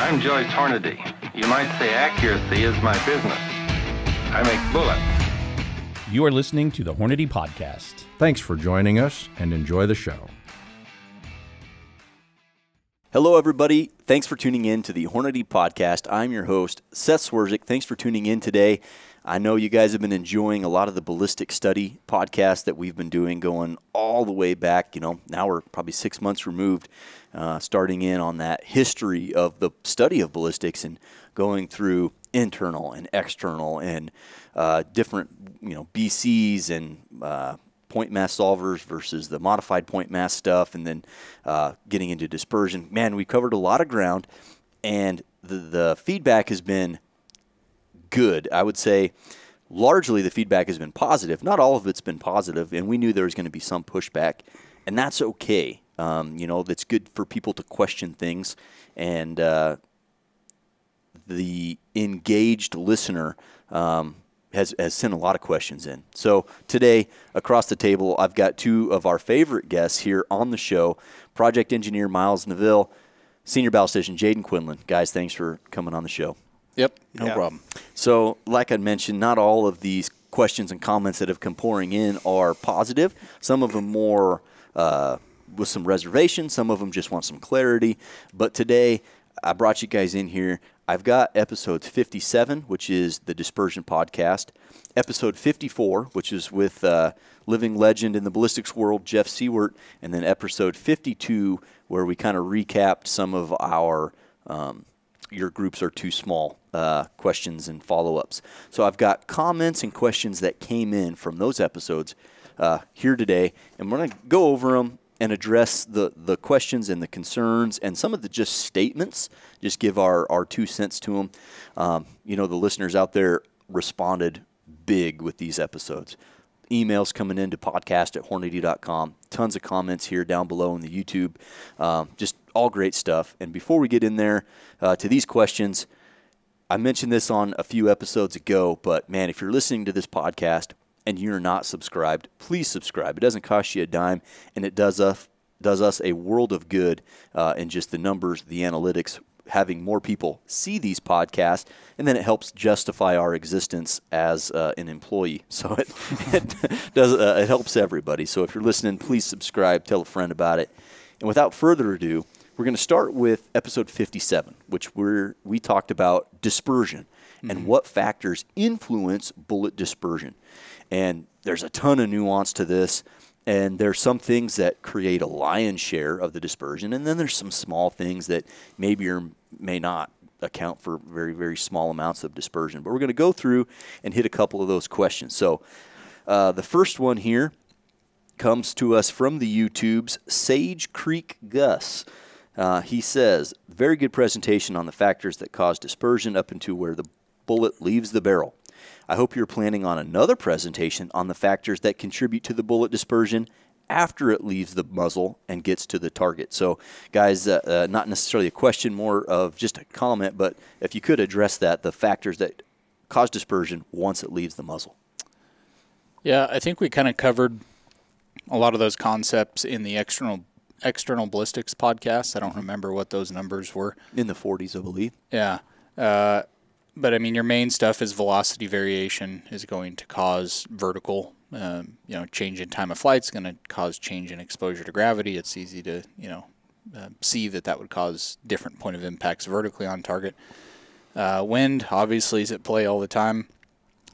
I'm Joyce Hornady. You might say accuracy is my business. I make bullets. You are listening to the Hornady Podcast. Thanks for joining us and enjoy the show. Hello, everybody. Thanks for tuning in to the Hornady Podcast. I'm your host, Seth Swerczek. Thanks for tuning in today. I know you guys have been enjoying a lot of the ballistic study podcast that we've been doing going all the way back. You know, now we're probably six months removed, uh, starting in on that history of the study of ballistics and going through internal and external and uh, different, you know, BCs and uh, point mass solvers versus the modified point mass stuff, and then uh, getting into dispersion. Man, we covered a lot of ground, and the, the feedback has been good. I would say largely the feedback has been positive. Not all of it's been positive, and we knew there was going to be some pushback, and that's okay. Um, you know, that's good for people to question things, and uh, the engaged listener um, has, has sent a lot of questions in. So today, across the table, I've got two of our favorite guests here on the show project engineer Miles Neville, senior ballistician Jayden Quinlan. Guys, thanks for coming on the show. Yep, no yeah. problem. So, like I mentioned, not all of these questions and comments that have come pouring in are positive. Some of them more uh, with some reservation. Some of them just want some clarity. But today, I brought you guys in here. I've got episode 57, which is the Dispersion podcast, episode 54, which is with uh, living legend in the ballistics world, Jeff Siewert, and then episode 52, where we kind of recapped some of our um, your groups are too small uh, questions and follow ups. So I've got comments and questions that came in from those episodes uh, here today, and we're going to go over them and address the, the questions and the concerns and some of the just statements, just give our, our two cents to them. Um, you know, the listeners out there responded big with these episodes emails coming into podcast at hornady.com. Tons of comments here down below in the YouTube. Um, just all great stuff. And before we get in there uh, to these questions, I mentioned this on a few episodes ago, but man, if you're listening to this podcast and you're not subscribed, please subscribe. It doesn't cost you a dime, and it does us does us a world of good uh, in just the numbers, the analytics having more people see these podcasts, and then it helps justify our existence as uh, an employee. So it, it does uh, it helps everybody. So if you're listening, please subscribe, tell a friend about it. And without further ado, we're going to start with episode 57, which we're we talked about dispersion mm-hmm. and what factors influence bullet dispersion. And there's a ton of nuance to this. And there's some things that create a lion's share of the dispersion, and then there's some small things that maybe or may not account for very, very small amounts of dispersion. But we're going to go through and hit a couple of those questions. So uh, the first one here comes to us from the YouTube's Sage Creek Gus. Uh, he says, very good presentation on the factors that cause dispersion up into where the bullet leaves the barrel. I hope you're planning on another presentation on the factors that contribute to the bullet dispersion after it leaves the muzzle and gets to the target. So, guys, uh, uh, not necessarily a question, more of just a comment, but if you could address that, the factors that cause dispersion once it leaves the muzzle. Yeah, I think we kind of covered a lot of those concepts in the external external ballistics podcast. I don't remember what those numbers were. In the 40s, I believe. Yeah. Uh, but I mean, your main stuff is velocity variation is going to cause vertical. Um, you know, change in time of flight is going to cause change in exposure to gravity. It's easy to you know uh, see that that would cause different point of impacts vertically on target. Uh, wind obviously is at play all the time.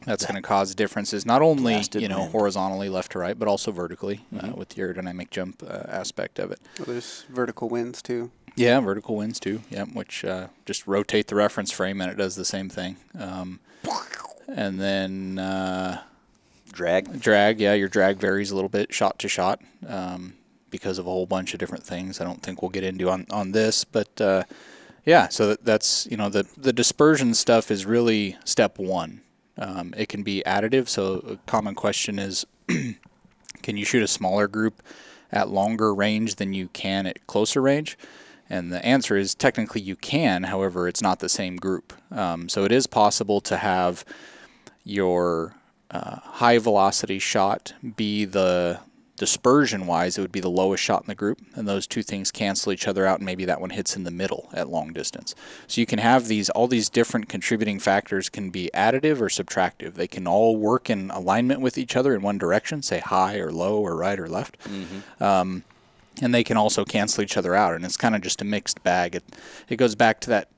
That's going to cause differences not only you know wind. horizontally left to right, but also vertically uh, mm-hmm. uh, with the aerodynamic jump uh, aspect of it. Well, there's vertical winds too. Yeah, vertical winds too. Yeah, which uh, just rotate the reference frame and it does the same thing. Um, and then uh, drag. Drag. Yeah, your drag varies a little bit shot to shot um, because of a whole bunch of different things. I don't think we'll get into on on this, but uh, yeah. So that's you know the the dispersion stuff is really step one. Um, it can be additive. So a common question is, can you shoot a smaller group at longer range than you can at closer range? And the answer is technically you can, however, it's not the same group. Um, so it is possible to have your uh, high velocity shot be the dispersion wise, it would be the lowest shot in the group, and those two things cancel each other out, and maybe that one hits in the middle at long distance. So you can have these all these different contributing factors can be additive or subtractive. They can all work in alignment with each other in one direction, say high or low or right or left. Um, and they can also cancel each other out, and it's kind of just a mixed bag. It it goes back to that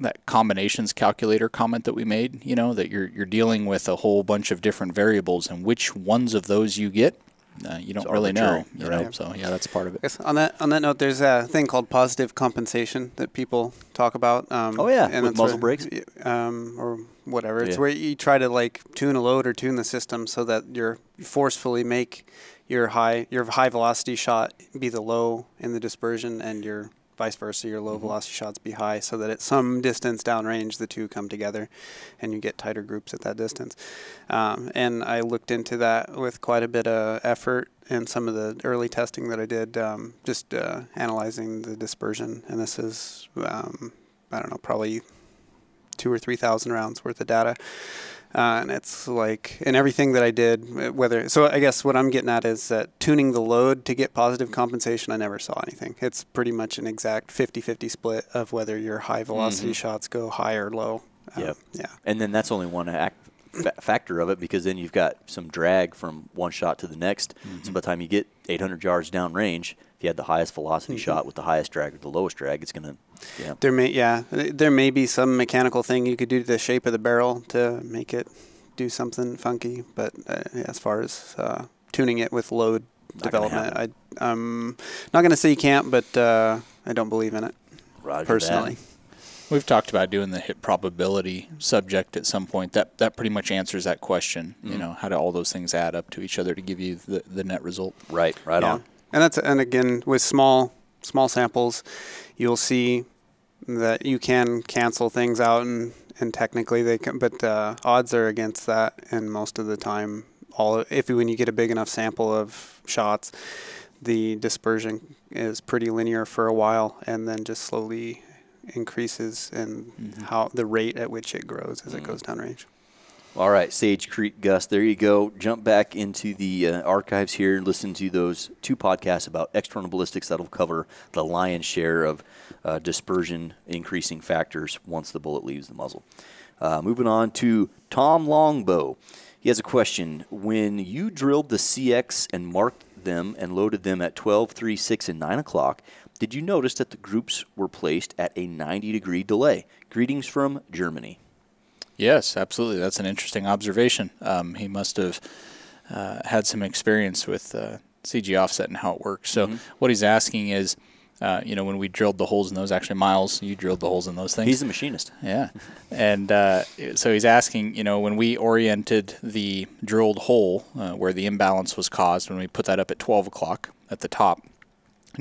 that combinations calculator comment that we made. You know that you're you're dealing with a whole bunch of different variables, and which ones of those you get, uh, you don't really know. arbitrary, You right. know, so yeah, that's part of it. On that on that note, there's a thing called positive compensation that people talk about. Um, Oh, yeah, and with that's muzzle where- brakes? um, or whatever. Yeah. It's where you try to like tune a load or tune the system so that you're forcefully make your high your high velocity shot be the low in the dispersion, and your vice versa, your low velocity shots be high, so that at some distance downrange, the two come together, and you get tighter groups at that distance. Um, and I looked into that with quite a bit of effort and some of the early testing that I did, um, just uh, analyzing the dispersion. And this is, um, I don't know, probably two or three thousand rounds worth of data. Uh, and it's like, and everything that I did, uh, whether, so I guess what I'm getting at is that tuning the load to get positive compensation, I never saw anything. It's pretty much an exact 50 50 split of whether your high velocity shots go high or low. Um, Yep. Yeah. And then that's only one act, factor of it because then you've got some drag from one shot to the next. So by the time you get 800 yards downrange, if you had the highest velocity shot with the highest drag or the lowest drag, it's going to, yeah. There may yeah, there may be some mechanical thing you could do to the shape of the barrel to make it do something funky, but uh, as far as uh, tuning it with load Not development, I, I'm not going to say you can't, but uh, I don't believe in it Roger that. personally. We've talked about doing the hit probability subject at some point. That that pretty much answers that question. You know, how do all those things add up to each other to give you the, the net result? Right, right Yeah. on. And that's and again with small small samples, you'll see that you can cancel things out and and technically they can, but uh, odds are against that. And most of the time, all if when you get a big enough sample of shots, the dispersion is pretty linear for a while, and then just slowly increases in how the rate at which it grows as it goes downrange. All right, Sage Creek Gus, there you go. Jump back into the uh, archives here and listen to those two podcasts about external ballistics that'll cover the lion's share of uh, dispersion increasing factors once the bullet leaves the muzzle. Uh, moving on to Tom Longbow. He has a question. When you drilled the CX and marked them and loaded them at 12, 3, 6, and 9 o'clock, did you notice that the groups were placed at a 90 degree delay? Greetings from Germany. Yes, absolutely. That's an interesting observation. Um, he must have uh, had some experience with uh, CG offset and how it works. So what he's asking is, uh, you know, when we drilled the holes in those, actually, Miles, you drilled the holes in those things. He's a machinist. Yeah. And uh, so he's asking, you know, when we oriented the drilled hole uh, where the imbalance was caused, when we put that up at 12 o'clock at the top,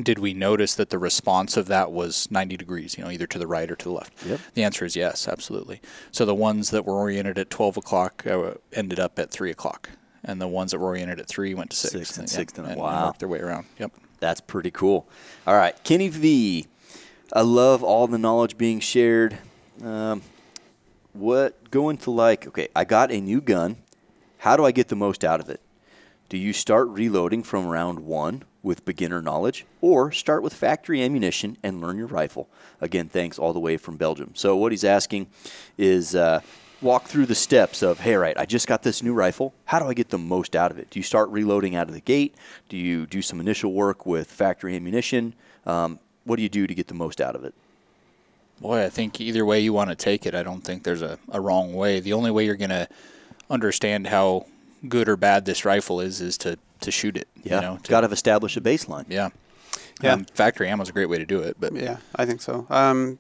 did we notice that the response of that was 90 degrees, you know, either to the right or to the left? Yep. The answer is yes, absolutely. So the ones that were oriented at 12 o'clock uh, ended up at 3 o'clock. And the ones that were oriented at 3 went to 6. Six and Yeah, six and- and, and wow. worked their way around. Yep. That's pretty cool. All right, Kenny V. I love all the knowledge being shared. Um, what going to like? Okay, I got a new gun. How do I get the most out of it? Do you start reloading from round one with beginner knowledge, or start with factory ammunition and learn your rifle? Again, thanks all the way from Belgium. So what he's asking is. Uh, Walk through the steps of, hey, right, I just got this new rifle. How do I get the most out of it? Do you start reloading out of the gate? Do you do some initial work with factory ammunition? Um, what do you do to get the most out of it? Boy, I think either way you want to take it, I don't think there's a, a wrong way. The only way you're going to understand how good or bad this rifle is is to, to shoot it. Yeah, You know, to- got to establish a baseline. Yeah. Yeah. Um, factory ammo is a great way to do it, but Yeah, I think so. Um,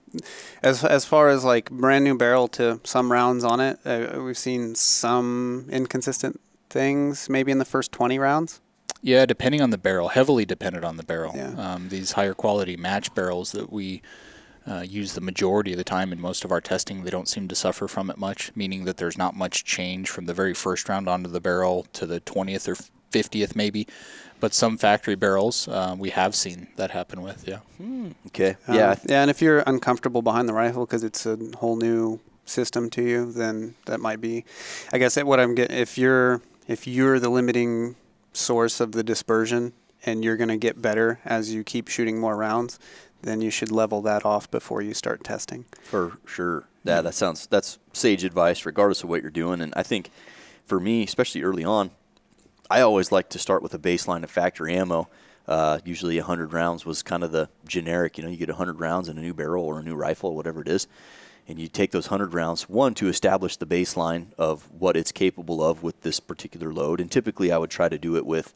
as as far as like brand new barrel to some rounds on it, uh, we've seen some inconsistent things. Maybe in the first twenty rounds. yeah, depending on the barrel, heavily dependent on the barrel. Yeah. Um, these higher quality match barrels that we uh, use the majority of the time in most of our testing, they don't seem to suffer from it much, meaning that there's not much change from the very first round onto the barrel to the 20th or 50th maybe. But some factory barrels uh, we have seen that happen with, yeah. Okay. Um, yeah. Yeah, and if you're uncomfortable behind the rifle because it's a whole new system to you, then that might be. I guess that what I'm getting. If you're if you're the limiting source of the dispersion and you're going to get better as you keep shooting more rounds, then you should level that off before you start testing. For sure. Yeah, that sounds that's sage advice regardless of what you're doing and I think for me, especially early on, I always like to start with a baseline of factory ammo. Uh, usually 100 rounds was kind of the generic. You know, you get 100 rounds in a new barrel or a new rifle, or whatever it is, and you take those 100 rounds, one, to establish the baseline of what it's capable of with this particular load. And typically I would try to do it with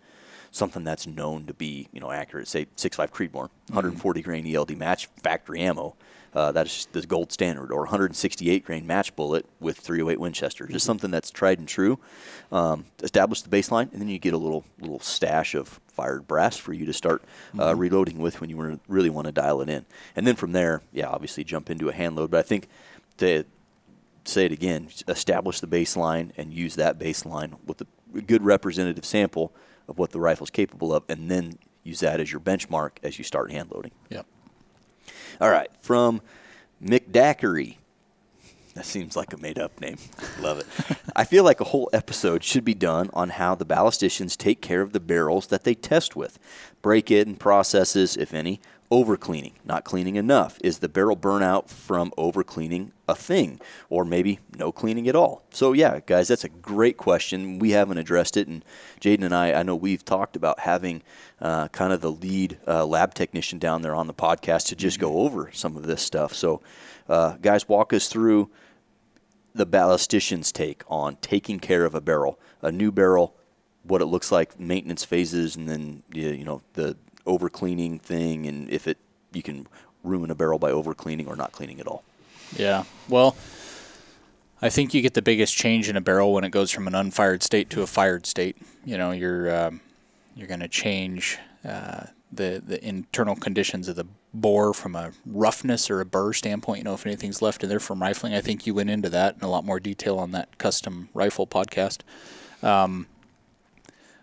something that's known to be, you know, accurate, say 6.5 Creedmoor, 140 grain ELD match factory ammo. Uh, that is the gold standard, or 168 grain match bullet with 308 Winchester. Just something that's tried and true. Um, establish the baseline, and then you get a little little stash of fired brass for you to start uh, reloading with when you really want to dial it in. And then from there, yeah, obviously jump into a hand load. But I think to say it again, establish the baseline and use that baseline with a good representative sample of what the rifle is capable of, and then use that as your benchmark as you start hand loading. Yep. All right, from Mick Dackery. That seems like a made up name. Love it. I feel like a whole episode should be done on how the ballisticians take care of the barrels that they test with. Break in processes, if any. Overcleaning, not cleaning enough. Is the barrel burnout from overcleaning a thing? Or maybe no cleaning at all? So, yeah, guys, that's a great question. We haven't addressed it. And Jayden and I, I know we've talked about having uh, kind of the lead uh, lab technician down there on the podcast to just go over some of this stuff. So, uh, guys, walk us through the ballistician's take on taking care of a barrel, a new barrel, what it looks like, maintenance phases, and then you know the over cleaning thing, and if it you can ruin a barrel by over cleaning or not cleaning at all. Yeah. Well, I think you get the biggest change in a barrel when it goes from an unfired state to a fired state. You know, you're um, you're going to change uh, the the internal conditions of the bore from a roughness or a burr standpoint. You know, if anything's left in there from rifling, I think you went into that in a lot more detail on that custom rifle podcast. Um,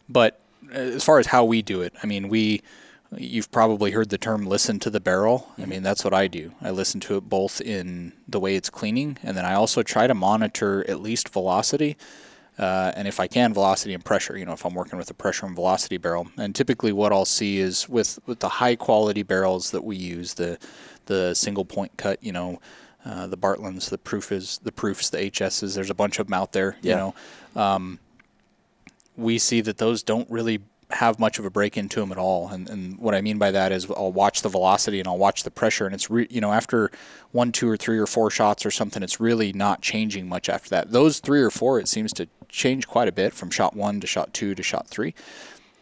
but as far as how we do it, I mean, we you've probably heard the term listen to the barrel. I mean, that's what I do. I listen to it both in the way it's cleaning, and then I also try to monitor at least velocity. Uh, and if I can, velocity and pressure. You know, if I'm working with a pressure and velocity barrel, and typically what I'll see is with with the high quality barrels that we use, the the single point cut, you know, uh, the Bartleins, the Proofs, the Proofs, the HSs. There's a bunch of them out there. You Yeah. know, um, we see that those don't really have much of a break into them at all. And, and what I mean by that is I'll watch the velocity and I'll watch the pressure, and it's re- you know after one, two, or three or four shots or something, it's really not changing much after that. Those three or four, it seems to change quite a bit from shot one to shot two to shot three.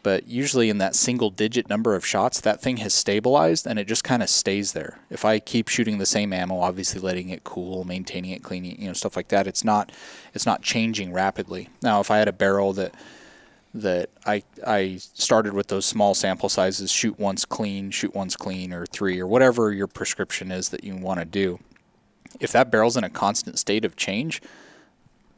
But usually in that single digit number of shots, that thing has stabilized and it just kind of stays there. If I keep shooting the same ammo, obviously letting it cool, maintaining it, cleaning, you know, stuff like that, it's not it's not changing rapidly. Now, if I had a barrel that that I I started with those small sample sizes, shoot once clean, shoot once clean, or three, or whatever your prescription is that you want to do. If that barrel's in a constant state of change,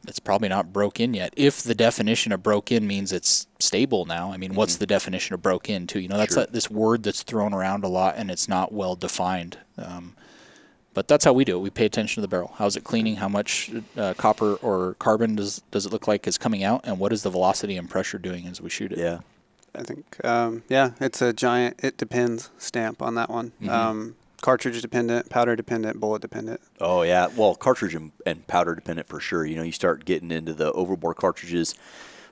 it's probably not broke in yet. If the definition of broke in means it's stable now, I mean, what's the definition of broke in too? You know, that's Sure. a, this word that's thrown around a lot and it's not well defined. Um, but that's how we do it. We pay attention to the barrel. How's it cleaning? How much uh, copper or carbon does does it look like is coming out? And what is the velocity and pressure doing as we shoot it? Yeah. I think, um, yeah, it's a giant it depends stamp on that one. Um, cartridge dependent, powder dependent, bullet dependent. Oh yeah, well, cartridge and, and powder dependent for sure. You know, you start getting into the overbore cartridges,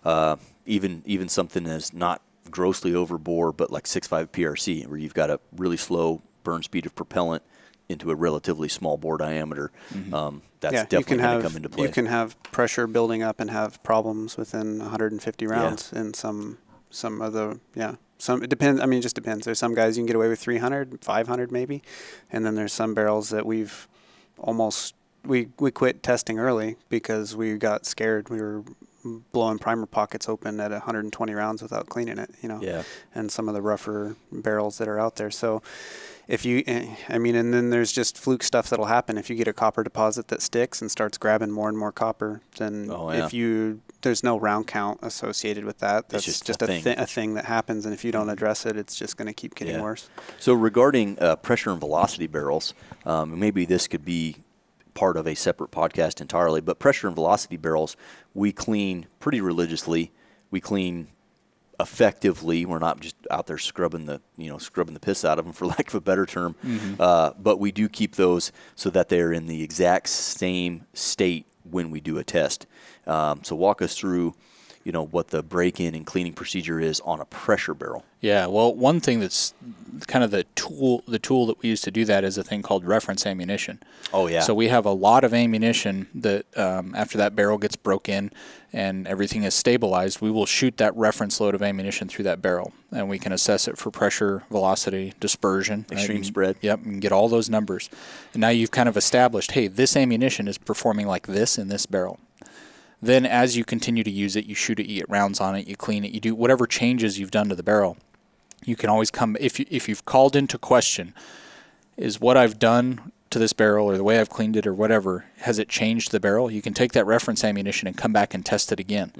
uh, even even something as not grossly overbore, but like 6.5 PRC, where you've got a really slow burn speed of propellant into a relatively small bore diameter. Um, that's yeah, definitely can going to come into play. you can have pressure building up and have problems within 150 rounds in some some of the yeah some it depends. I mean, it just depends. There's some guys you can get away with 300, 500 maybe, and then there's some barrels that we've almost we we quit testing early because we got scared. We were blowing primer pockets open at 120 rounds without cleaning it. You know, Yeah. and some of the rougher barrels that are out there. So if you, eh, I mean, and then there's just fluke stuff that'll happen. If you get a copper deposit that sticks and starts grabbing more and more copper, then Oh, yeah. if you, there's no round count associated with that. That's just just, a a, thing. thi- a thing that happens. And if you don't address it, it's just going to keep getting Yeah. worse. So regarding uh, pressure and velocity barrels, um, maybe this could be part of a separate podcast entirely. But pressure and velocity barrels, we clean pretty religiously. We clean effectively. We're not just out there scrubbing the you know scrubbing the piss out of them, for lack of a better term. Mm-hmm. Uh, but we do keep those so that they're in the exact same state when we do a test. Um, so walk us through, you know, what the break-in and cleaning procedure is on a pressure barrel. Yeah, well, one thing that's kind of the tool the tool that we use to do that is a thing called reference ammunition. Oh, yeah. So we have a lot of ammunition that um, after that barrel gets broke in and everything is stabilized, we will shoot that reference load of ammunition through that barrel, and we can assess it for pressure, velocity, dispersion. Extreme And- spread. Yep, and get all those numbers. And now you've kind of established, hey, this ammunition is performing like this in this barrel. Then, as you continue to use it, you shoot it, you get rounds on it, you clean it, you do whatever changes you've done to the barrel. You can always come if you if you've called into question, is what I've done to this barrel or the way I've cleaned it or whatever has it changed the barrel? You can take that reference ammunition and come back and test it again.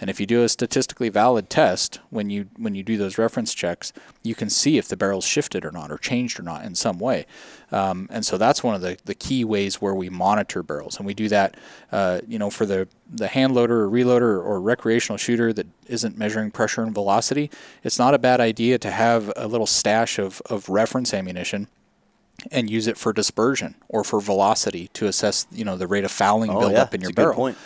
And if you do a statistically valid test when you when you do those reference checks, you can see if the barrel's shifted or not or changed or not in some way. Um, and so that's one of the, the key ways where we monitor barrels, and we do that, uh, you know, for the the hand loader or reloader or recreational shooter that isn't measuring pressure and velocity. It's not a bad idea to have a little stash of, of reference ammunition and use it for dispersion or for velocity to assess, you know, the rate of fouling Oh, buildup yeah, in your barrel. point.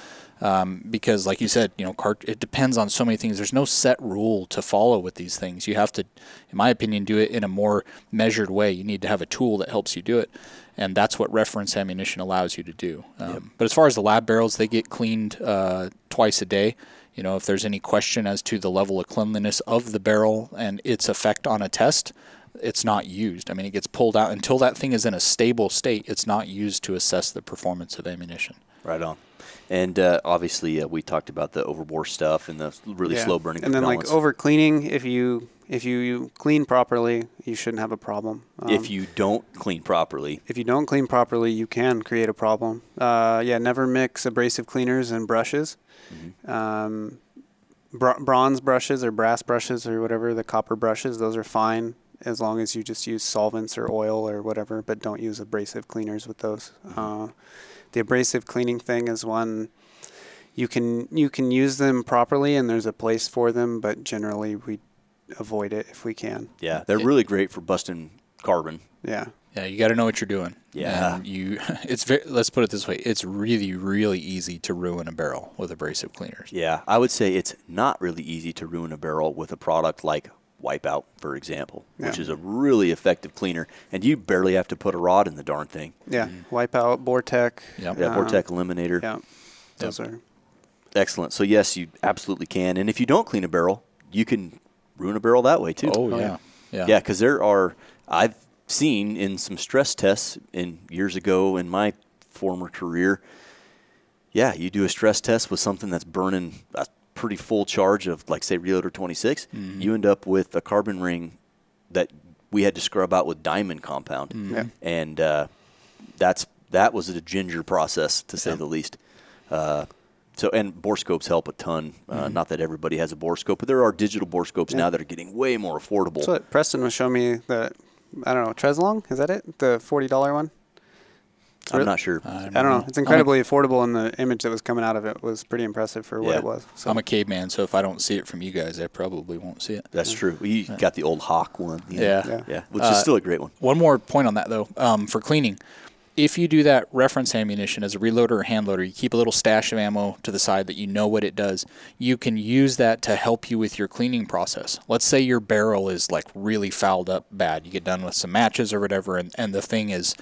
because like you said you know cart it depends on so many things. There's no set rule to follow with these things. You have to in my opinion do it in a more measured way. You need to have a tool that helps you do it. And that's what reference ammunition allows you to do. Um, but as far as the lab barrels they get cleaned uh, twice a day. You know if there's any question as to the level of cleanliness of the barrel and its effect on a test it's not used i mean it gets pulled out until that thing is in a stable state it's not used to assess the performance of ammunition Right on. And uh, obviously, uh, we talked about the overbore stuff and the really Yeah. slow burning. And then like over cleaning, if you if you clean properly, you shouldn't have a problem. Um, if you don't clean properly, if you don't clean properly, you can create a problem. Uh, yeah, never mix abrasive cleaners and brushes. Um, br- bronze brushes or brass brushes or whatever the copper brushes, those are fine as long as you just use solvents or oil or whatever, but don't use abrasive cleaners with those. Uh, the abrasive cleaning thing is one you can you can use them properly and there's a place for them, but generally we avoid it if we can. yeah, they're really great for busting carbon. Yeah. Yeah, you got to know what you're doing. Yeah. And you, it's very. Let's put it this way: it's really, really easy to ruin a barrel with abrasive cleaners. Yeah, I would say it's not really easy to ruin a barrel with a product like Wipeout, for example, which is a really effective cleaner, and you barely have to put a rod in the darn thing. Yeah. Wipe out Boretech. Yep. Yeah, Um, Boretech Eliminator. Yeah. Those are Excellent. So yes, you absolutely can. And if you don't clean a barrel, you can ruin a barrel that way too. Oh, yeah. yeah, Yeah, because there are I've seen in some stress tests in years ago in my former career. Yeah, you do a stress test with something that's burning a pretty full charge of like say Reloader 26. Mm-hmm. You end up with a carbon ring that we had to scrub out with diamond compound, Mm-hmm. Yeah. and uh, that's that was a ginger process to say the least. Uh, so and bore scopes help a ton. Uh, Mm-hmm. Not that everybody has a bore scope, but there are digital borescopes now that are getting way more affordable. That's what Preston was showing me. The I don't know Teslong is that it? The forty dollar one. I'm really- not sure. I don't know. It's incredibly affordable, and the image that was coming out of it was pretty impressive for what it was. So I'm a caveman, so if I don't see it from you guys, I probably won't see it. That's true. You got the old Hawk one. you. Yeah. Yeah. Yeah, which Uh, is still a great one. One more point on that though, um, for cleaning. If you do that reference ammunition as a reloader or hand loader, you keep a little stash of ammo to the side that you know what it does. You can use that to help you with your cleaning process. Let's say your barrel is like really fouled up bad. You get done with some matches or whatever, and, and the thing is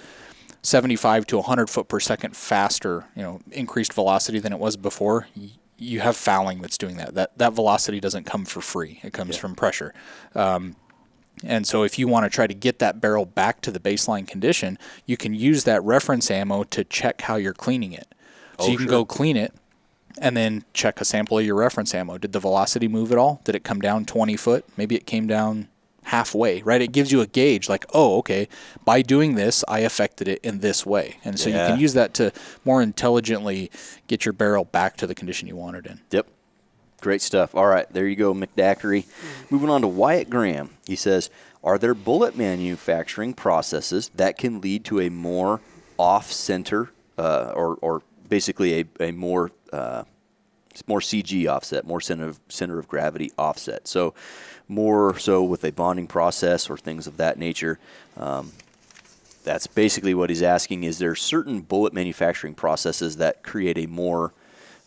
75 to 100 foot per second faster, you know, increased velocity than it was before. You have fouling that's doing that. That that velocity doesn't come for free. It comes from pressure. Um, and so, if you want to try to get that barrel back to the baseline condition, you can use that reference ammo to check how you're cleaning it. So Oh, you can sure. go clean it and then check a sample of your reference ammo. Did the velocity move at all? Did it come down 20 foot? Maybe it came down halfway, right? It gives you a gauge like, oh, okay, by doing this, I affected it in this way. And so you can use that to more intelligently get your barrel back to the condition you want it in. Yep. Great stuff. All right, there you go, McDackery. Moving on to Wyatt Graham. He says, Are there bullet manufacturing processes that can lead to a more off center uh, or, or basically a, a more, uh, more CG offset, more center of, center of gravity offset. So more so with a bonding process or things of that nature. Um, that's basically what he's asking. Is there certain bullet manufacturing processes that create a more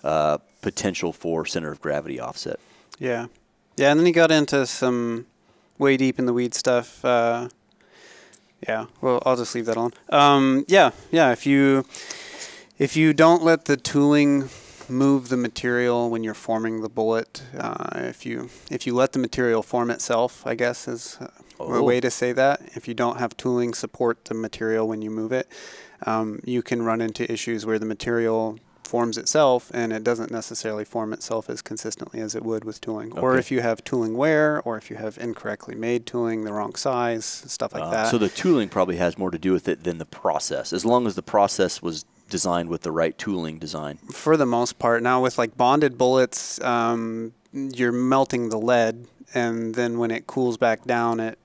uh, potential for center of gravity offset? Yeah, yeah, and then he got into some way deep in the weed stuff. Uh, yeah, well, I'll just leave that alone. Um, yeah, yeah. If you if you don't let the tooling move the material when you're forming the bullet, uh, if you if you let the material form itself, I guess is a Oh. way to say that. If you don't have tooling support the material when you move it, um, you can run into issues where the material forms itself and it doesn't necessarily form itself as consistently as it would with tooling. Or if you have tooling wear, or if you have incorrectly made tooling, the wrong size, stuff like Uh, that. So the tooling probably has more to do with it than the process, as long as the process was designed with the right tooling design. for the most part. Now with like bonded bullets, um, you're melting the lead, and then when it cools back down, it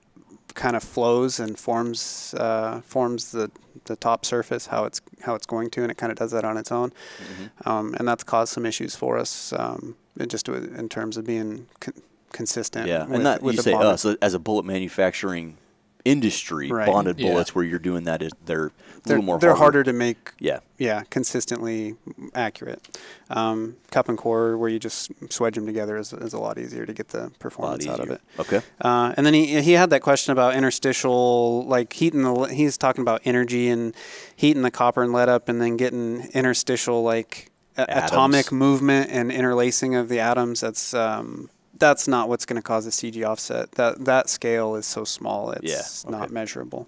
kind of flows and forms uh, forms the the top surface how it's how it's going to, and it kind of does that on its own, Mm-hmm. um, and that's caused some issues for us, um, just in terms of being con- consistent. Yeah, with, and that you the say us as a bullet manufacturing industry, Right. bonded Yeah. bullets where you're doing that is they're a They're, little more they're harder to make Yeah, yeah, consistently accurate. Um, cup and core, where you just swedge them together, is, is a lot easier to get the performance out of it. Okay. Uh, and then he he had that question about interstitial, like heating the. He's talking about energy and heating the copper and lead up, and then getting interstitial like a- Atoms. atomic movement and interlacing of the atoms. That's um, that's not what's going to cause a CG offset. That that scale is so small, it's Yeah, not okay. measurable.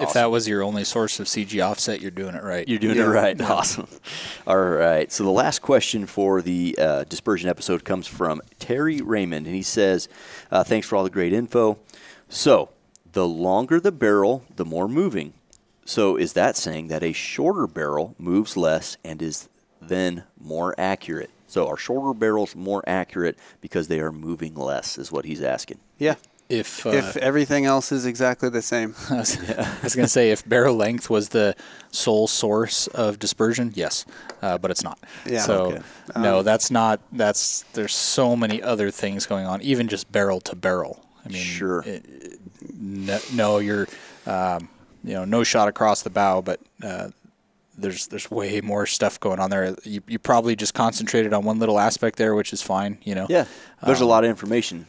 If that was your only source of CG offset, you're doing it right. You're doing Yeah. it right. Awesome. All right. So the last question for the uh, dispersion episode comes from Terry Raymond, and he says, uh, "Thanks for all the great info." So the longer the barrel, the more moving. So is that saying that a shorter barrel moves less and is then more accurate? So are shorter barrels more accurate because they are moving less? Is what he's asking. Yeah. if uh, if everything else is exactly the same. I was, I was going to say if barrel length was the sole source of dispersion, yes, uh, but it's not. Yeah, So okay. no, that's not. That's there's so many other things going on, even just barrel to barrel. I mean, Sure. it- it- no, no, you're, um, you know, no shot across the bow, but. Uh, there's there's way more stuff going on there. You, you probably just concentrated on one little aspect there, which is fine, you know. Yeah. There's a Um, lot of information.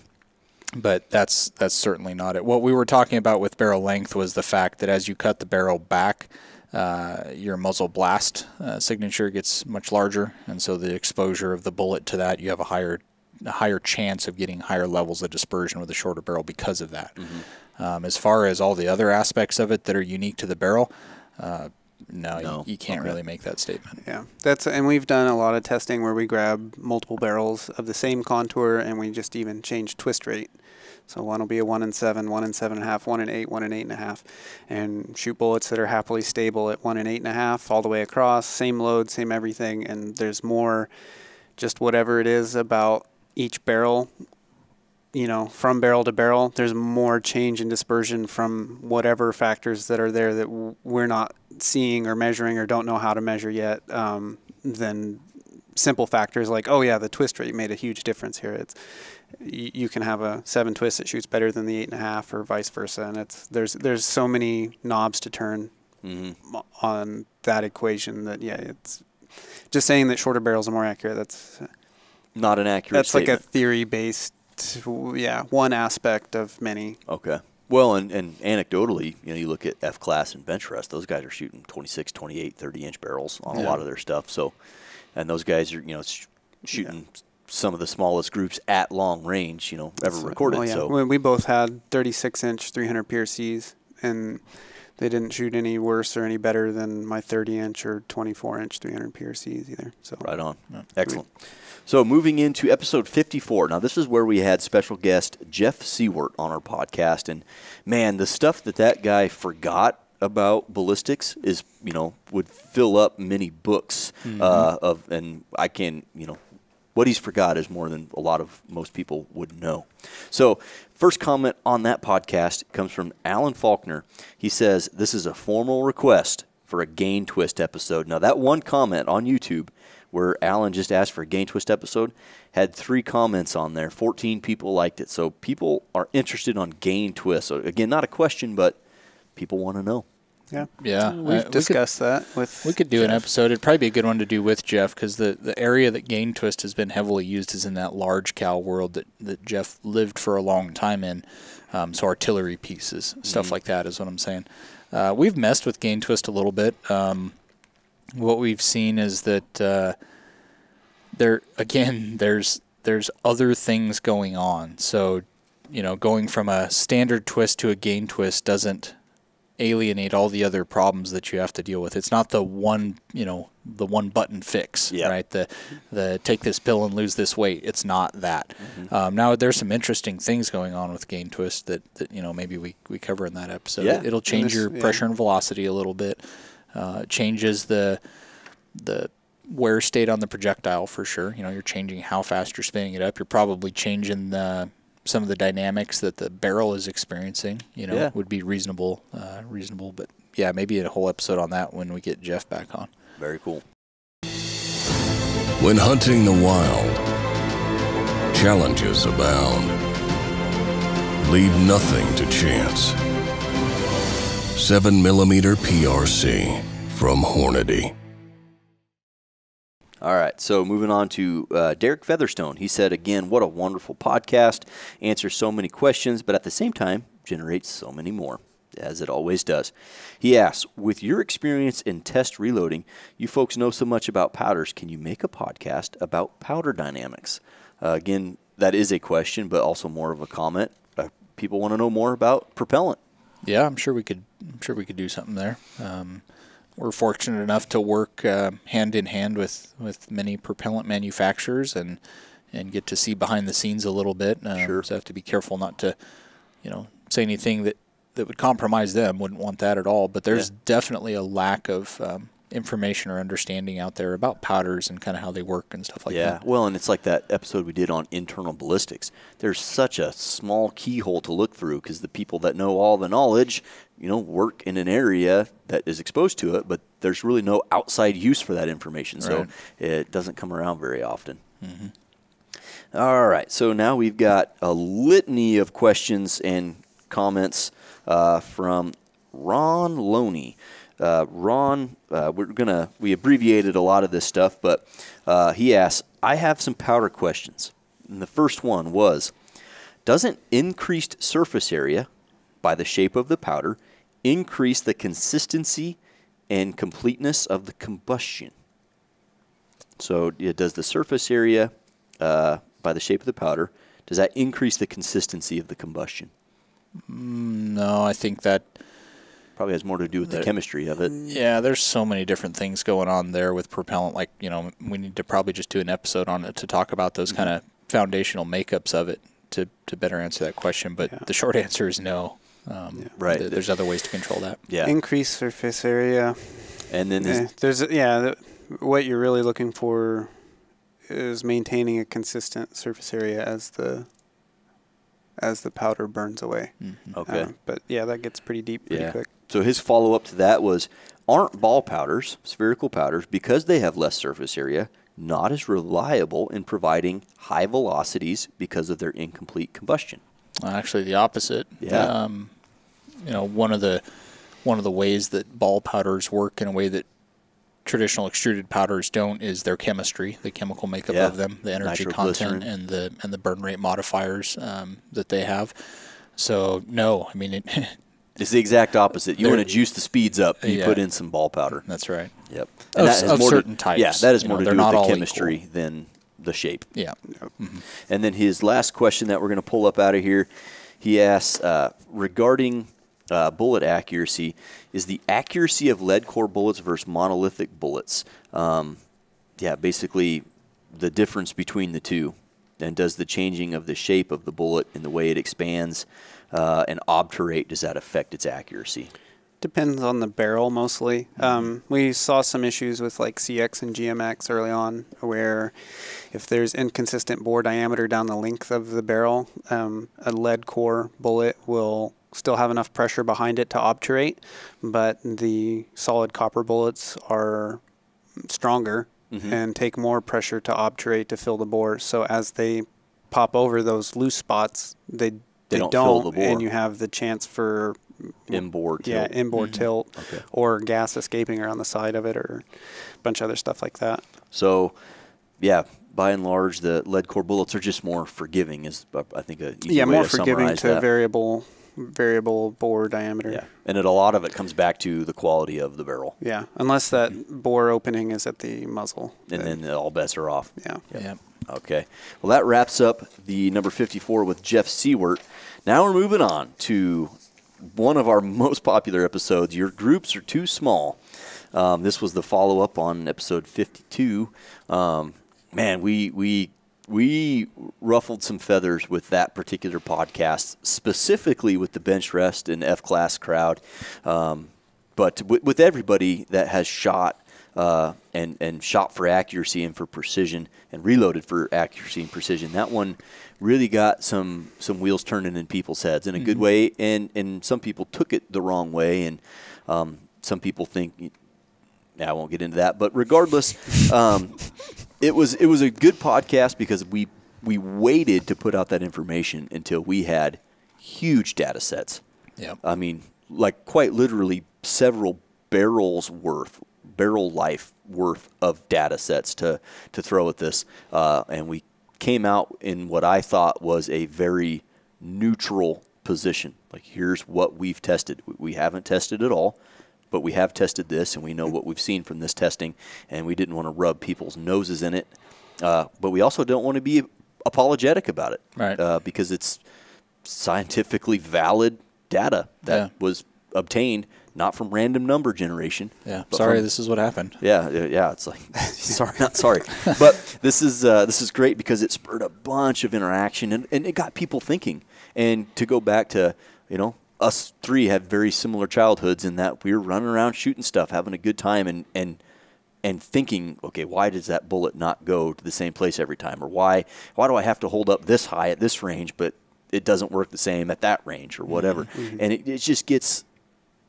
but that's that's certainly not it. What we were talking about with barrel length was the fact that as you cut the barrel back, uh, your muzzle blast uh, signature gets much larger, and so the exposure of the bullet to that, you have a higher a higher chance of getting higher levels of dispersion with a shorter barrel because of that. Um, as far as all the other aspects of it that are unique to the barrel, uh, no, No. You, you can't Okay. really make that statement. Yeah, that's and we've done a lot of testing where we grab multiple barrels of the same contour and we just even change twist rate. So one will be a one and seven, one and seven and a half, one and eight, one and eight and a half, and shoot bullets that are happily stable at one and eight and a half all the way across, same load, same everything, and there's more, just whatever it is about each barrel. You know, from barrel to barrel, there's more change in dispersion from whatever factors that are there that w- we're not seeing or measuring or don't know how to measure yet. Um, than simple factors like, oh yeah, the twist rate made a huge difference here. It's you, can have a seven twist that shoots better than the eight and a half, or vice versa, and it's there's there's so many knobs to turn hmm on that equation that yeah, it's just saying that shorter barrels are more accurate. That's Not an accurate. that's like a theory based, yeah, one aspect of many. Okay. Well, and, and anecdotally, you know, you look at F class and bench rest, those guys are shooting 26, 28, 30 inch barrels on a lot of their stuff. So, and those guys are, you know, sh- shooting some of the smallest groups at long range, you know, ever So- recorded. well, yeah. So, we, we both had 36 inch 300 PRCs, and they didn't shoot any worse or any better than my 30 inch or 24 inch 300 PRCs either. So right on. Excellent. So, moving into episode 54. Now, this is where we had special guest Jeff Siewert on our podcast. And man, the stuff that that guy forgot about ballistics is, you know, would fill up many books uh, of, and I can, you know, what he's forgot is more than a lot of most people would know. So, first comment on that podcast comes from Alan Faulkner. He says, This is a formal request for a gain twist episode. Now, that one comment on YouTube where Alan just asked for a Gain Twist episode, had three comments on there. 14 people liked it. So people are interested on Gain Twist. So again, not a question, but people want to know. Yeah. Yeah, uh, we We've could- discussed that with. We could do an episode. It'd probably be a good one to do with Jeff because the, the area that Gain Twist has been heavily used is in that large cal world that, that Jeff lived for a long time in. Um, so artillery pieces, stuff like that is what I'm saying. Uh, we've messed with Gain Twist a little bit. Um, what we've seen is that uh, there again there's there's other things going on. So you know, going from a standard twist to a gain twist doesn't alienate all the other problems that you have to deal with. It's not the one, you know, the one button fix, Yeah. right? The the take this pill and lose this weight. It's not that. Um, now there's some interesting things going on with gain twist that, that you know maybe we, we cover in that episode. Yeah. It, will change this- your yeah. pressure and velocity a little bit. Uh, it changes the the wear state on the projectile for sure. You know, you're changing how fast you're spinning it up. You're probably changing the some of the dynamics that the barrel is experiencing. You know, Yeah. would be reasonable, uh, reasonable. But yeah, maybe a whole episode on that when we get Jeff back on. Very cool. When hunting the wild, challenges abound. Leave nothing to chance. 7mm PRC from Hornady. All right, so moving on to uh, Derek Featherstone. He said, again, what a wonderful podcast. Answers so many questions, but at the same time, generates so many more, as it always does. He asks, with your experience in test reloading, you folks know so much about powders. Can you make a podcast about powder dynamics? Uh, again, that is a question, but also more of a comment. Uh, people want to know more about propellant. Yeah, I'm sure we could. I'm sure we could do something there. Um, we're fortunate enough to work uh, hand in hand with, with many propellant manufacturers and and get to see behind the scenes a little bit. Um, Sure. So I have to be careful not to, you know, say anything that, that would compromise them. Wouldn't want that at all. But there's Yeah. definitely a lack of um, information or understanding out there about powders and kind of how they work and stuff like yeah, that. well, and it's like that episode we did on internal ballistics. There's such a small keyhole to look through because the people that know all the knowledge, you know, work in an area that is exposed to it, but there's really no outside use for that information. So Right. it doesn't come around very often. All right, so now we've got a litany of questions and comments uh, from Ron Loney. Uh, Ron, uh, we're gonna we abbreviated a lot of this stuff, but uh, he asks, "I have some powder questions." And the first one was, "Doesn't increased surface area by the shape of the powder increase the consistency and completeness of the combustion?" So, yeah, does the surface area uh, by the shape of the powder does that increase the consistency of the combustion? No, I think that Probably has more to do with the chemistry of it. Yeah, there's so many different things going on there with propellant. Like, you know, we need to probably just do an episode on it to talk about those kind of foundational makeups of it to, to better answer that question. But Yeah. the short answer is no. Um, Right. th- there's other ways to control that. Yeah, Increase surface area. and then Eh, there's, there's yeah. The, what you're really looking for is maintaining a consistent surface area as the as the powder burns away. okay. Uh, but yeah, that gets pretty deep pretty yeah. quick. So his follow up to that was, aren't ball powders, spherical powders, because they have less surface area, not as reliable in providing high velocities because of their incomplete combustion? Actually, the opposite. Yeah. Um, you know, one of the one of the ways that ball powders work in a way that traditional extruded powders don't is their chemistry, the chemical makeup Yeah. of them, the energy content, and the and the burn rate modifiers um, that they have. So no, I mean it, It's the exact opposite. You They're- want to juice the speeds up, you Yeah. put in some ball powder. that's right. Yep. Of that has of more to- certain types, Yeah, that has you more know, to do with all the equal. chemistry than the shape. Yeah. And then his last question that we're going to pull up out of here, he asks uh, regarding uh, bullet accuracy: Is the accuracy of lead core bullets versus monolithic bullets? Um, yeah, basically the difference between the two. And does the changing of the shape of the bullet and the way it expands uh, and obturate does that affect its accuracy? Depends on the barrel mostly. Um, we saw some issues with like CX and GMX early on, where if there's inconsistent bore diameter down the length of the barrel, um, a lead core bullet will still have enough pressure behind it to obturate, but the solid copper bullets are stronger and take more pressure to obturate to fill the bore. So as they pop over those loose spots, they They they, don't don't, fill the and you have the chance for In-bore yeah tilt. in-bore mm-hmm. tilt Okay. or gas escaping around the side of it or a bunch of other stuff like that. So, yeah, by and large, the lead core bullets are just more forgiving. Is I think a easy yeah, way more to forgiving to that. variable variable bore diameter. Yeah, and it, a lot of it comes back to the quality of the barrel, Yeah, unless that bore opening is at the muzzle. and then all bets are off. yeah. Yeah. Okay. Well, that wraps up the number 54 with Jeff Siewert. Now we're moving on to one of our most popular episodes. Your groups are too small. Um, this was the follow up on episode 52. Um, man, we we we ruffled some feathers with that particular podcast, specifically with the bench rest and F class crowd. Um, but with, with everybody that has shot uh, and and shot for accuracy and for precision and reloaded for accuracy and precision, that one really got some some wheels turning in people's heads in a good way, and and some people took it the wrong way, and um, some people think. I won't get into that, but regardless, um, it was it was a good podcast because we we waited to put out that information until we had huge data sets. Yep. I mean, like quite literally several barrels worth, barrel life worth of data sets to to throw at this, uh, and we came out in what I thought was a very neutral position. Like, here's what we've tested. We haven't tested at all, but we have tested this, and we know what we've seen from this testing, and we didn't want to rub people's noses in it, uh, but we also don't want to be apologetic about it, Right. Uh, because it's scientifically valid data that Yeah. was obtained not from random number generation. Yeah. Sorry, from- this is what happened. yeah, yeah, yeah. It's like sorry, not sorry, but this is uh, this is great because it spurred a bunch of interaction and, and it got people thinking. And to go back to you know us three have very similar childhoods in that we were running around shooting stuff, having a good time, and and and thinking, okay, why does that bullet not go to the same place every time, or why why do I have to hold up this high at this range, but it doesn't work the same at that range or whatever, and it, it just gets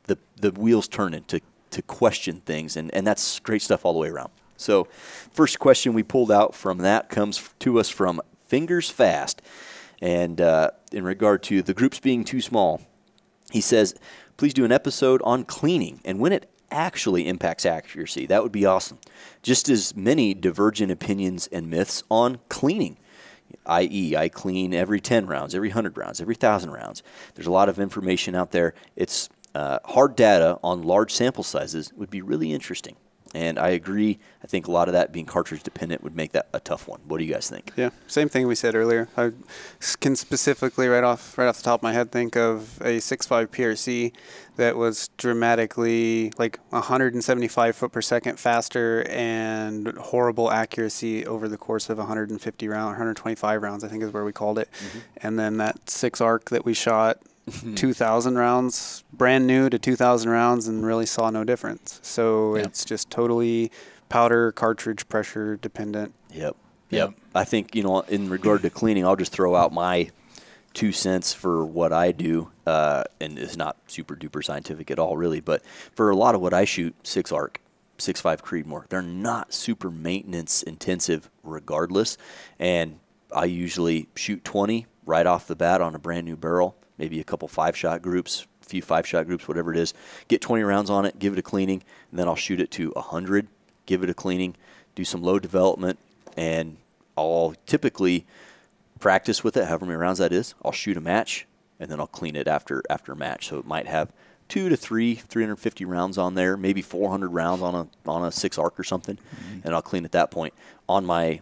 the the wheels turning to to question things, and and that's great stuff all the way around. So, first question we pulled out from that comes to us from Fingers Fast, and uh, in regard to the groups being too small, he says, please do an episode on cleaning and when it actually impacts accuracy. That would be awesome. Just as many divergent opinions and myths on cleaning, i.e., I clean every 10 rounds, every 100 rounds, every 1,000 rounds. There's a lot of information out there. It's uh, hard data on large sample sizes would be really interesting. And I agree. I think a lot of that being cartridge dependent would make that a tough one. What do you guys think? Yeah, same thing we said earlier. I can specifically, right off right off the top of my head, think of a 6.5 PRC that was dramatically like 175 foot per second faster and horrible accuracy over the course of 150 round, 125 rounds, I think is where we called it. Mm-hmm. And then that six arc that we shot. 2,000 rounds, brand new to 2,000 rounds, and really saw no difference. So Yeah. it's just totally powder cartridge pressure dependent. Yep. Yep. I think, you know, in regard to cleaning, I'll just throw out my two cents for what I do. Uh, and it's not super duper scientific at all, really. But for a lot of what I shoot, six arc, six five Creedmoor, they're not super maintenance intensive regardless. And I usually shoot 20 right off the bat on a brand new barrel, maybe a couple five shot groups, a few five shot groups, whatever it is. Get 20 rounds on it, give it a cleaning, and then I'll shoot it to 100, give it a cleaning, do some load development, and I'll typically practice with it, however many rounds that is. I'll shoot a match, and then I'll clean it after after a match. So it might have two to three, 350 rounds on there, maybe 400 rounds on a on a six arc or something, mm-hmm. and I'll clean at that point. On my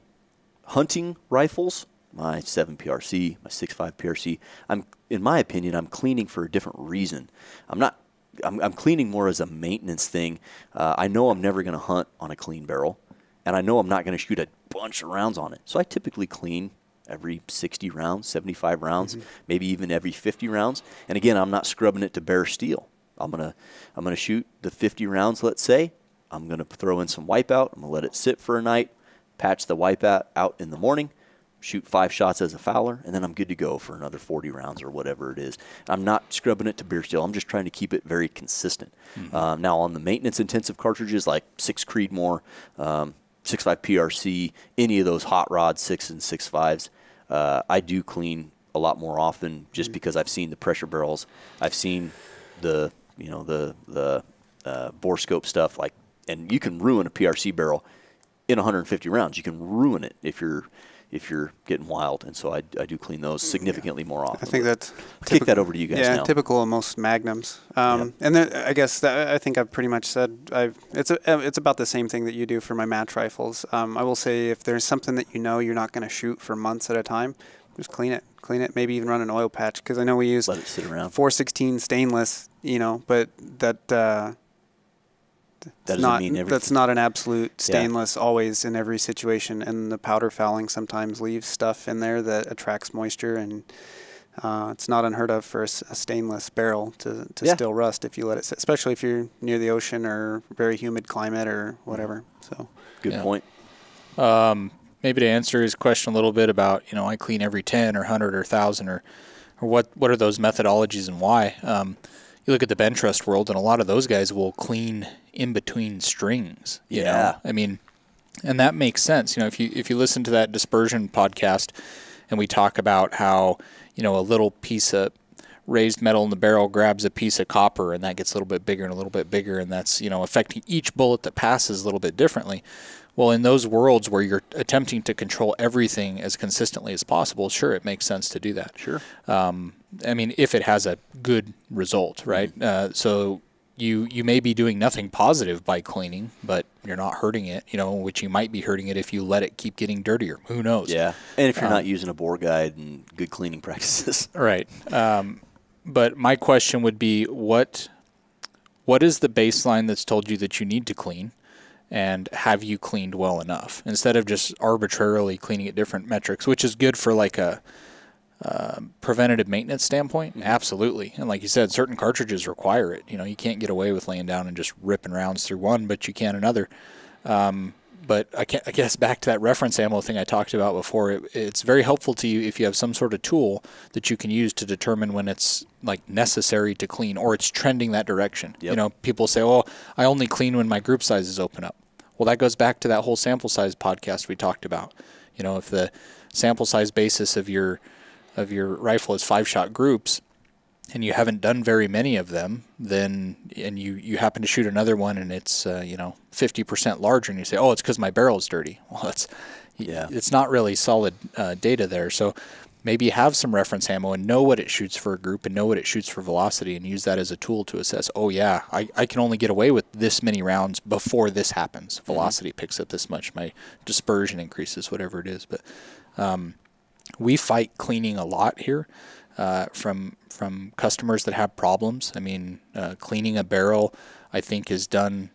hunting rifles, my 7 PRC, my 6.5 PRC, I'm in my opinion, I'm cleaning for a different reason. I'm not. I'm, I'm cleaning more as a maintenance thing. Uh, I know I'm never going to hunt on a clean barrel, and I know I'm not going to shoot a bunch of rounds on it. So I typically clean every 60 rounds, 75 rounds, maybe even every 50 rounds. And again, I'm not scrubbing it to bare steel. I'm gonna I'm gonna shoot the 50 rounds, let's say. I'm gonna throw in some wipeout. I'm gonna let it sit for a night, patch the wipeout out in the morning, shoot five shots as a fouler, and then I'm good to go for another 40 rounds or whatever it is. I'm not scrubbing it to beer steel. I'm just trying to keep it very consistent. Um, now on the maintenance intensive cartridges like six Creedmoor, um, 6.5 PRC, any of those hot rods, six and six fives, uh, I do clean a lot more often just because I've seen the pressure barrels. I've seen the you know the the uh, bore scope stuff like, and you can ruin a PRC barrel in 150 rounds. You can ruin it if you're if you're getting wild, and so I, I do clean those significantly more often. I think that's I'll kick that over to you guys yeah, now. typical of most magnums. Um, And then I guess that, I think I've pretty much said I've it's a, uh, it's about the same thing that you do for my match rifles. Um, I will say if there's something that you know you're not going to shoot for months at a time, just clean it, clean it. Maybe even run an oil patch because I know we use Let it sit around. 416 stainless, you know, but that. Uh, That doesn't not, mean everything. That's not an absolute Yeah. stainless always in every situation, and the powder fouling sometimes leaves stuff in there that attracts moisture, and uh, it's not unheard of for a stainless barrel to, to Yeah. still rust if you let it sit, especially if you're near the ocean or very humid climate or whatever. So Good Yeah. point. maybe to answer his question a little bit about you know I clean every ten or hundred or thousand or or what what are those methodologies and why? Um, you look at the bench rest world, and a lot of those guys will clean in between strings. You Yeah. know, I mean, and that makes sense. You know, if you if you listen to that dispersion podcast, and we talk about how you know a little piece of raised metal in the barrel grabs a piece of copper and that gets a little bit bigger and a little bit bigger and that's you know affecting each bullet that passes a little bit differently well in those worlds where you're attempting to control everything as consistently as possible sure it makes sense to do that Sure. um, I mean, if it has a good result, right? Uh, so you you may be doing nothing positive by cleaning, but you're not hurting it. You know, which you might be hurting it if you let it keep getting dirtier. Who knows? Yeah. And if you're Um, not using a bore guide and good cleaning practices. Right. Um, but my question would be, what what is the baseline that's told you that you need to clean? And have you cleaned well enough instead of just arbitrarily cleaning at different metrics, which is good for like a um, preventative maintenance standpoint? Absolutely. And like you said, certain cartridges require it. You know, you can't get away with laying down and just ripping rounds through one, but you can another. Um, but I, can I guess back to that reference ammo thing I talked about before. It, it's very helpful to you if you have some sort of tool that you can use to determine when it's like necessary to clean or it's trending that direction. You know, people say, "Oh, I only clean when my group sizes open up." Well, that goes back to that whole sample size podcast we talked about. You know, if the sample size basis of your of your rifle is five shot groups, and you haven't done very many of them, then and you you happen to shoot another one and it's uh, you know 50% larger, and you say, oh, it's because my barrel is dirty. Well, it's Yeah. it's not really solid uh, data there. So maybe have some reference ammo and know what it shoots for a group and know what it shoots for velocity and use that as a tool to assess. Oh yeah, I, I can only get away with this many rounds before this happens. Velocity picks up this much, my dispersion increases, whatever it is. But um, we fight cleaning a lot here uh, from from customers that have problems. I mean, uh, cleaning a barrel, I think, is done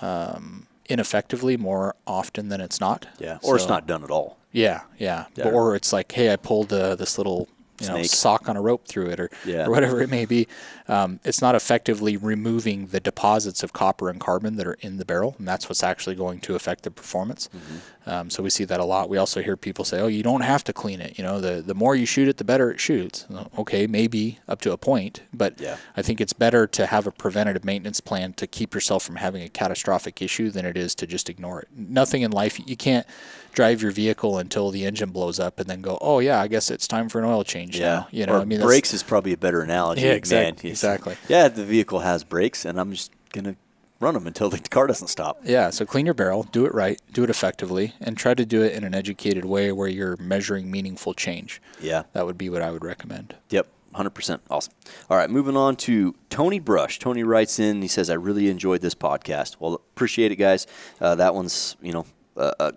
um, ineffectively more often than it's not. Yeah. Or it's not done at all. Yeah, yeah. Yeah. Or it's like, hey, I pulled uh, this little you know sock on a rope through it, or Yeah. or whatever it may be. Um, it's not effectively removing the deposits of copper and carbon that are in the barrel, and that's what's actually going to affect the performance. Mm-hmm. Um, so we see that a lot. We also hear people say, "Oh, you don't have to clean it. You know, the the more you shoot it, the better it shoots." Okay, maybe up to a point, but Yeah. I think it's better to have a preventative maintenance plan to keep yourself from having a catastrophic issue than it is to just ignore it. Nothing in life you can't drive your vehicle until the engine blows up and then go, "Oh yeah, I guess it's time for an oil change." Yeah. now." you know, or I mean, brakes is probably a better analogy. Yeah, Man, exactly. Yeah, the vehicle has brakes, and I'm just gonna run them until the car doesn't stop. Yeah, so clean your barrel, do it right, do it effectively, and try to do it in an educated way where you're measuring meaningful change. Yeah. That would be what I would recommend. Yep, 100%. Awesome. All right, moving on to Tony Brush. Tony writes in, he says, I really enjoyed this podcast. Well, appreciate it, guys. Uh, that one's, you know, uh, uh,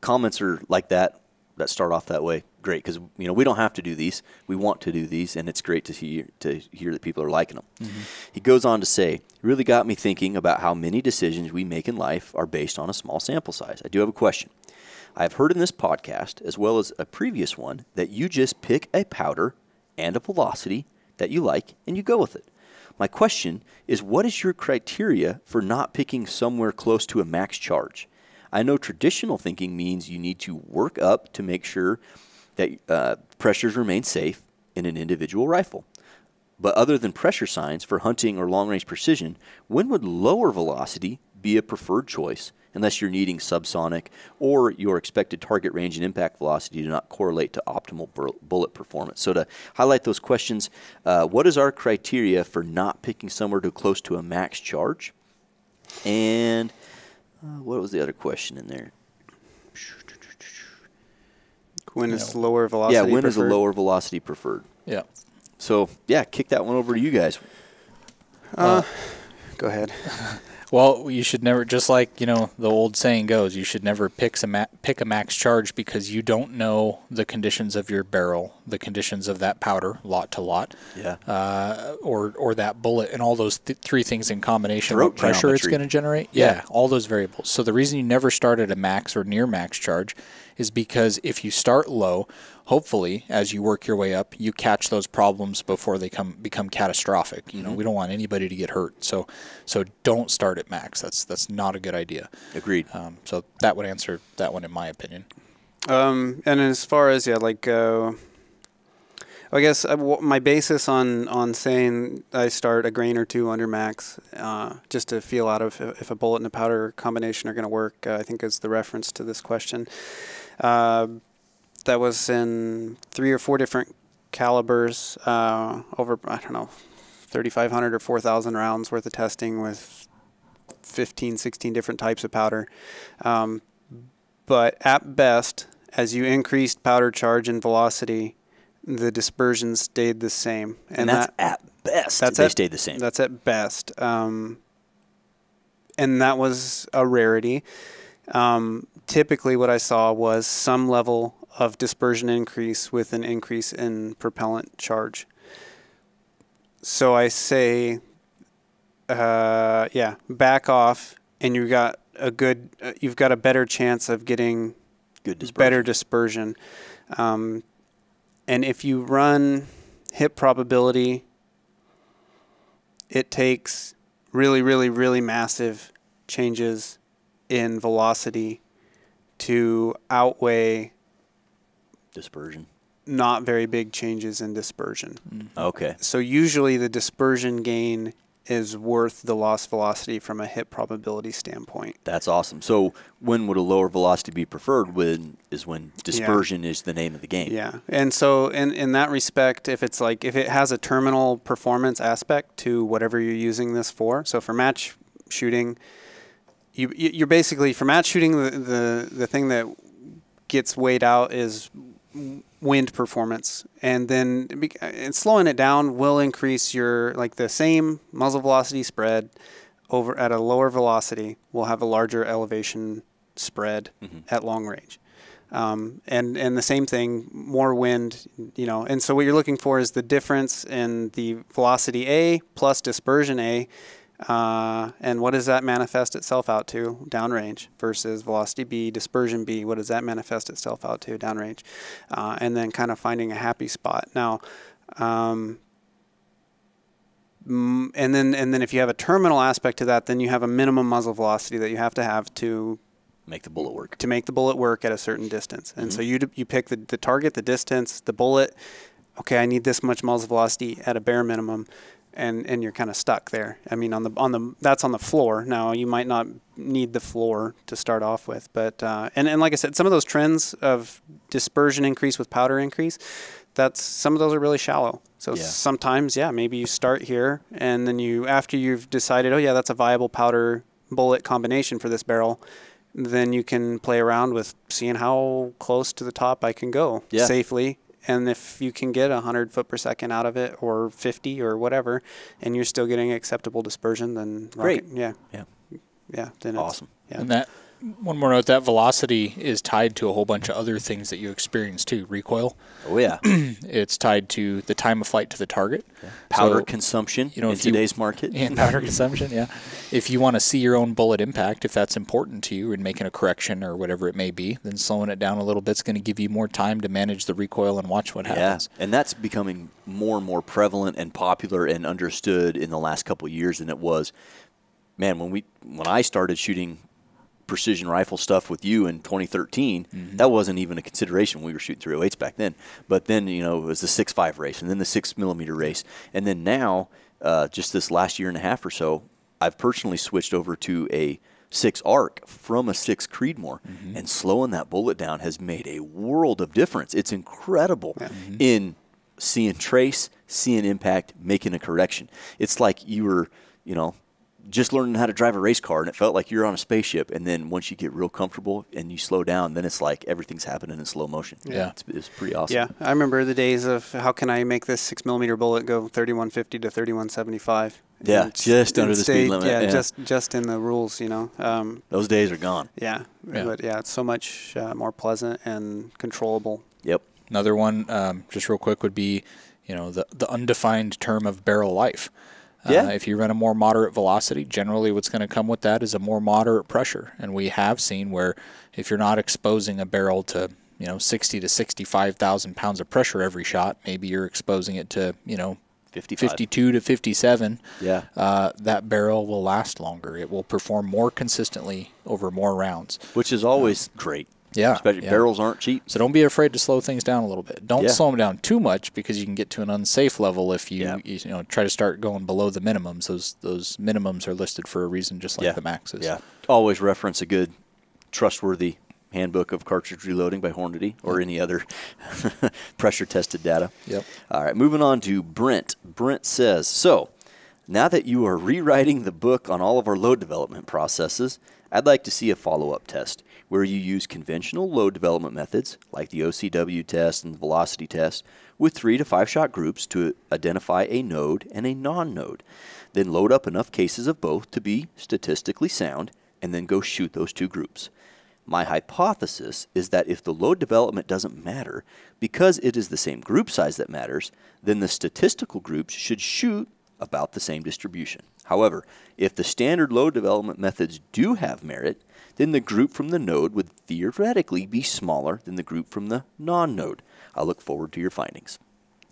comments are like that, that start off that way. Great, because, you know, we don't have to do these. We want to do these, and it's great to hear, to hear that people are liking them. Mm-hmm. He goes on to say, really got me thinking about how many decisions we make in life are based on a small sample size. I do have a question. I've heard in this podcast, as well as a previous one, that you just pick a powder and a velocity that you like and you go with it. My question is what is your criteria for not picking somewhere close to a max charge? I know traditional thinking means you need to work up to make sure that uh, pressures remain safe in an individual rifle. But other than pressure signs for hunting or long range precision, when would lower velocity be a preferred choice unless you're needing subsonic or your expected target range and impact velocity do not correlate to optimal bullet performance. So to highlight those questions, uh, what is our criteria for not picking somewhere too close to a max charge? And uh, what was the other question in there? When is lower velocity? yeah, when is a lower velocity preferred? Yeah. So yeah, kick that one over to you guys. Go ahead. Well, you should never, just like you know the old saying goes, you should never pick a pick a max charge because you don't know the conditions of your barrel, the conditions of that powder, lot to lot, Yeah. uh, or or that bullet, and all those th- three things in combination. Throat what pressure it's going to generate? Yeah. all those variables. So the reason you never start at a max or near max charge is because if you start low, hopefully as you work your way up, you catch those problems before they come become catastrophic. You know, we don't want anybody to get hurt. So so don't start at max. That's that's not a good idea. Agreed. Um, so that would answer that one in my opinion. Um, and as far as yeah, like uh, I guess uh, my basis on on saying I start a grain or two under max, uh, just to feel out of if a bullet and a powder combination are going to work. Uh, I think is the reference to this question. That was in three or four different calibers uh, over I don't know, 3,500 or 4,000 rounds worth of testing with 15, 16 different types of powder. Um, but at best, as you increased powder charge and velocity, the dispersion stayed the same. and, that's at best. that's they at, stayed the same. That's at best. Um, and that was a rarity. Um, typically, what I saw was some level of dispersion increase with an increase in propellant charge. So I say, uh, yeah, back off, and you've got a good, uh, you've got a better chance of getting Good dispersion. better dispersion. Um, and if you run hit probability, it takes really, really, really massive changes in velocity to outweigh dispersion. not very big changes in dispersion. Mm. Okay. So usually the dispersion gain is worth the lost velocity from a hit probability standpoint. That's awesome. So when would a lower velocity be preferred? When is when dispersion is the name of the game. Yeah, and so in in that respect, if it's like if it has a terminal performance aspect to whatever you're using this for, so for match shooting, you you- you're basically for match shooting the the, the thing that gets weighed out is wind performance, and then and slowing it down will increase your like the same muzzle velocity spread over at a lower velocity will have a larger elevation spread at long range. Um, and and the same thing, more wind, you know. And so what you're looking for is the difference in the velocity A plus dispersion A, uh, and what does that manifest itself out to downrange versus velocity B, dispersion B. What does that manifest itself out to downrange? Uh, and then kind of finding a happy spot. Now, um, mm, and then and then if you have a terminal aspect to that, then you have a minimum muzzle velocity that you have to have to Make the bullet work. to make the bullet work at a certain distance. And so you you pick the, the target, the distance, the bullet. Okay, I need this much muzzle velocity at a bare minimum, and and you're kind of stuck there. I mean, on the on the that's on the floor. Now you might not need the floor to start off with, but uh, and and like I said, some of those trends of dispersion increase with powder increase, that's some of those are really shallow. So Yeah. sometimes, yeah, maybe you start here, and then you after you've decided, oh yeah, that's a viable powder bullet combination for this barrel then you can play around with seeing how close to the top I can go Yeah. safely. And if you can get 100 foot per second out of it or 50 or whatever, and you're still getting acceptable dispersion, then Great. yeah, Yeah. yeah, then it's- Awesome. Yeah. And that one more note: that velocity is tied to a whole bunch of other things that you experience too. Recoil. Oh yeah. It's tied to the time of flight to the target. Powder So- consumption you know, in if you- today's market. and powder consumption. Yeah, if you want to see your own bullet impact, if that's important to you, and making a correction or whatever it may be, then slowing it down a little bit is going to give you more time to manage the recoil and watch what Yeah, happens. and that's becoming more and more prevalent and popular and understood in the last couple of years than it was. Man, when we when I started shooting precision rifle stuff with you in 2013, that wasn't even a consideration. We were shooting 308s back then, but then you know it was the six five race, and then the six millimeter race, and then now, uh, just this last year and a half or so, I've personally switched over to a six arc from a six Creedmoor, Mm-hmm. and slowing that bullet down has made a world of difference. It's incredible in seeing trace, seeing impact, making a correction. It's like you were, you know, just learning how to drive a race car, and it felt like you're on a spaceship. And then once you get real comfortable and you slow down, then it's like everything's happening in slow motion. Yeah. it's, it's pretty awesome. Yeah, I remember the days of how can I make this six millimeter bullet go 3150 to 3175. Yeah, And just under and the speed limit, Yeah, yeah. just just in the rules, you know. Um, those days are gone. yeah, Yeah. but yeah, it's so much uh, more pleasant and controllable. Yep. Another one, um, just real quick, would be, you know, the the undefined term of barrel life. Uh, Yeah. if you run a more moderate velocity, generally what's going to come with that is a more moderate pressure. And we have seen where if you're not exposing a barrel to, you know, 60 to 65,000 pounds of pressure every shot, maybe you're exposing it to, you know, 55. 52 to 57. Yeah. Uh, that barrel will last longer. It will perform more consistently over more rounds. Which is always great. Yeah, Especially yeah. barrels aren't cheap. So don't be afraid to slow things down a little bit. Don't Yeah. slow them down too much because you can get to an unsafe level if you Yeah. you, know try to start going below the minimums. Those those minimums are listed for a reason, just like the maxes. Yeah. Always reference a good, trustworthy handbook of cartridge reloading by Hornady or any other pressure tested data. Yep. All right, moving on to Brent. Brent says, So, now that you are rewriting the book on all of our load development processes, I'd like to see a follow up test where you use conventional load development methods like the OCW test and the velocity test with three to five shot groups to identify a node and a non node. Then load up enough cases of both to be statistically sound and then go shoot those two groups. My hypothesis is that if the load development doesn't matter, because it is the same group size that matters, then the statistical groups should shoot about the same distribution. However, if the standard load development methods do have merit, then the group from the node would theoretically be smaller than the group from the non node. I look forward to your findings.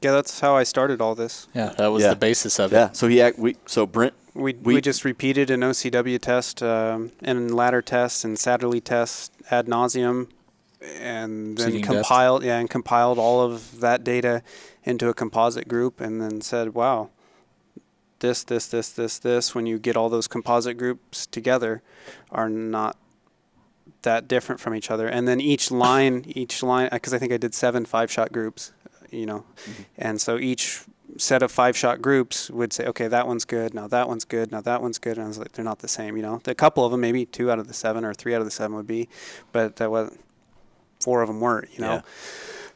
Yeah, that's how I started all this. Yeah, that was Yeah. the basis of Yeah, it. so he act, we so Brent We, we, just repeated an OCW test um, and ladder tests and Satterlee tests ad nauseum, and then Seating depth. compiled yeah and compiled all of that data into a composite group, and then said, "Wow, this this this this this when you get all those composite groups together, are not that different from each other." And then each line, each line, uh, because I think I did seven five shot groups, uh, you know, mm-hmm. and so each set of five shot groups would say, okay, that one's good. Now that one's good. Now that one's good. And I was like, they're not the same, you know. A couple of them, maybe two out of the seven or three out of the seven would be, but that was four of them weren't, you know. Yeah.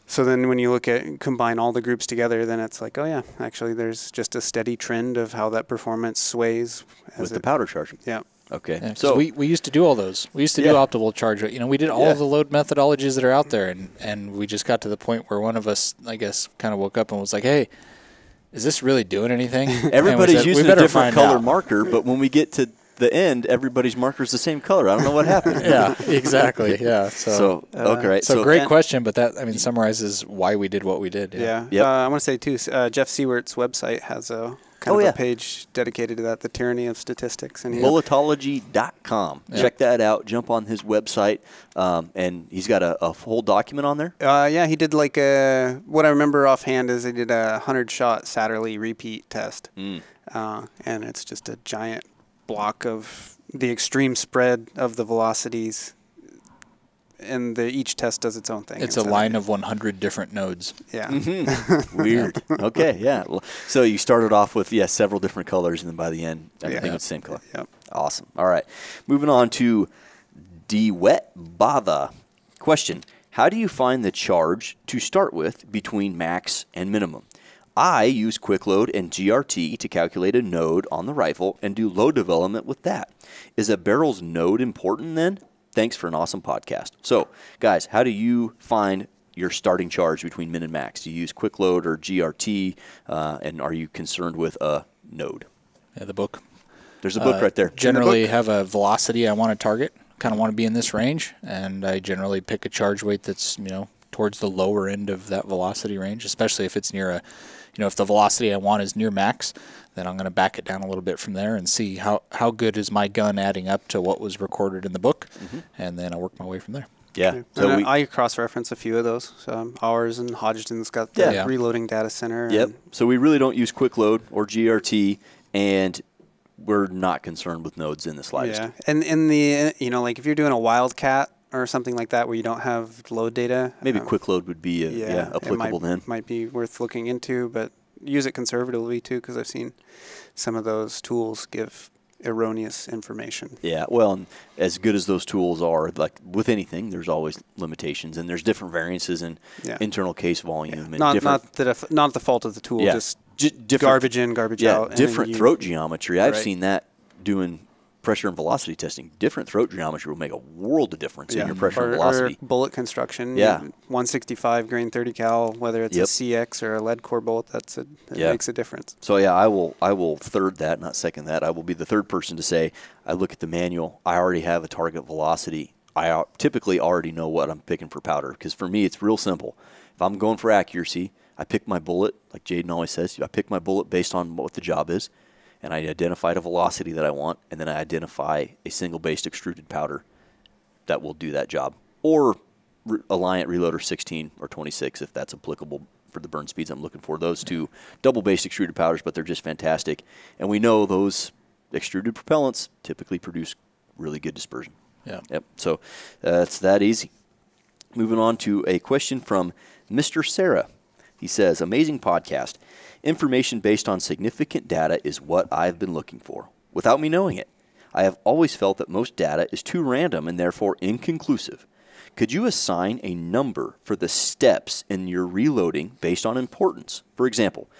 So then when you look at combine all the groups together, then it's like, oh yeah, actually there's just a steady trend of how that performance sways as with the it- powder charging. Yeah. Okay. Yeah, 'cause so we, we used to do all those. We used to Yeah. do optimal charge. You know, we did all Yeah. the load methodologies that are out there, and and we just got to the point where one of us, I guess, kind of woke up and was like, "Hey, is this really doing anything?" Everybody's said, using a different color out." marker, but when we get to the end, everybody's marker is the same color. I don't know what happened. yeah, exactly. Yeah. So, So, okay, right. so, great question, but that I mean summarizes why we did what we did. Yeah. Yep. Uh, I want to say too, uh, Jeff Siewert's website has a kind Oh, of yeah. a page dedicated to that, the tyranny of statistics, and he, Bulletology.com. Check that out. Jump on his website, um, and he's got a, a whole document on there. Uh, yeah, he did like a. What I remember offhand is he did a hundred shot Satterlee repeat test, Mm. uh, and it's just a giant block of the extreme spread of the velocities, and the each test does its own thing. It's a line of 100 different nodes. yeah. Mm-hmm. Weird. okay, yeah. So you started off with yeah several different colors, and then by the end, everything Yeah. was the same color. Yep. Awesome. All right. Moving on to DeWet Bava. Question How do you find the charge to start with between max and minimum? I use QuickLoad and GRT to calculate a node on the rifle and do load development with that. Is a barrel's node important then? Thanks for an awesome podcast. So, guys, how do you find your starting charge between min and max? Do you use quick load or GRT? Uh, and are you concerned with a node? Yeah, the book. There's a book Uh, right there. Generally, have a velocity I want to target. Kind of want to be in this range, and I generally pick a charge weight that's you know towards the lower end of that velocity range, especially if it's near a, you know, if the velocity I want is near max, then I'm going to back it down a little bit from there and see how how good is my gun adding up to what was recorded in the book, and then I'll work my way from there. Yeah. So and we, I cross-reference a few of those. So, um, ours and Hodgdon's got the Yeah. reloading data center. Yep. and- So we really don't use quick load or GRT, and we're not concerned with nodes in the slightest. Yeah, and in the you know like if you're doing a wildcat or something like that where you don't have load data, Maybe um, quick load would be uh, yeah, it applicable might, then. Might be worth looking into, but use it conservatively too, because I've seen some of those tools give erroneous information. Yeah, well, and as good as those tools are, like with anything, there's always limitations, and there's different variances in Yeah. internal case volume and Not different. not the not the fault of the tool, yeah, just different, garbage in, garbage yeah, out. different throat geometry. I've Right. seen that doing pressure and velocity testing. Different throat geometry will make a world of difference in your pressure or, and velocity. Bullet construction. Yeah. 165 grain 30 cal, whether it's Yep. a CX or a lead core bullet, that's a that Yeah. makes a difference. So yeah, I will I will third that, not second that. I will be the third person to say I look at the manual. I already have a target velocity. I typically already know what I'm picking for powder because for me it's real simple. If I'm going for accuracy, I pick my bullet like Jayden always says. I pick my bullet based on what the job is, and I identify the velocity that I want, and then I identify a single based extruded powder that will do that job, or re- Alliant Reloader 16 or 26 if that's applicable for the burn speeds I'm looking for. Those two double based extruded powders, but they're just fantastic. And we know those extruded propellants typically produce really good dispersion. Yeah. Yep. So uh, it's that easy. Moving on to a question from Mr. Sarah. He says, Amazing podcast. Information based on significant data is what I've been looking for, without me knowing it. I have always felt that most data is too random and therefore inconclusive. Could you assign a number for the steps in your reloading based on importance? For example,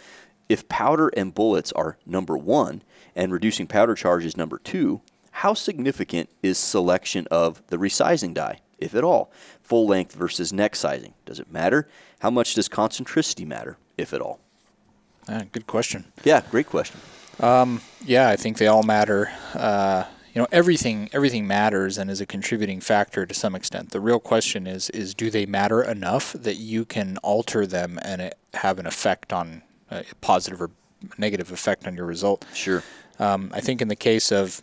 if powder and bullets are number one and reducing powder charge is number two, how significant is selection of the resizing die, if at all? Full length versus neck sizing. Does it matter? How much does concentricity matter, if at all? Yeah, good question. Yeah, great question. Yeah, I think they all matter. Uh, you know, everything everything matters and is a contributing factor to some extent. The real question is is do they matter enough that you can alter them and it have an effect on a positive or negative effect on your result? Sure. Um, I think in the case of,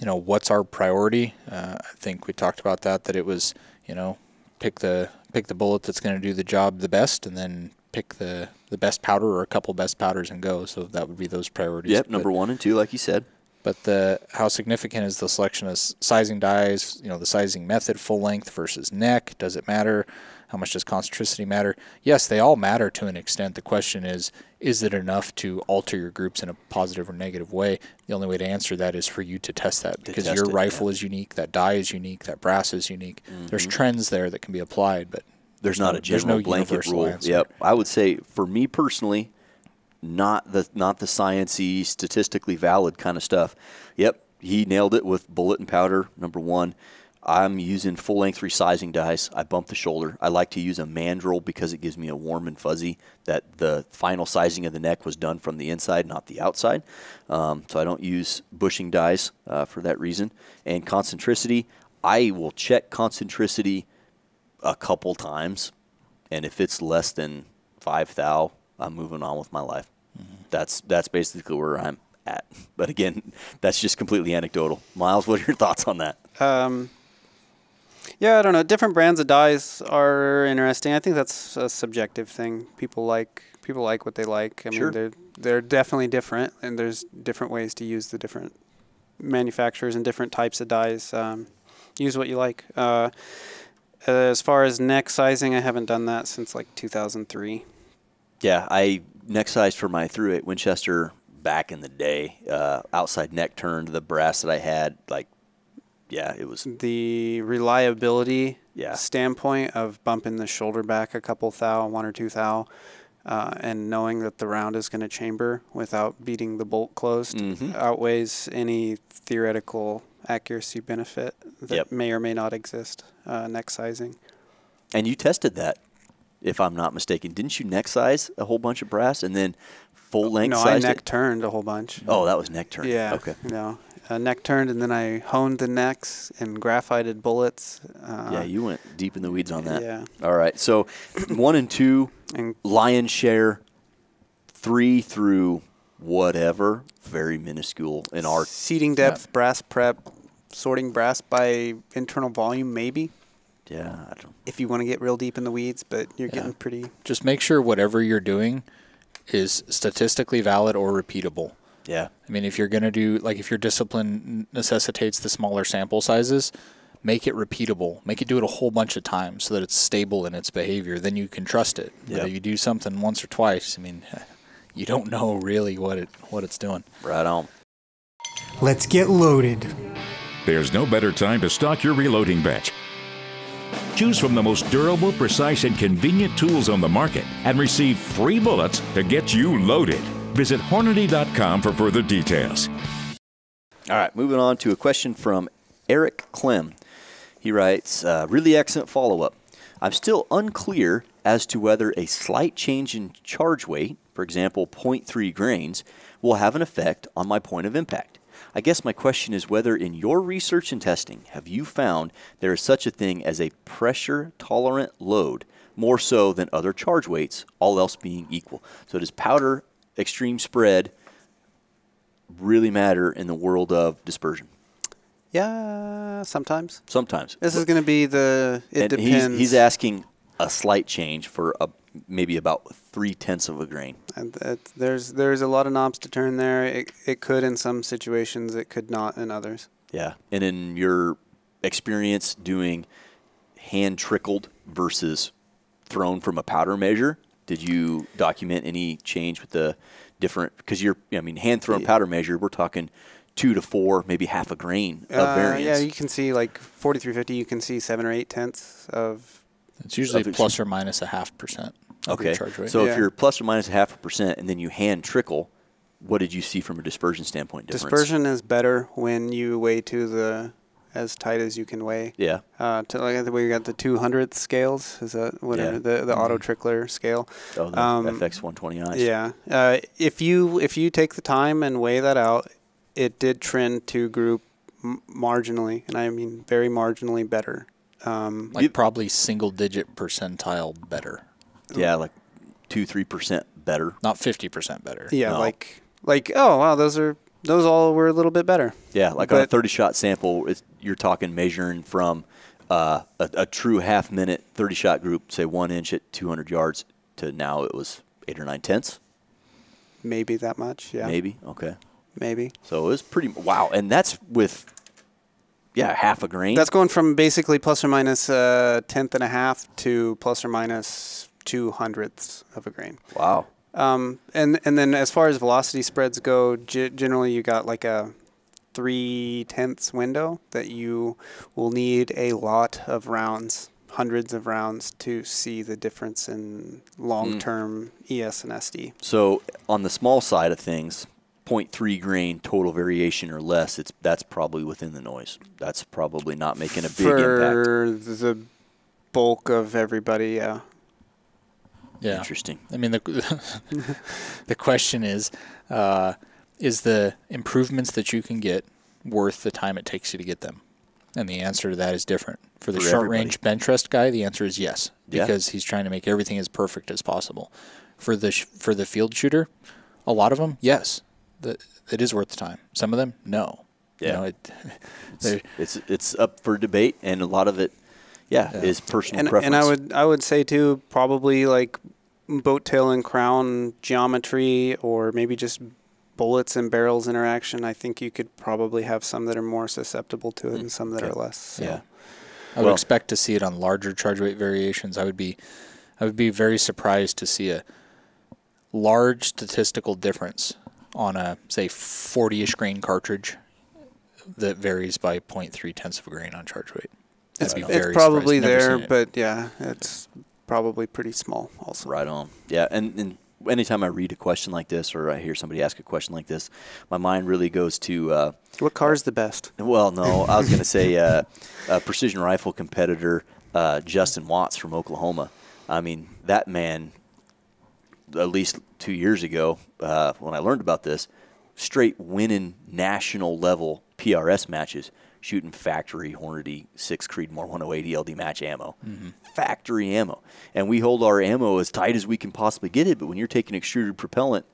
you know, what's our priority? Uh, I think we talked about that. That it was, you know, pick the pick the bullet that's going to do the job the best, and then pick the the best powder or a couple best powders and go. So that would be those priorities. Yep, But- number one and two, like you said. but the how significant is the selection of sizing dies? You know, the sizing method, full length versus neck. Does it matter? How much does concentricity matter? Yes, they all matter to an extent. The question is, is it enough to alter your groups in a positive or negative way? The only way to answer that is for you to test that because test your it, rifle is unique, that die is unique, that brass is unique. There's mm-hmm. trends there that can be applied, but There's not a general there's no blanket rule. answer. Yep. I would say for me personally, not the not the sciency, statistically valid kind of stuff. Yep, he nailed it with bullet and powder. Number one, I'm using full length resizing dies. I bump the shoulder. I like to use a mandrel because it gives me a warm and fuzzy that the final sizing of the neck was done from the inside, not the outside. Um, so I don't use bushing dies uh, for that reason. And concentricity, I will check concentricity a couple times, and if it's less than five thou, I'm moving on with my life. That's that's basically where I'm at. But again, that's just completely anecdotal. Miles, what are your thoughts on that? Um, yeah, I don't know. Different brands of dies are interesting. I think that's a subjective thing. People like people like what they like. I Sure. mean, they're they're definitely different, and there's different ways to use the different manufacturers and different types of dies. Um, use what you like. Uh, as far as neck sizing, I haven't done that since like 2003. Yeah, I neck sized for my 308 Winchester back in the day. Uh, outside neck turned, the brass that I had, like, yeah, it was the reliability Yeah. standpoint of bumping the shoulder back a couple thou, one or two thou, uh, and knowing that the round is going to chamber without beating the bolt closed Mhm. outweighs any theoretical accuracy benefit that Yep. may or may not exist. Uh, neck sizing. And you tested that, if I'm not mistaken. Didn't you neck size a whole bunch of brass and then full length no, I neck it? turned a whole bunch. Oh, that was neck turn. Yeah. Okay. No, uh, neck turned, and then I honed the necks and graphited bullets. Uh, Yeah, you went deep in the weeds on that. Yeah. All right. So one and two, And lion's share, three through whatever, very minuscule in our. seating depth, brass prep, sorting brass by internal volume, maybe. Yeah, I don't. if you want to get real deep in the weeds, but you're getting pretty. just make sure whatever you're doing is statistically valid or repeatable. Yeah. I mean, if you're going to do, like, if your discipline necessitates the smaller sample sizes, make it repeatable. Make it do it a whole bunch of times so that it's stable in its behavior. Then you can trust it. But Yeah. if you do something once or twice, I mean, you don't know really what it what it's doing. Right on. Let's get loaded. There's no better time to stock your reloading bench. Choose from the most durable, precise, and convenient tools on the market and receive free bullets to get you loaded. Visit Hornady.com for further details. All right, moving on to a question from Eric Clem. He writes, uh, really excellent follow up. I'm still unclear as to whether a slight change in charge weight, for example, 0.3 grains, will have an effect on my point of impact. I guess my question is whether in your research and testing have you found there is such a thing as a pressure tolerant load, more so than other charge weights, all else being equal? So does powder extreme spread really matter in the world of dispersion? Yeah, sometimes. Sometimes. This is going to be the. It and he's, depends. he's asking a slight change for a, maybe about three tenths of a grain. And that, there's there's a lot of knobs to turn there. It it could in some situations. It could not in others. Yeah. And in your experience doing hand trickled versus thrown from a powder measure, did you document any change with the different? Because you're, I mean, hand thrown powder measure, we're talking two to four, maybe half a grain of Uh, variance. yeah, you can see like 4350. You can see seven or eight tenths of. It's usually Of plus or minus a half percent of your Okay. charge rate. So Yeah. if you're plus or minus a half a percent and then you hand trickle, what did you see from a dispersion standpoint difference? Dispersion is better when you weigh to the as tight as you can weigh. Yeah. Uh, to like the way you got the two hundredth scales. Is that whatever Yeah. the the auto trickler scale? Oh, the Um, FX 120i. Yeah. Uh, if you if you take the time and weigh that out, it did trend to group m- marginally, and I mean very marginally better. Um, like probably single digit percentile better, Yeah, like two, three percent better. not 50% better. yeah, No. like like oh wow, those are those all were a little bit better. Yeah, like on a 30 shot sample, it's, you're talking measuring from uh, a, a true half minute 30 shot group, say one inch at 200 yards, to now it was eight or nine tenths, Maybe that much. Yeah. maybe. Okay. Maybe. So it was pretty, wow. And that's with, yeah, half a grain. That's going from basically plus or minus a tenth and a half to plus or minus two hundredths of a grain. wow. Um, and and then as far as velocity spreads go, g- generally you got like a three tenths window that you will need a lot of rounds, hundreds of rounds to see the difference in long term ES and SD. So on the small side of things, 0.3 grain total variation or less, it's that's probably within the noise. That's probably not making a big impact. For the bulk of everybody, yeah. Yeah. Interesting. I mean, the the question is, uh, is the improvements that you can get worth the time it takes you to get them? And the answer to that is different. For the For short everybody. range bench rest guy, the answer is yes, Yeah. because he's trying to make everything as perfect as possible. For the sh- for the field shooter, a lot of them, yes, the, it is worth the time. Some of them, no. You Yeah. know, it, It's, it's it's up for debate, and a lot of it, yeah, Yeah. is personal and, preference. and I would I would say too probably like boat tail and crown geometry or maybe just bullets and barrels interaction. I think you could probably have some that are more susceptible to it mm. and some that Okay. are less. So. yeah. I would Well- expect to see it on larger charge weight variations. I would be, I would be very surprised to see a large statistical difference on a say 40-ish grain cartridge that varies by 0.3 tenths of a grain on charge weight. It's, it's probably there, it. but yeah, it's probably pretty small also. Right on. Yeah, and, and anytime I read a question like this or I hear somebody ask a question like this, my mind really goes to, uh, What is the best? well, no, I was going to say uh, a precision rifle competitor, uh, Justin Watts from Oklahoma. I mean, that man, at least two years ago, uh, when I learned about this, straight winning national level PRS matches, shooting factory Hornady 6 Creedmoor 108 ELD match ammo. Factory ammo. And we hold our ammo as tight as we can possibly get it, but when you're taking extruded propellant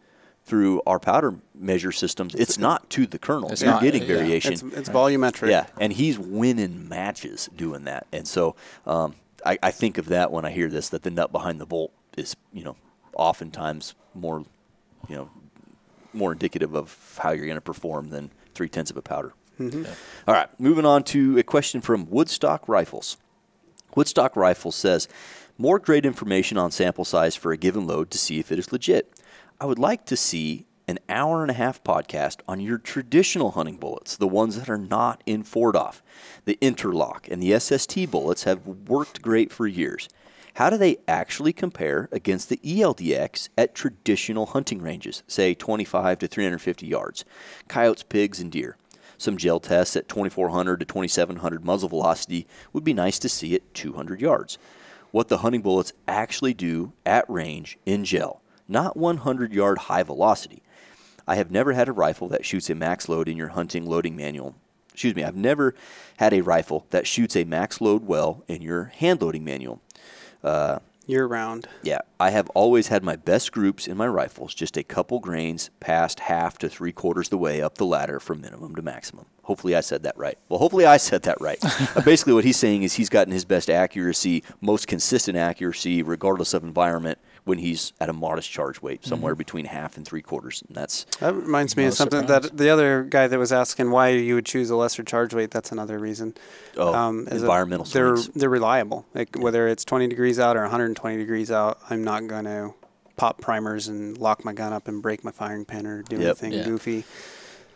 through our powder measure systems, it's not to the kernel. It's You're not, getting yeah. variation. It's, it's volumetric. Yeah, and he's winning matches doing that. And so um, I, I think of that when I hear this, that the nut behind the bolt is, you know, oftentimes more, you know, more indicative of how you're going to perform than three tenths of a powder. Mm-hmm. All right, moving on to a question from Woodstock Rifles. Woodstock Rifles says, more great information on sample size for a given load to see if it is legit. I would like to see an hour and a half podcast on your traditional hunting bullets, the ones that are not in 4DOF. The Interlock and the SST bullets have worked great for years. How do they actually compare against the ELDX at traditional hunting ranges, say 25 to 350 yards? Coyotes, pigs, and deer. Some gel tests at 2400 to 2700 muzzle velocity would be nice to see at 200 yards. What the hunting bullets actually do at range in gel, not 100 yard high velocity. I have never had a rifle that shoots a max load in your hunting loading manual. Excuse me, I've never had a rifle that shoots a max load well in your hand loading manual. Uh, Year round. yeah, I have always had my best groups in my rifles, just a couple grains past half to three quarters the way up the ladder from minimum to maximum. Hopefully, I said that right. Well, hopefully, I said that right. uh, basically, what he's saying is he's gotten his best accuracy, most consistent accuracy, regardless of environment, when he's at a modest charge weight, somewhere between half and three quarters. And that's That reminds me No of something surprise. that the other guy that was asking why you would choose a lesser charge weight. That's another reason. Oh, is that environmental They're swings. they're reliable. Like whether it's 20 degrees out or 120 degrees out, I'm not going to pop primers and lock my gun up and break my firing pin or do Yep. anything Yeah. goofy.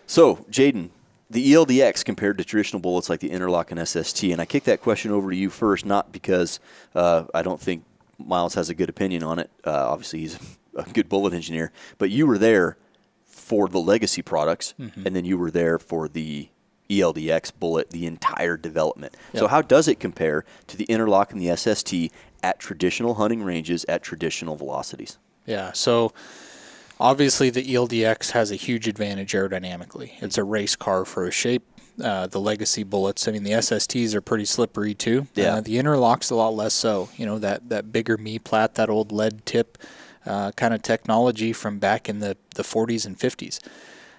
So, Jayden, the E ELDX compared to traditional bullets like the Interlock and SST, and I kick that question over to you first, not because uh, I don't think Miles has a good opinion on it. Uh, obviously, he's a good bullet engineer, but you were there for the legacy products, and then you were there for the ELDX bullet, the entire development. So, how does it compare to the Interlock and the SST at traditional hunting ranges at traditional velocities? Yeah. So obviously the ELDX has a huge advantage aerodynamically. It's a race car for a shape. Uh, the legacy bullets, I mean, the SSTs are pretty slippery too. Yeah. Uh, the interlock's a lot less so. You know that that bigger meplat, that old lead tip uh, kind of technology from back in the the 40s and 50s.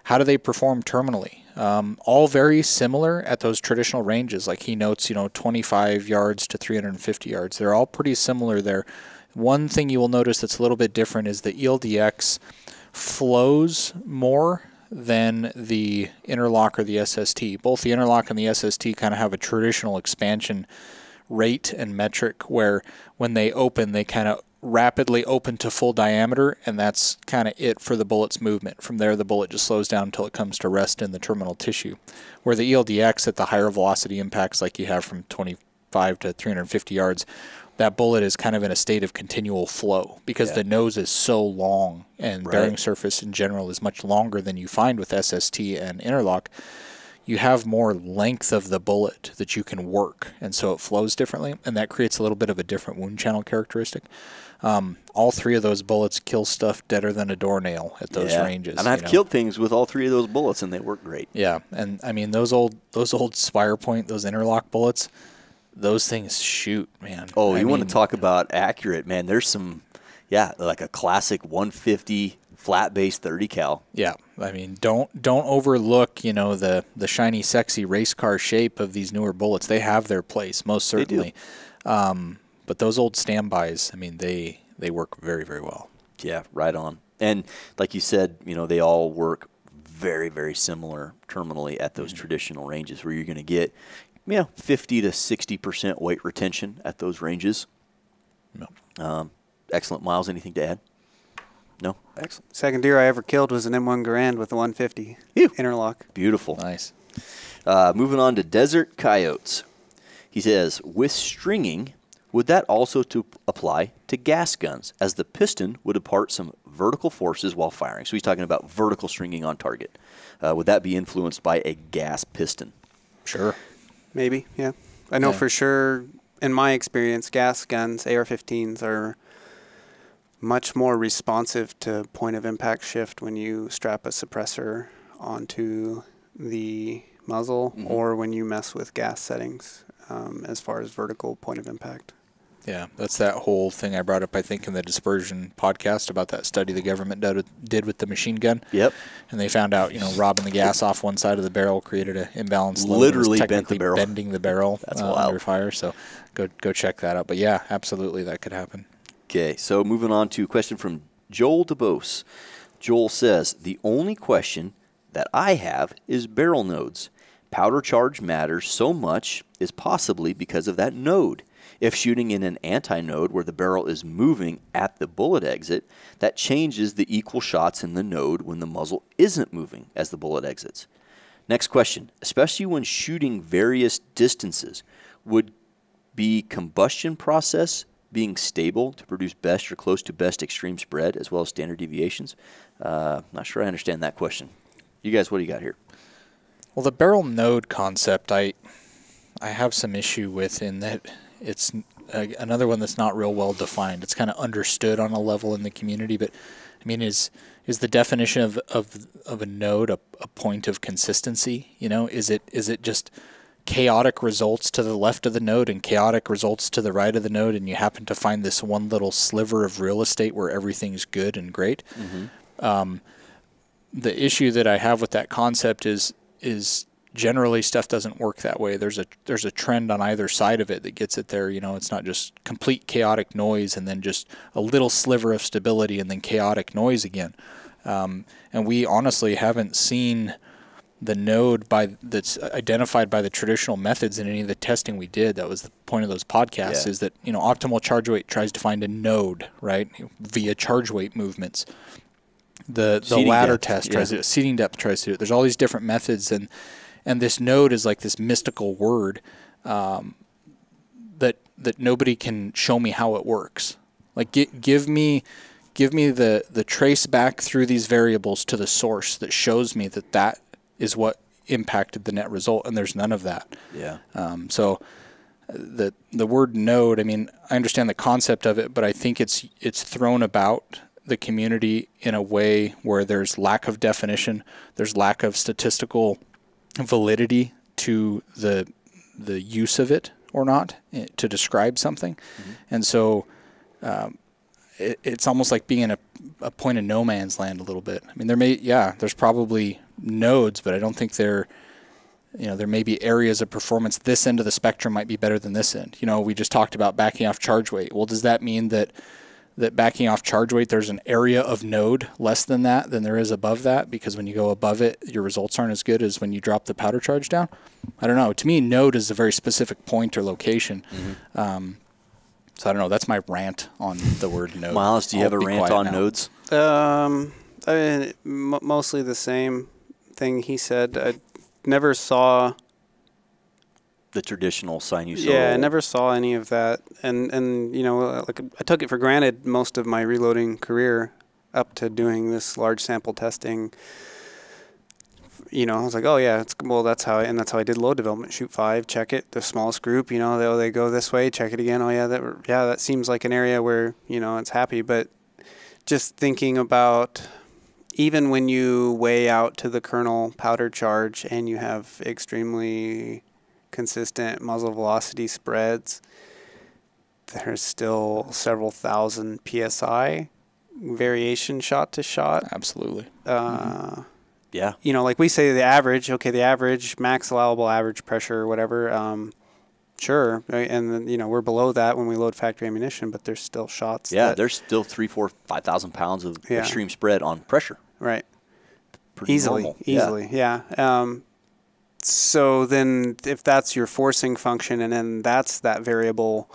How do they perform terminally? Um, all very similar at those traditional ranges. Like he notes, you know, 25 yards to 350 yards. They're all pretty similar there. One thing you will notice that's a little bit different is the ELDX flows more than the interlock or the SST. Both the interlock and the SST kind of have a traditional expansion rate and metric where when they open, they kind of rapidly open to full diameter, and that's kind of it for the bullet's movement. From there, the bullet just slows down until it comes to rest in the terminal tissue. Where the ELDX at the higher velocity impacts, like you have from 25 to 350 yards, that bullet is kind of in a state of continual flow because the nose is so long and bearing surface in general is much longer than you find with SST and interlock you have more length of the bullet that you can work, and so it flows differently, and that creates a little bit of a different wound channel characteristic. Um, all three of those bullets kill stuff deader than a doornail at those Yeah. ranges. And I've know? killed things with all three of those bullets, and they work great. Yeah, and I mean those old those old Spire Point, those interlock bullets, those things shoot, man. Oh, I you want to talk about accurate, man? There's some, yeah, like a classic 150 flat base 30 cal. Yeah, I mean, don't don't overlook you know the the shiny, sexy race car shape of these newer bullets. They have their place, most They do. certainly. Um, but those old standbys, I mean, they they work very very well. Yeah, right on. And like you said, you know, they all work very, very similar terminally at those traditional ranges where you're going to get, you know, 50 to 60% weight retention at those ranges. No. Um, excellent. Miles, anything to add? No? Excellent. Second deer I ever killed was an M1 Garand with a 150 Phew. interlock. Beautiful. Nice. Uh, moving on to desert coyotes. He says, with stringing, would that also to apply to gas guns, as the piston would impart some vertical forces while firing? So he's talking about vertical stringing on target. Uh, would that be influenced by a gas piston? Sure. Maybe, yeah. I know Yeah. for sure, in my experience, gas guns, AR 15s, are much more responsive to point of impact shift when you strap a suppressor onto the muzzle Mm-hmm. or when you mess with gas settings um, as far as vertical point of impact. Yeah, that's that whole thing I brought up, I think, in the dispersion podcast about that study the government did, did with the machine gun. Yep. And they found out, you know, robbing the gas off one side of the barrel created an imbalance. load. It was Literally bent the technically barrel. Bending the barrel That's uh, wild. under fire. So go go check that out. But yeah, absolutely, that could happen. Okay, so moving on to a question from Joel DeBose. Joel says the only question that I have is barrel nodes. Powder charge matters so much is possibly because of that node. If shooting in an anti node where the barrel is moving at the bullet exit, that changes the equal shots in the node when the muzzle isn't moving as the bullet exits. Next question, especially when shooting various distances, would be combustion process being stable to produce best or close to best extreme spread as well as standard deviations? Uh, not sure I understand that question. You guys, what do you got here? Well, the barrel node concept, I I have some issue with in that it's uh, another one that's not real well defined. It's kind of understood on a level in the community, but I mean, is is the definition of of, of a node a, a point of consistency? You know, is it is it just chaotic results to the left of the node and chaotic results to the right of the node, and you happen to find this one little sliver of real estate where everything's good and great? Mm-hmm. Um, the issue that I have with that concept is is generally stuff doesn't work that way. There's a there's a trend on either side of it that gets it there. You know, it's not just complete chaotic noise and then just a little sliver of stability and then chaotic noise again. Um, and we honestly haven't seen the node by that's identified by the traditional methods in any of the testing we did. That was the point of those podcasts. Yeah. Is that you know optimal charge weight tries to find a node right via charge weight movements. The the Seating ladder depth, test yeah. tries to seating depth tries to do it. There's all these different methods and and this node is like this mystical word um, that that nobody can show me how it works. Like gi- give me give me the the trace back through these variables to the source that shows me that that is what impacted the net result, and there's none of that. Yeah. Um, so uh, the the word node, I mean, I understand the concept of it, but I think it's it's thrown about the community in a way where there's lack of definition, there's lack of statistical validity to the the use of it or not eh, to describe something, and so um, it, it's almost like being in a, a point of no man's land a little bit. I mean, there may yeah, there's probably nodes, but I don't think they're you know there may be areas of performance this end of the spectrum might be better than this end. You know we just talked about backing off charge weight. Well does that mean that that backing off charge weight there's an area of node less than that than there is above that because when you go above it your results aren't as good as when you drop the powder charge down i don't know to me node is a very specific point or location um, so i don't know that's my rant on the word node Miles, do you I'll have a rant on now. nodes? Um, I mean, m- mostly the same thing he said. I never saw. The traditional sinusoid. Yeah, I never saw any of that, and and you know, like I took it for granted most of my reloading career up to doing this large sample testing. You know, I was like, oh yeah, it's well, that's how, I, and that's how I did load development. Shoot five, check it, the smallest group. You know, they oh, they go this way, check it again. Oh yeah, that yeah, that seems like an area where you know it's happy, but just thinking about even when you weigh out to the kernel powder charge and you have extremely consistent muzzle velocity spreads, there's still several thousand psi variation shot to shot. absolutely Uh, Yeah. You know, like we say the average, okay, the average, max allowable average pressure or whatever. Um, sure. And then, you know, we're below that when we load factory ammunition, but there's still shots. Yeah, there's still three, four, five thousand pounds of Yeah. extreme spread on pressure. Right. Pretty easily, normal. Yeah. easily, yeah. Um, so then, if that's your forcing function, and then that's that variable,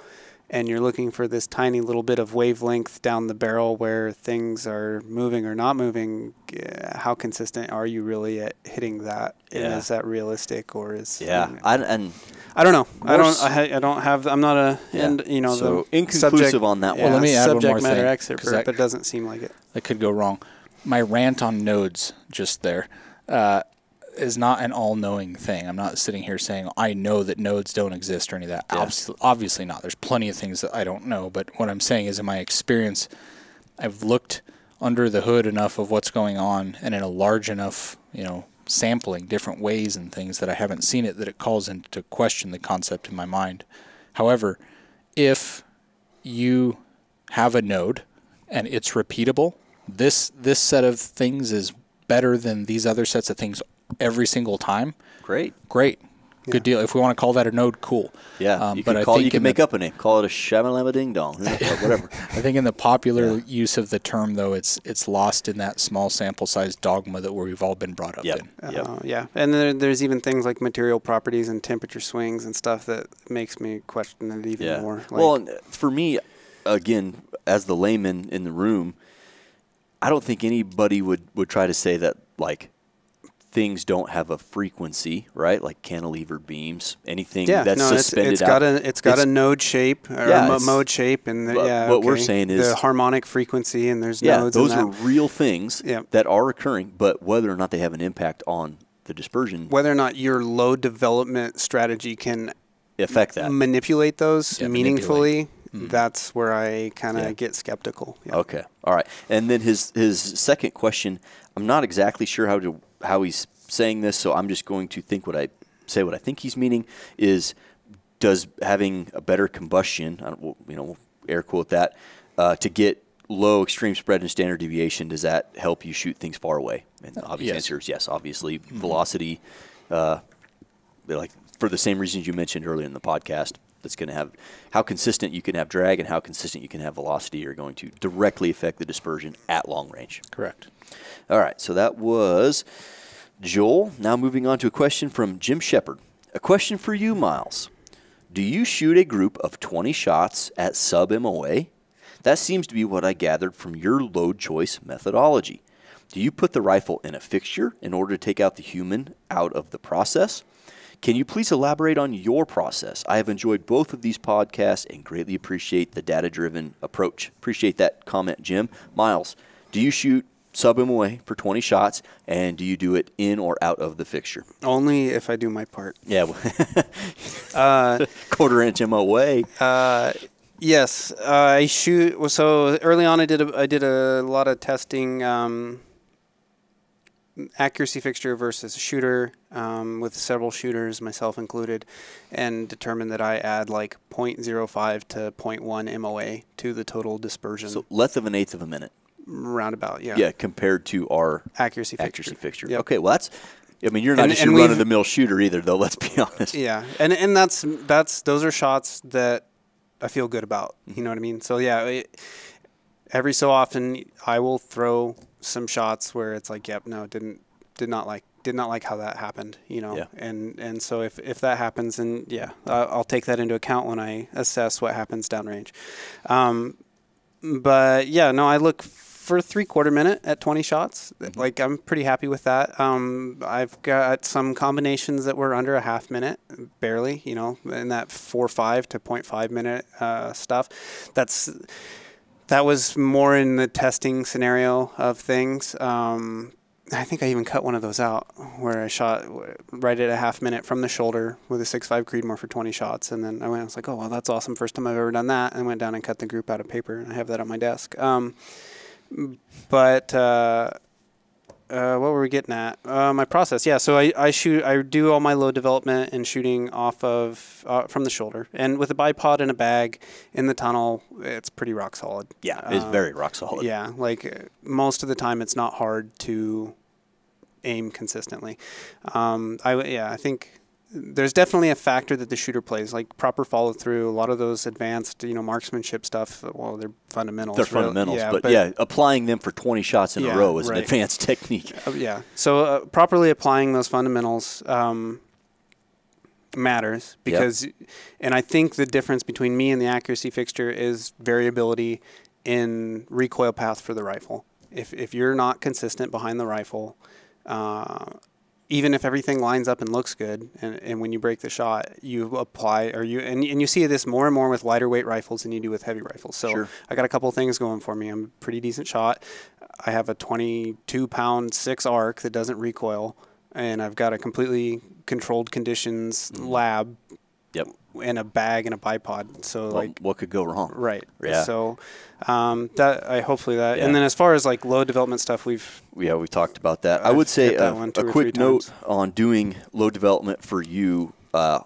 and you're looking for this tiny little bit of wavelength down the barrel where things are moving or not moving, uh, how consistent are you really at hitting that? And Yeah. is that realistic, or is Yeah, I, and I don't know. I don't. s- I, ha- I don't have. I'm not a. Yeah. And you know So the inconclusive subject, on that one. Well, let me add one subject more matter thing, expert, 'cause that- but it doesn't seem like it. that could go wrong. My rant on nodes just there uh, is not an all-knowing thing. I'm not sitting here saying I know that nodes don't exist or any of that. Yeah. Obviously, obviously not. There's plenty of things that I don't know. But what I'm saying is, in my experience, I've looked under the hood enough of what's going on, and in a large enough, you know, sampling different ways and things that I haven't seen it that it calls into question the concept in my mind. However, if you have a node and it's repeatable, this this set of things is better than these other sets of things every single time. great. Great, good deal. If we want to call that a node, cool. Yeah, Um, you but can I call think you can make the, up a name. Call it a shamalama ding dong, whatever. I think in the popular use of the term, though, it's it's lost in that small sample size dogma that we've all been brought up Yep. in. Yep. Uh, yeah, and there, there's even things like material properties and temperature swings and stuff that makes me question it even yeah. more. Like, well, for me, again, as the layman in the room, I don't think anybody would would try to say that like things don't have a frequency, right? Like cantilever beams, anything yeah, that's no, it's, suspended it's out. got a it's got It's- a node shape or Yeah, a mo- mode shape, and the, yeah, what we're saying is- the harmonic frequency, and there's yeah, nodes. those are real things Yeah. that are occurring, but whether or not they have an impact on the dispersion whether or not your load development strategy can affect that. manipulate those Yeah, meaningfully. Mm-hmm. That's where I kind of get skeptical. Yeah. Okay. All right. And then his his second question, I'm not exactly sure how to how he's saying this, so I'm just going to think what I say what I think he's meaning is does having a better combustion, I don't, you know, air quote that, uh, to get low extreme spread and standard deviation, does that help you shoot things far away? And the obvious yes. answer is yes. Obviously, velocity, uh, like for the same reasons you mentioned earlier in the podcast. That's going to have how consistent you can have drag and how consistent you can have velocity are going to directly affect the dispersion at long range. Correct. All right, so that was Joel. Now moving on to a question from Jim Shepard. A question for you, Miles. Do you shoot a group of 20 shots at sub MOA? That seems to be what I gathered from your load choice methodology. Do you put the rifle in a fixture in order to take out the human out of the process? Can you please elaborate on your process? I have enjoyed both of these podcasts and greatly appreciate the data driven approach. Appreciate that comment, Jim. Miles, do you shoot sub MOA for 20 shots and do you do it in or out of the fixture? Only if I do my part. Yeah, Uh, quarter inch MOA. Uh, yes, uh, I shoot. So early on, I did a, I did a lot of testing, um, accuracy fixture versus a shooter, um, with several shooters, myself included, and determined that I add like 0.05 to 0.1 MOA to the total dispersion. So less of an eighth of a minute. roundabout, yeah. Yeah, compared to our Accuracy fixture. accuracy fixture. Yep. Okay, well that's. I mean, you're not And- just and your run of the mill shooter either, though. Let's be honest. Yeah, and and that's that's those are shots that I feel good about. You know what I mean? So yeah, it, every so often I will throw some shots where it's like, yep, no, didn't did not like did not like how that happened. You know, Yeah. and and so if if that happens, and yeah, I'll take that into account when I assess what happens downrange. Um, but yeah, no, I look for three quarter minute at 20 shots. Like I'm pretty happy with that. Um, I've got some combinations that were under a half minute, barely, you know, in that four five to 0.5 minute uh, stuff. That's that was more in the testing scenario of things. Um, I think I even cut one of those out where I shot right at a half minute from the shoulder with a 6.5 Creedmoor for 20 shots. And then I went, I was like, oh, well, that's awesome. First time I've ever done that. And went down and cut the group out of paper. And I have that on my desk. Um, but uh, uh, what were we getting at? Uh, my process, yeah. So I, I shoot, I do all my load development and shooting off of uh, from the shoulder, and with a bipod and a bag in the tunnel, it's pretty rock solid. Yeah, it's Um, very rock solid. Yeah, like uh, most of the time, it's not hard to aim consistently. Um, I yeah, I think there's definitely a factor that the shooter plays, like proper follow through. A lot of those advanced, you know, marksmanship stuff. Well, they're fundamentals. They're really. fundamentals, Yeah, but, yeah, applying them for 20 shots in Yeah, a row is right. an advanced technique. Uh, yeah. So uh, properly applying those fundamentals um, matters because, and I think the difference between me and the accuracy fixture is variability in recoil path for the rifle. If if you're not consistent behind the rifle, uh, even if everything lines up and looks good, and, and when you break the shot, you apply or you and, and you see this more and more with lighter weight rifles than you do with heavy rifles. So Sure. I got a couple of things going for me. I'm a pretty decent shot. I have a 22 pound six ARC that doesn't recoil, and I've got a completely controlled conditions mm. lab Yep. And a bag and a bipod. So Well, like what could go wrong? right. Yeah. So um, that I hopefully that, Yeah. and then as far as like low development stuff, we've Yeah, we talked about that. I I've would say one a quick note times. on doing low development for you uh,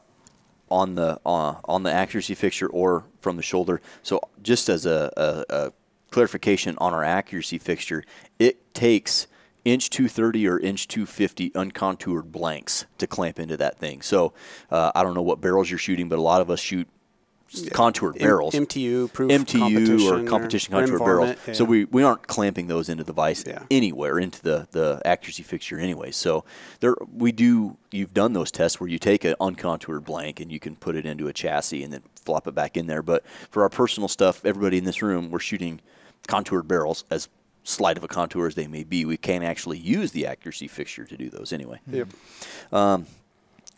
on the uh, on the accuracy fixture or from the shoulder. So just as a, a, a clarification on our accuracy fixture, it takes inch 230 or inch 250 uncontoured blanks to clamp into that thing. So uh, I don't know what barrels you're shooting, but a lot of us shoot contoured M- barrels. MTU proof MTU competition or competition or contour rim barrels. varmint, So we, we aren't clamping those into the vise Yeah. anywhere into the, the accuracy fixture anyway. So there we do you've done those tests where you take an uncontoured blank and you can put it into a chassis and then flop it back in there. But for our personal stuff, everybody in this room, we're shooting contoured barrels as slight of a contour as they may be. We can't actually use the accuracy fixture to do those anyway. Yep.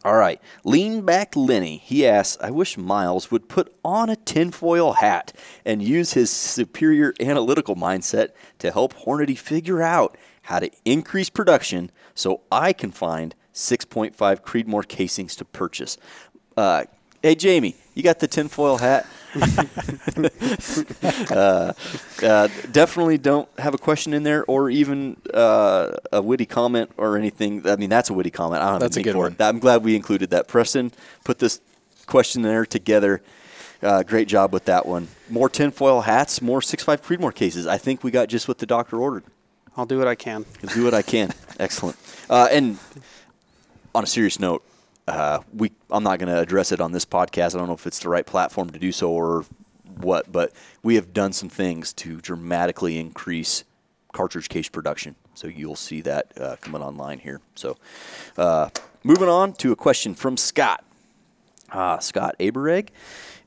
All right. Lean back Lenny. He asks, I wish Miles would put on a tinfoil hat and use his superior analytical mindset to help Hornady figure out how to increase production so I can find 6.5 Creedmoor casings to purchase. Uh, hey, Jamie, you got the tinfoil hat? uh, uh, definitely don't have a question in there or even uh, a witty comment or anything. I mean, that's a witty comment. I don't have That's a good for one. it. I'm glad we included that. Preston put this question there together. Uh, great job with that one. More tinfoil hats, more 6.5 Creedmoor cases. I think we got just what the doctor ordered. I'll do what I can. I'll do what I can. Excellent. Uh, and on a serious note, uh, we I'm not going to address it on this podcast. I don't know if it's the right platform to do so or what, but we have done some things to dramatically increase cartridge case production. So you'll see that uh, coming online here. So uh, moving on to a question from Scott. Uh, Scott Abereg,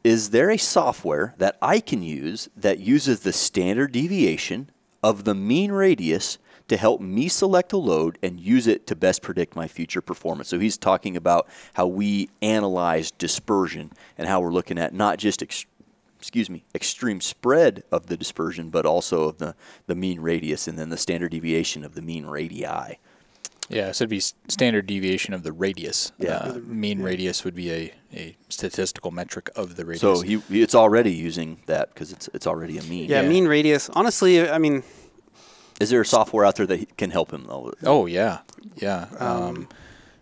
is there a software that I can use that uses the standard deviation of the mean radius to help me select a load and use it to best predict my future performance? So he's talking about how we analyze dispersion and how we're looking at not just ex- excuse me, extreme spread of the dispersion, but also of the, the mean radius and then the standard deviation of the mean radii. Yeah, so it'd be standard deviation of the radius. Yeah. Uh, mean radius would be a, a statistical metric of the radius. So he, it's already using that because it's, it's already a mean. Yeah, mean radius. Honestly, I mean, Is there a software out there that can help him though? Oh yeah, yeah. Um,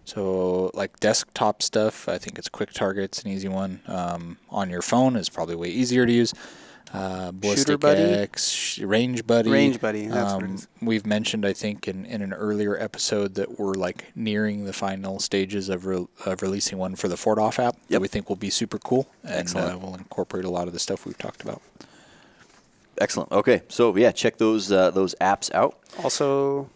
so like desktop stuff, I think it's Quick Target's an easy one. Um, on your phone is probably way easier to use. Uh, Ballistic Buddy? X, Range Buddy. Range Buddy, that's what it Um. We've mentioned, I think, in, in an earlier episode that we're like nearing the final stages of, re- of releasing one for the 4DOF app that we think will be super cool, and uh, we'll incorporate a lot of the stuff we've talked about. Excellent. Okay, so yeah, check those uh, those apps out also,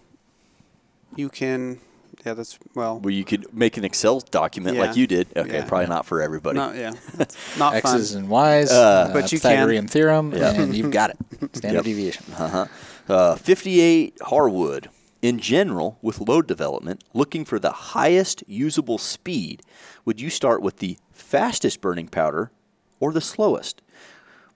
you can. Yeah, that's well. where you could make an Excel document like you did. Okay, Yeah. probably not for everybody. Not yeah, that's not X's fun. and Y's, Uh, uh, But you can. Pythagorean theorem, Yeah. and you've got it. Standard Yep. deviation. Uh-huh. Uh, 58 Harwood. In general, with load development, looking for the highest usable speed, would you start with the fastest burning powder or the slowest?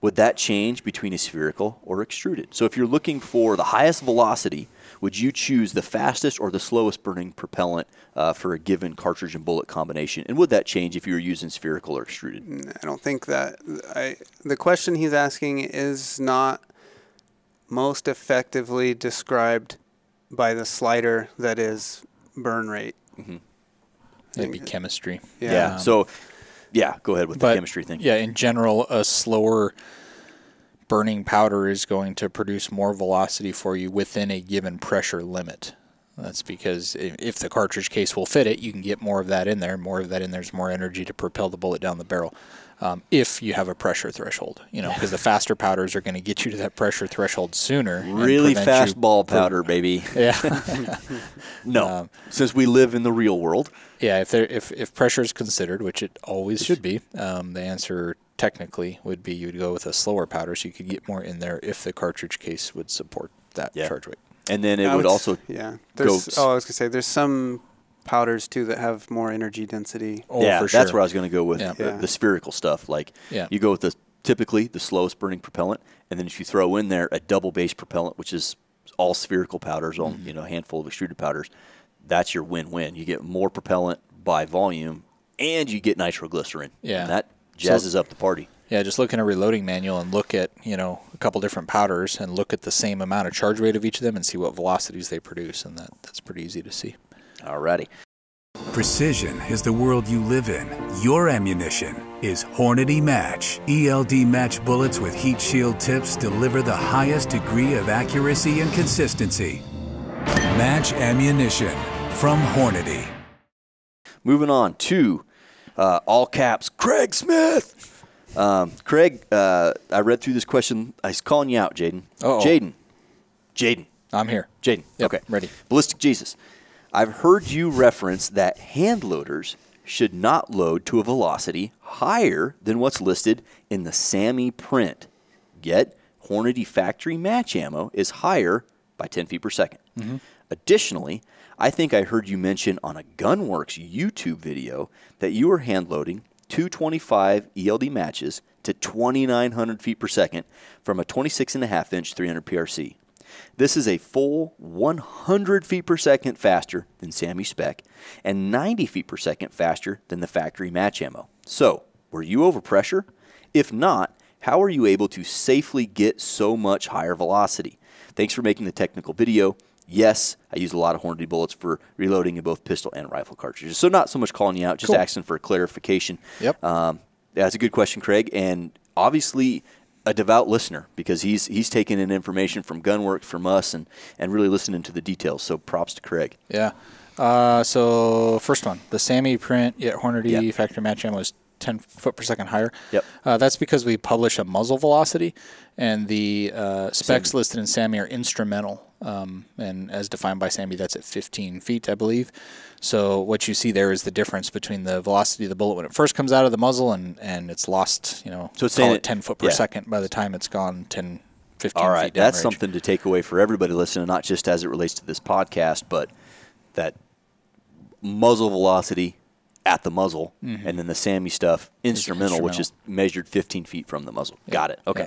Would that change between a spherical or extruded? So if you're looking for the highest velocity, would you choose the fastest or the slowest burning propellant uh, for a given cartridge and bullet combination? And would that change if you were using spherical or extruded? I don't think that I. The question he's asking is not most effectively described by the slider that is burn rate. That'd be chemistry. Yeah. Yeah. Um, so, yeah, go ahead with the chemistry thing. Yeah, in general, a slower burning powder is going to produce more velocity for you within a given pressure limit. That's because if, the cartridge case will fit it, you can get more of that in there. More of that in there's more energy to propel the bullet down the barrel. Um, if you have a pressure threshold, you know, because the faster powders are going to get you to that pressure threshold sooner. Really fast you ball powder, baby. Yeah. No, Um, since we live in the real world. Yeah, if there if if pressure is considered, which it always should be, um, the answer technically would be you'd go with a slower powder, so you could get more in there if the cartridge case would support that Yeah. charge weight. And then it I would s- also yeah. There's, s- oh, I was gonna say there's some powders too that have more energy density. Oh, yeah, for that's where I was going to go with Yeah. the, Yeah. the spherical stuff. Like, Yeah. you go with the typically the slowest burning propellant, and then if you throw in there a double base propellant, which is all spherical powders, on Mm-hmm. you know a handful of extruded powders, that's your win-win. You get more propellant by volume, and you get nitroglycerin. Yeah. and that So- jazzes up the party. Yeah, just look in a reloading manual and look at you know a couple different powders and look at the same amount of charge weight of each of them and see what velocities they produce, and that that's pretty easy to see. Alrighty. Precision is the world you live in. Your ammunition is Hornady Match. ELD match bullets with heat shield tips deliver the highest degree of accuracy and consistency. Match ammunition from Hornady. Moving on to uh, all caps, Craig Smith. Um, Craig, uh, I read through this question. I was calling you out, Jayden. Uh-oh. Jayden. Jayden. I'm here. Jayden. Yep, okay. ready. Ballistic Jesus. I've heard you reference that hand loaders should not load to a velocity higher than what's listed in the SAAMI print. Yet, Hornady factory match ammo is higher by 10 feet per 2nd mm-hmm. Additionally, I think I heard you mention on a GunWerks YouTube video that you were hand loading 225 ELD matches to 2,900 feet per second from a 26.5 inch 300 PRC. This is a full 100 feet per second faster than SAAMI spec and 90 feet per second faster than the factory match ammo. So, were you over pressure? If not, how are you able to safely get so much higher velocity? Thanks for making the technical video. Yes, I use a lot of Hornady bullets for reloading in both pistol and rifle cartridges. So not so much calling you out, just Cool. asking for clarification. Yep. Um, that's a good question, Craig, and obviously a devout listener because he's he's taking in information from GunWerks from us and and really listening to the details. So props to Craig. Yeah. Uh, so first one, the SAAMI print yet Hornady Yeah. factory match ammo is 10 foot per second higher. Yep. Uh, that's because we publish a muzzle velocity, and the uh, specs listed in SAAMI are instrumental, um, and as defined by SAAMI, that's at 15 feet, I believe. So what you see there is the difference between the velocity of the bullet when it first comes out of the muzzle and, and it's lost, you know, So it's call it it- 10 foot per yeah. second by the time it's gone 10, 15 All right, that's something to take away for everybody listening, not just as it relates to this podcast, but that muzzle velocity at the muzzle, and then the SAAMI stuff instrumental, which is measured 15 feet from the muzzle. Got it. Okay.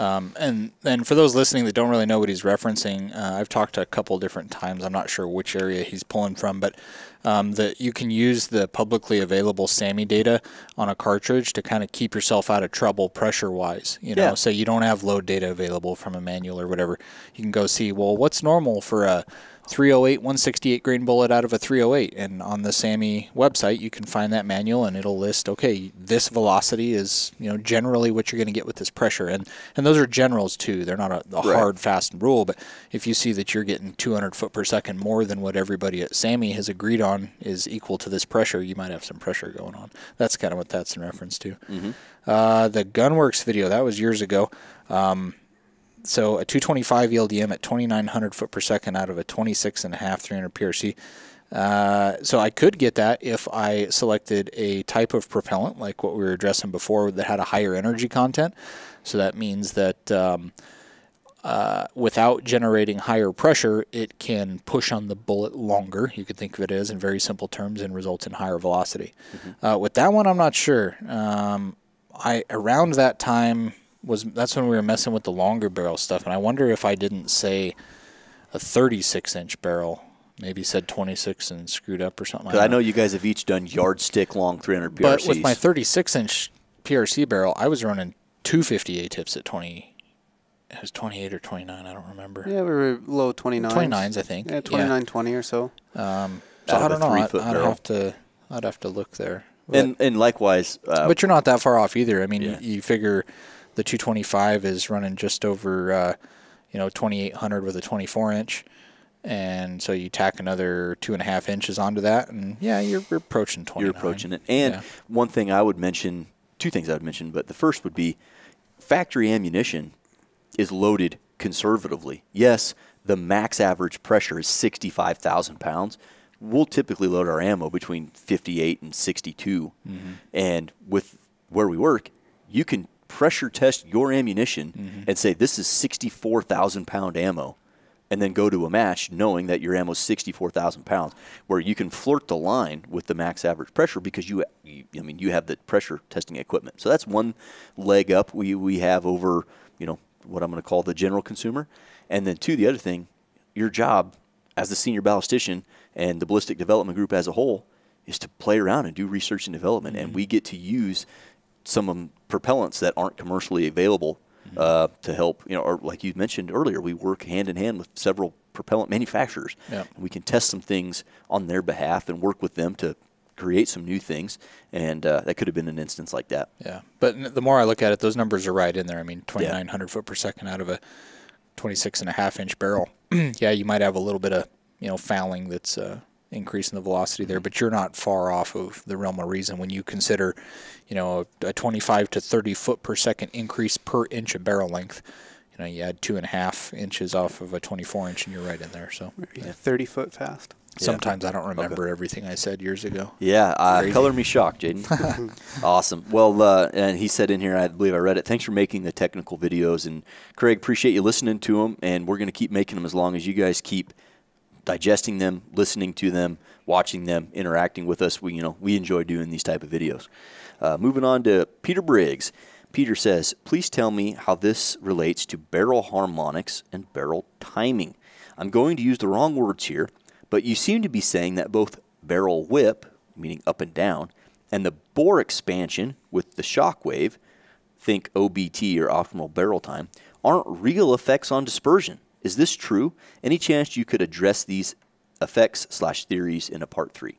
Um, and and for those listening that don't really know what he's referencing, uh, I've talked to a couple different times. I'm not sure which area he's pulling from, but um, that you can use the publicly available SAAMI data on a cartridge to kind of keep yourself out of trouble pressure wise. You know, Yeah. so you don't have load data available from a manual or whatever. You can go see well what's normal for a 308 168 grain bullet out of a 308 and on the SAAMI website you can find that manual and it'll list okay this velocity is you know generally what you're going to get with this pressure. And and those are generals too. They're not a, a Right. hard fast rule but if you see that you're getting 200 foot per second more than what everybody at SAAMI has agreed on is equal to this pressure you might have some pressure going on. That's kind of what that's in reference to. Uh, the GunWerks video that was years ago. Um, so a 225 ELDM at 2,900 foot per second out of a 26 and a half 300 PRC. Uh, so I could get that if I selected a type of propellant like what we were addressing before that had a higher energy content. So that means that um, uh, without generating higher pressure, it can push on the bullet longer. You could think of it as in very simple terms and results in higher velocity. Uh, with that one, I'm not sure. Um, I around that time was that's when we were messing with the longer barrel stuff, and I wonder if I didn't say a 36 inch barrel, maybe said 26 and screwed up or something. 'Cause I don't know you guys have each done yardstick long 300 PRCs. but with my 36 inch PRC barrel, I was running 258 tips at 20. It was 28 or 29. I don't remember. Yeah, we were low 29s. 29s, I think. Yeah, Yeah. 29, 20 or so. Um, so Out I don't know. I'd, I'd have to. I'd have to look there. But, and and likewise, uh, but you're not that far off either. I mean, Yeah. you, you figure the 225 is running just over, uh, you know, 2800 with a 24 inch, and so you tack another two and a half inches onto that, and yeah, you're, you're approaching 20. you're approaching it. And Yeah. one thing I would mention, two things I would mention, but the first would be factory ammunition is loaded conservatively. Yes, the max average pressure is 65,000 pounds. We'll typically load our ammo between 58 and 62. And with where we work, you can pressure test your ammunition mm-hmm. and say, this is 64,000 pound ammo and then go to a match knowing that your ammo is 64,000 pounds, where you can flirt the line with the max average pressure because you, you, I mean, you have the pressure testing equipment. So that's one leg up we, we have over, you know, what I'm going to call the general consumer. And then two, the other thing, your job as the senior ballistician and the ballistic development group as a whole is to play around and do research and development. And mm-hmm. we get to use some of propellants that aren't commercially available uh, to help, you know, or like you mentioned earlier, we work hand in hand with several propellant manufacturers. Yep. And we can test some things on their behalf and work with them to create some new things. And uh, that could have been an instance like that. Yeah, but n- the more I look at it, those numbers are right in there. I mean, 2,900 foot per second out of a 26 and a half inch barrel. yeah, you might have a little bit of you know fouling that's uh, increasing the velocity there, but you're not far off of the realm of reason when you consider, you know, a, a 25 to 30 foot per second increase per inch of barrel length. You know, you add two and a half inches off of a 24 inch, and you're right in there. So Yeah, 30 foot fast. sometimes I don't remember everything I said years ago. Yeah, uh, color me shocked, Jayden. awesome. Well, uh, and he said in here, I believe I read it. Thanks for making the technical videos, and Craig, appreciate you listening to them, and we're going to keep making them as long as you guys keep digesting them, listening to them, watching them, interacting with us. We, you know, we enjoy doing these type of videos. Uh, moving on to Peter Briggs. Peter says, "Please tell me how this relates to barrel harmonics and barrel timing. I'm going to use the wrong words here, but you seem to be saying that both barrel whip, meaning up and down, and the bore expansion with the shock wave, think OBT or optimal barrel time, aren't real effects on dispersion. Is this true? Any chance you could address these effects slash theories in a part three?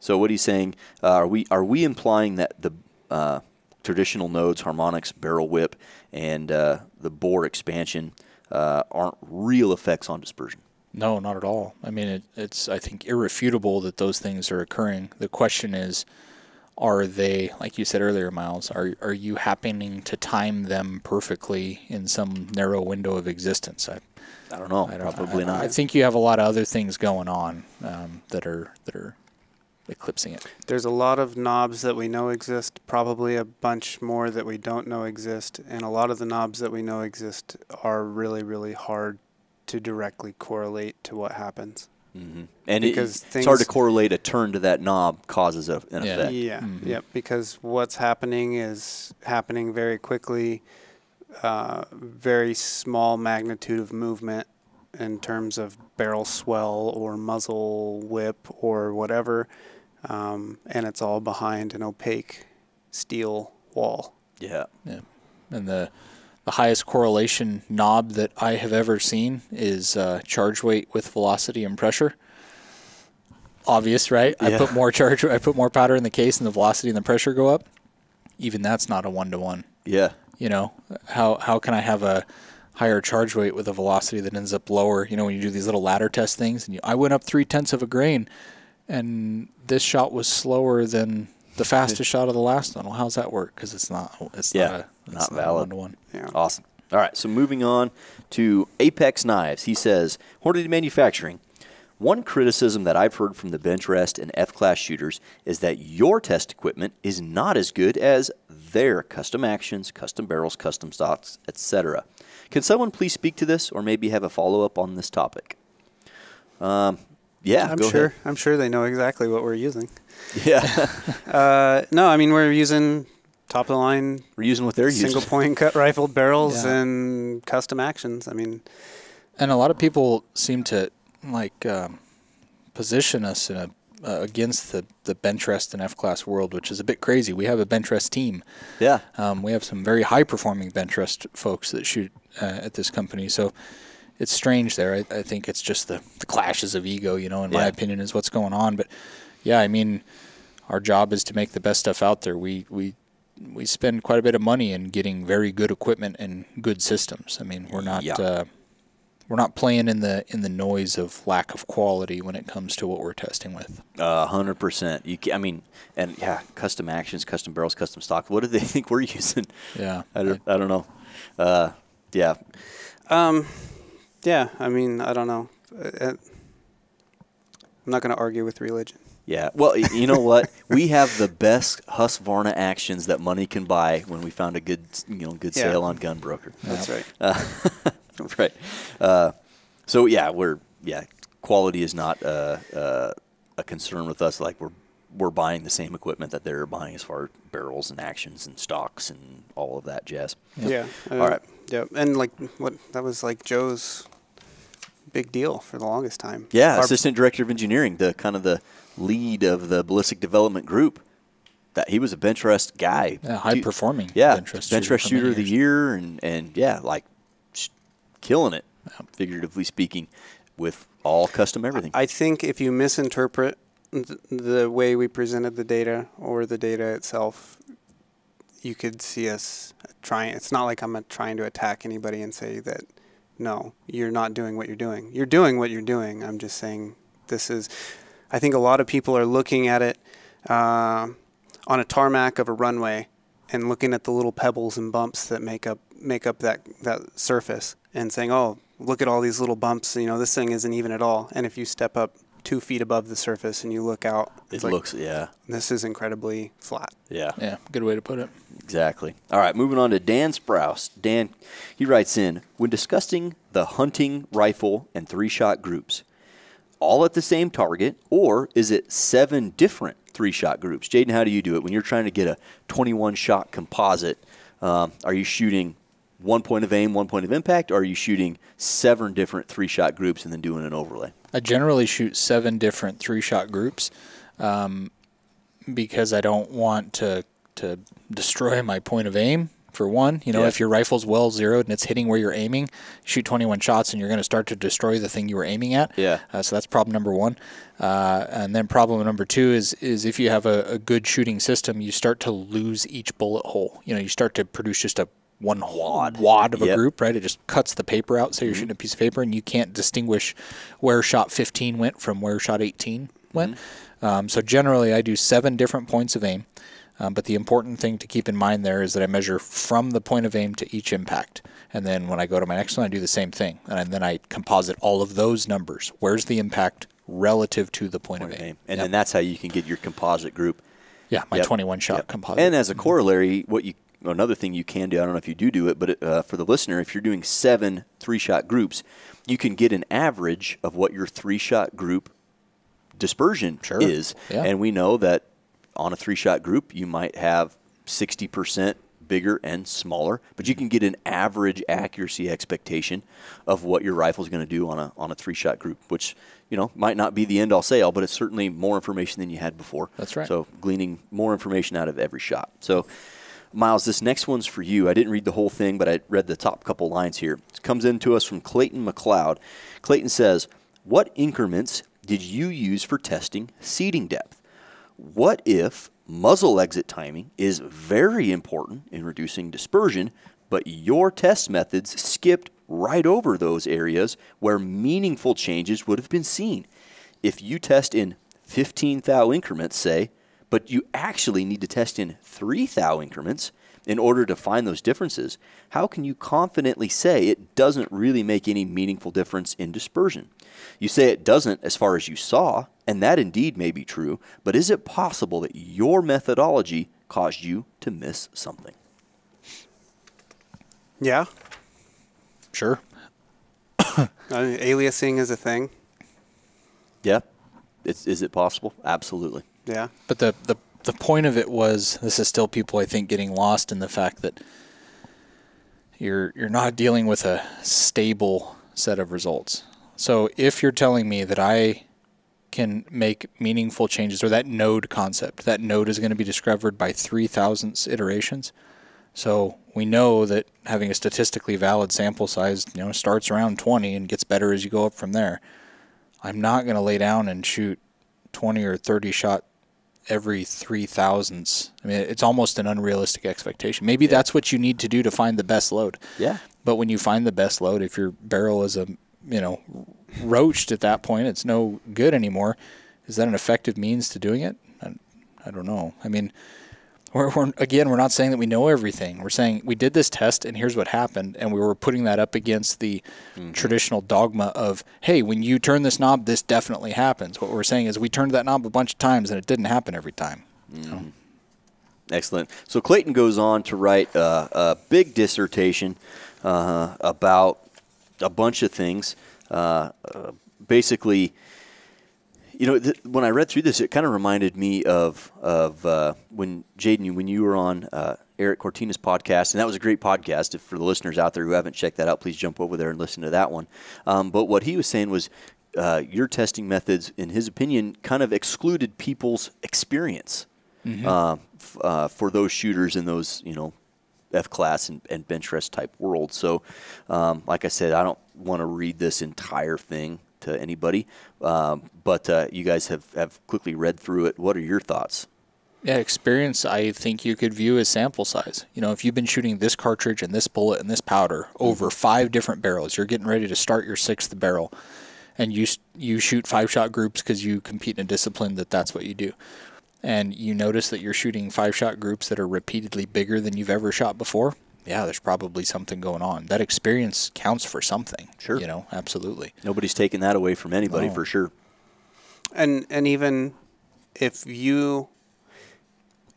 So what he's saying, uh, are we are we implying that the uh, traditional nodes, harmonics, barrel whip, and uh, the bore expansion uh, aren't real effects on dispersion? No, not at all. I mean, it, it's I think irrefutable that those things are occurring. The question is, are they like you said earlier, Miles? Are are you happening to time them perfectly in some narrow window of existence? I, I don't know. I don't, Probably I, not. I think you have a lot of other things going on um, that are that are eclipsing it. There's a lot of knobs that we know exist, probably a bunch more that we don't know exist, and a lot of the knobs that we know exist are really, really hard to directly correlate to what happens. Hmm And it, Because it's hard to correlate a turn to that knob causes a, an Yeah. effect. Yeah, yep. Because what's happening is happening very quickly, uh, very small magnitude of movement in terms of barrel swell or muzzle whip or whatever, um, and it's all behind an opaque steel wall. Yeah. Yeah, and the the highest correlation knob that I have ever seen is uh, charge weight with velocity and pressure. Obvious, right? I put more charge, I put more powder in the case, and the velocity and the pressure go up. Even that's not a one to one. Yeah. You know, how how can I have a higher charge weight with a velocity that ends up lower? You know, when you do these little ladder test things, and you, I went up three tenths of a grain, and this shot was slower than the fastest shot of the last one. Well, how's that work? Because it's not. It's Yeah, not, a, it's not not valid. one to one. Yeah. Awesome. All right, so moving on to Apex Knives. He says, Hornady Manufacturing. One criticism that I've heard from the bench rest and F class shooters is that your test equipment is not as good as their custom actions, custom barrels, custom stocks, etc. Can someone please speak to this or maybe have a follow up on this topic? Um, yeah, I'm go sure. ahead. I'm sure they know exactly what we're using. Yeah, Uh, no, I mean we're using top of the line we're using what they're single using. point cut rifled barrels Yeah. and custom actions. I mean, And a lot of people seem to like um, position us in a uh, against the the bench rest and F class world, which is a bit crazy. We have a bench rest team. Yeah, Um, we have some very high performing bench rest folks that shoot uh, at this company. So it's strange there. I, I think it's just the, the clashes of ego, you know, in my opinion, is what's going on. But yeah, I mean, our job is to make the best stuff out there. We, we, we spend quite a bit of money in getting very good equipment and good systems. I mean, we're not, Yeah. uh, we're not playing in the in the noise of lack of quality when it comes to what we're testing with. A hundred percent. You, I mean, and yeah, custom actions, custom barrels, custom stock. What do they think we're using? Yeah, I don't, I don't know. Uh, yeah, um, yeah. I mean, I don't know. Uh, I'm not going to argue with religion. Yeah. Well, you know what? we have the best Husqvarna actions that money can buy when we found a good, you know, good Yeah. sale on Gunbroker. That's right. Uh, right. Uh, so yeah, we're yeah, quality is not uh, uh, a concern with us. Like we're we're buying the same equipment that they're buying as far as barrels and actions and stocks and all of that jazz. Yeah. Uh, All right. Yeah, and like what that was like Joe's big deal for the longest time. Yeah, Our- assistant director of engineering, the kind of the lead of the ballistic development group. That he was a bench rest guy, Yeah, high performing, Yeah, bench rest bench shooter rest shooter of the year, and and yeah, like killing it, figuratively speaking, with all custom everything. I think if you misinterpret th- the way we presented the data or the data itself, you could see us trying. It's not like I'm trying to attack anybody and say that no, you're not doing what you're doing. You're doing what you're doing. I'm just saying this is. I think a lot of people are looking at it uh, on a tarmac of a runway and looking at the little pebbles and bumps that make up make up that that surface and saying, "Oh, look at all these little bumps. You know, this thing isn't even at all." And if you step up two feet above the surface and you look out, it looks yeah. This is incredibly flat. Yeah. Yeah. Good way to put it. Exactly. All right, moving on to Dan Sprouse. Dan, he writes in when discussing the hunting rifle and three shot groups, all at the same target, or is it seven different three shot groups? Jayden, how do you do it when you're trying to get a 21 shot composite? Um, are you shooting one point of aim, one point of impact, or are you shooting seven different three shot groups and then doing an overlay? I generally shoot seven different three shot groups um, because I don't want to to destroy my point of aim. For one, you know, Yeah. if your rifle's well zeroed and it's hitting where you're aiming, shoot 21 shots and you're going to start to destroy the thing you were aiming at. Yeah. Uh, so that's problem number one. Uh, and then problem number two is is if you have a, a good shooting system, you start to lose each bullet hole. You know, you start to produce just a one wad wad of a group, right? It just cuts the paper out. So you're shooting a piece of paper, and you can't distinguish where shot 15 went from where shot 18 went. Um, so generally, I do seven different points of aim. Um, but the important thing to keep in mind there is that I measure from the point of aim to each impact. And then when I go to my next one, I do the same thing. And then I composite all of those numbers. Where's the impact relative to the point, of aim? And Yep. then that's how you can get your composite group. Yeah, my Yep. 21 shot Yep. composite. And as a corollary, what you another thing you can do, I don't know if you do do it, but uh, for the listener, if you're doing seven three shot groups, you can get an average of what your three shot group dispersion Sure. is. Yeah. And we know that on a three shot group, you might have 60% bigger and smaller, but you can get an average accuracy expectation of what your rifle is going to do on a, on a three shot group, which, you know, might not be the end all say all, but it's certainly more information than you had before. That's right. So gleaning more information out of every shot. So, Miles, this next one's for you. I didn't read the whole thing, but I read the top couple lines here. It comes in to us from Clayton McLeod. Clayton says, What increments did you use for testing seating depth? What if muzzle exit timing is very important in reducing dispersion, but your test methods skipped right over those areas where meaningful changes would have been seen? If you test in 15 thou increments, say, but you actually need to test in 3 thou increments in order to find those differences, how can you confidently say it doesn't really make any meaningful difference in dispersion? You say it doesn't as far as you saw, and that indeed may be true, but is it possible that your methodology caused you to miss something? Yeah. Sure. I mean, aliasing is a thing. Yeah. It's, is it possible? Absolutely. Yeah. But the, the the point of it was this is still people I think getting lost in the fact that you're you're not dealing with a stable set of results. So if you're telling me that I can make meaningful changes or that node concept, that node is going to be discovered by three thousandths iterations. So we know that having a statistically valid sample size, you know, starts around 20 and gets better as you go up from there. I'm not going to lay down and shoot 20 or 30 shot every three thousandths. I mean, it's almost an unrealistic expectation. Maybe that's what you need to do to find the best load. Yeah. But when you find the best load, if your barrel is a you know roached at that point, it's no good anymore. Is that an effective means to doing it? I, I don't know. I mean, we're, we're again, we're not saying that we know everything. We're saying we did this test and here's what happened, and we were putting that up against the traditional dogma of, hey, when you turn this knob, this definitely happens. What we're saying is we turned that knob a bunch of times and it didn't happen every time. So, Excellent. So Clayton goes on to write uh, a big dissertation uh, about a bunch of things. Uh, uh, basically, you know, th- when I read through this, it kind of reminded me of of uh, when Jayden, when you were on uh, Erik Cortina's podcast, and that was a great podcast. If for the listeners out there who haven't checked that out, please jump over there and listen to that one. Um, but what he was saying was. Uh, your testing methods, in his opinion, kind of excluded people's experience uh, f- uh, for those shooters in those, you know, F class and, and bench rest type world. So, um, like I said, I don't want to read this entire thing to anybody, um, but uh, you guys have, have quickly read through it. What are your thoughts? Yeah, experience I think you could view as sample size. You know, if you've been shooting this cartridge and this bullet and this powder over five different barrels, you're getting ready to start your sixth barrel, and you you shoot five shot groups because you compete in a discipline that that's what you do, and you notice that you're shooting five shot groups that are repeatedly bigger than you've ever shot before. Yeah, there's probably something going on. That experience counts for something. Sure. You know, absolutely. Nobody's taking that away from anybody No. for sure. And and even if you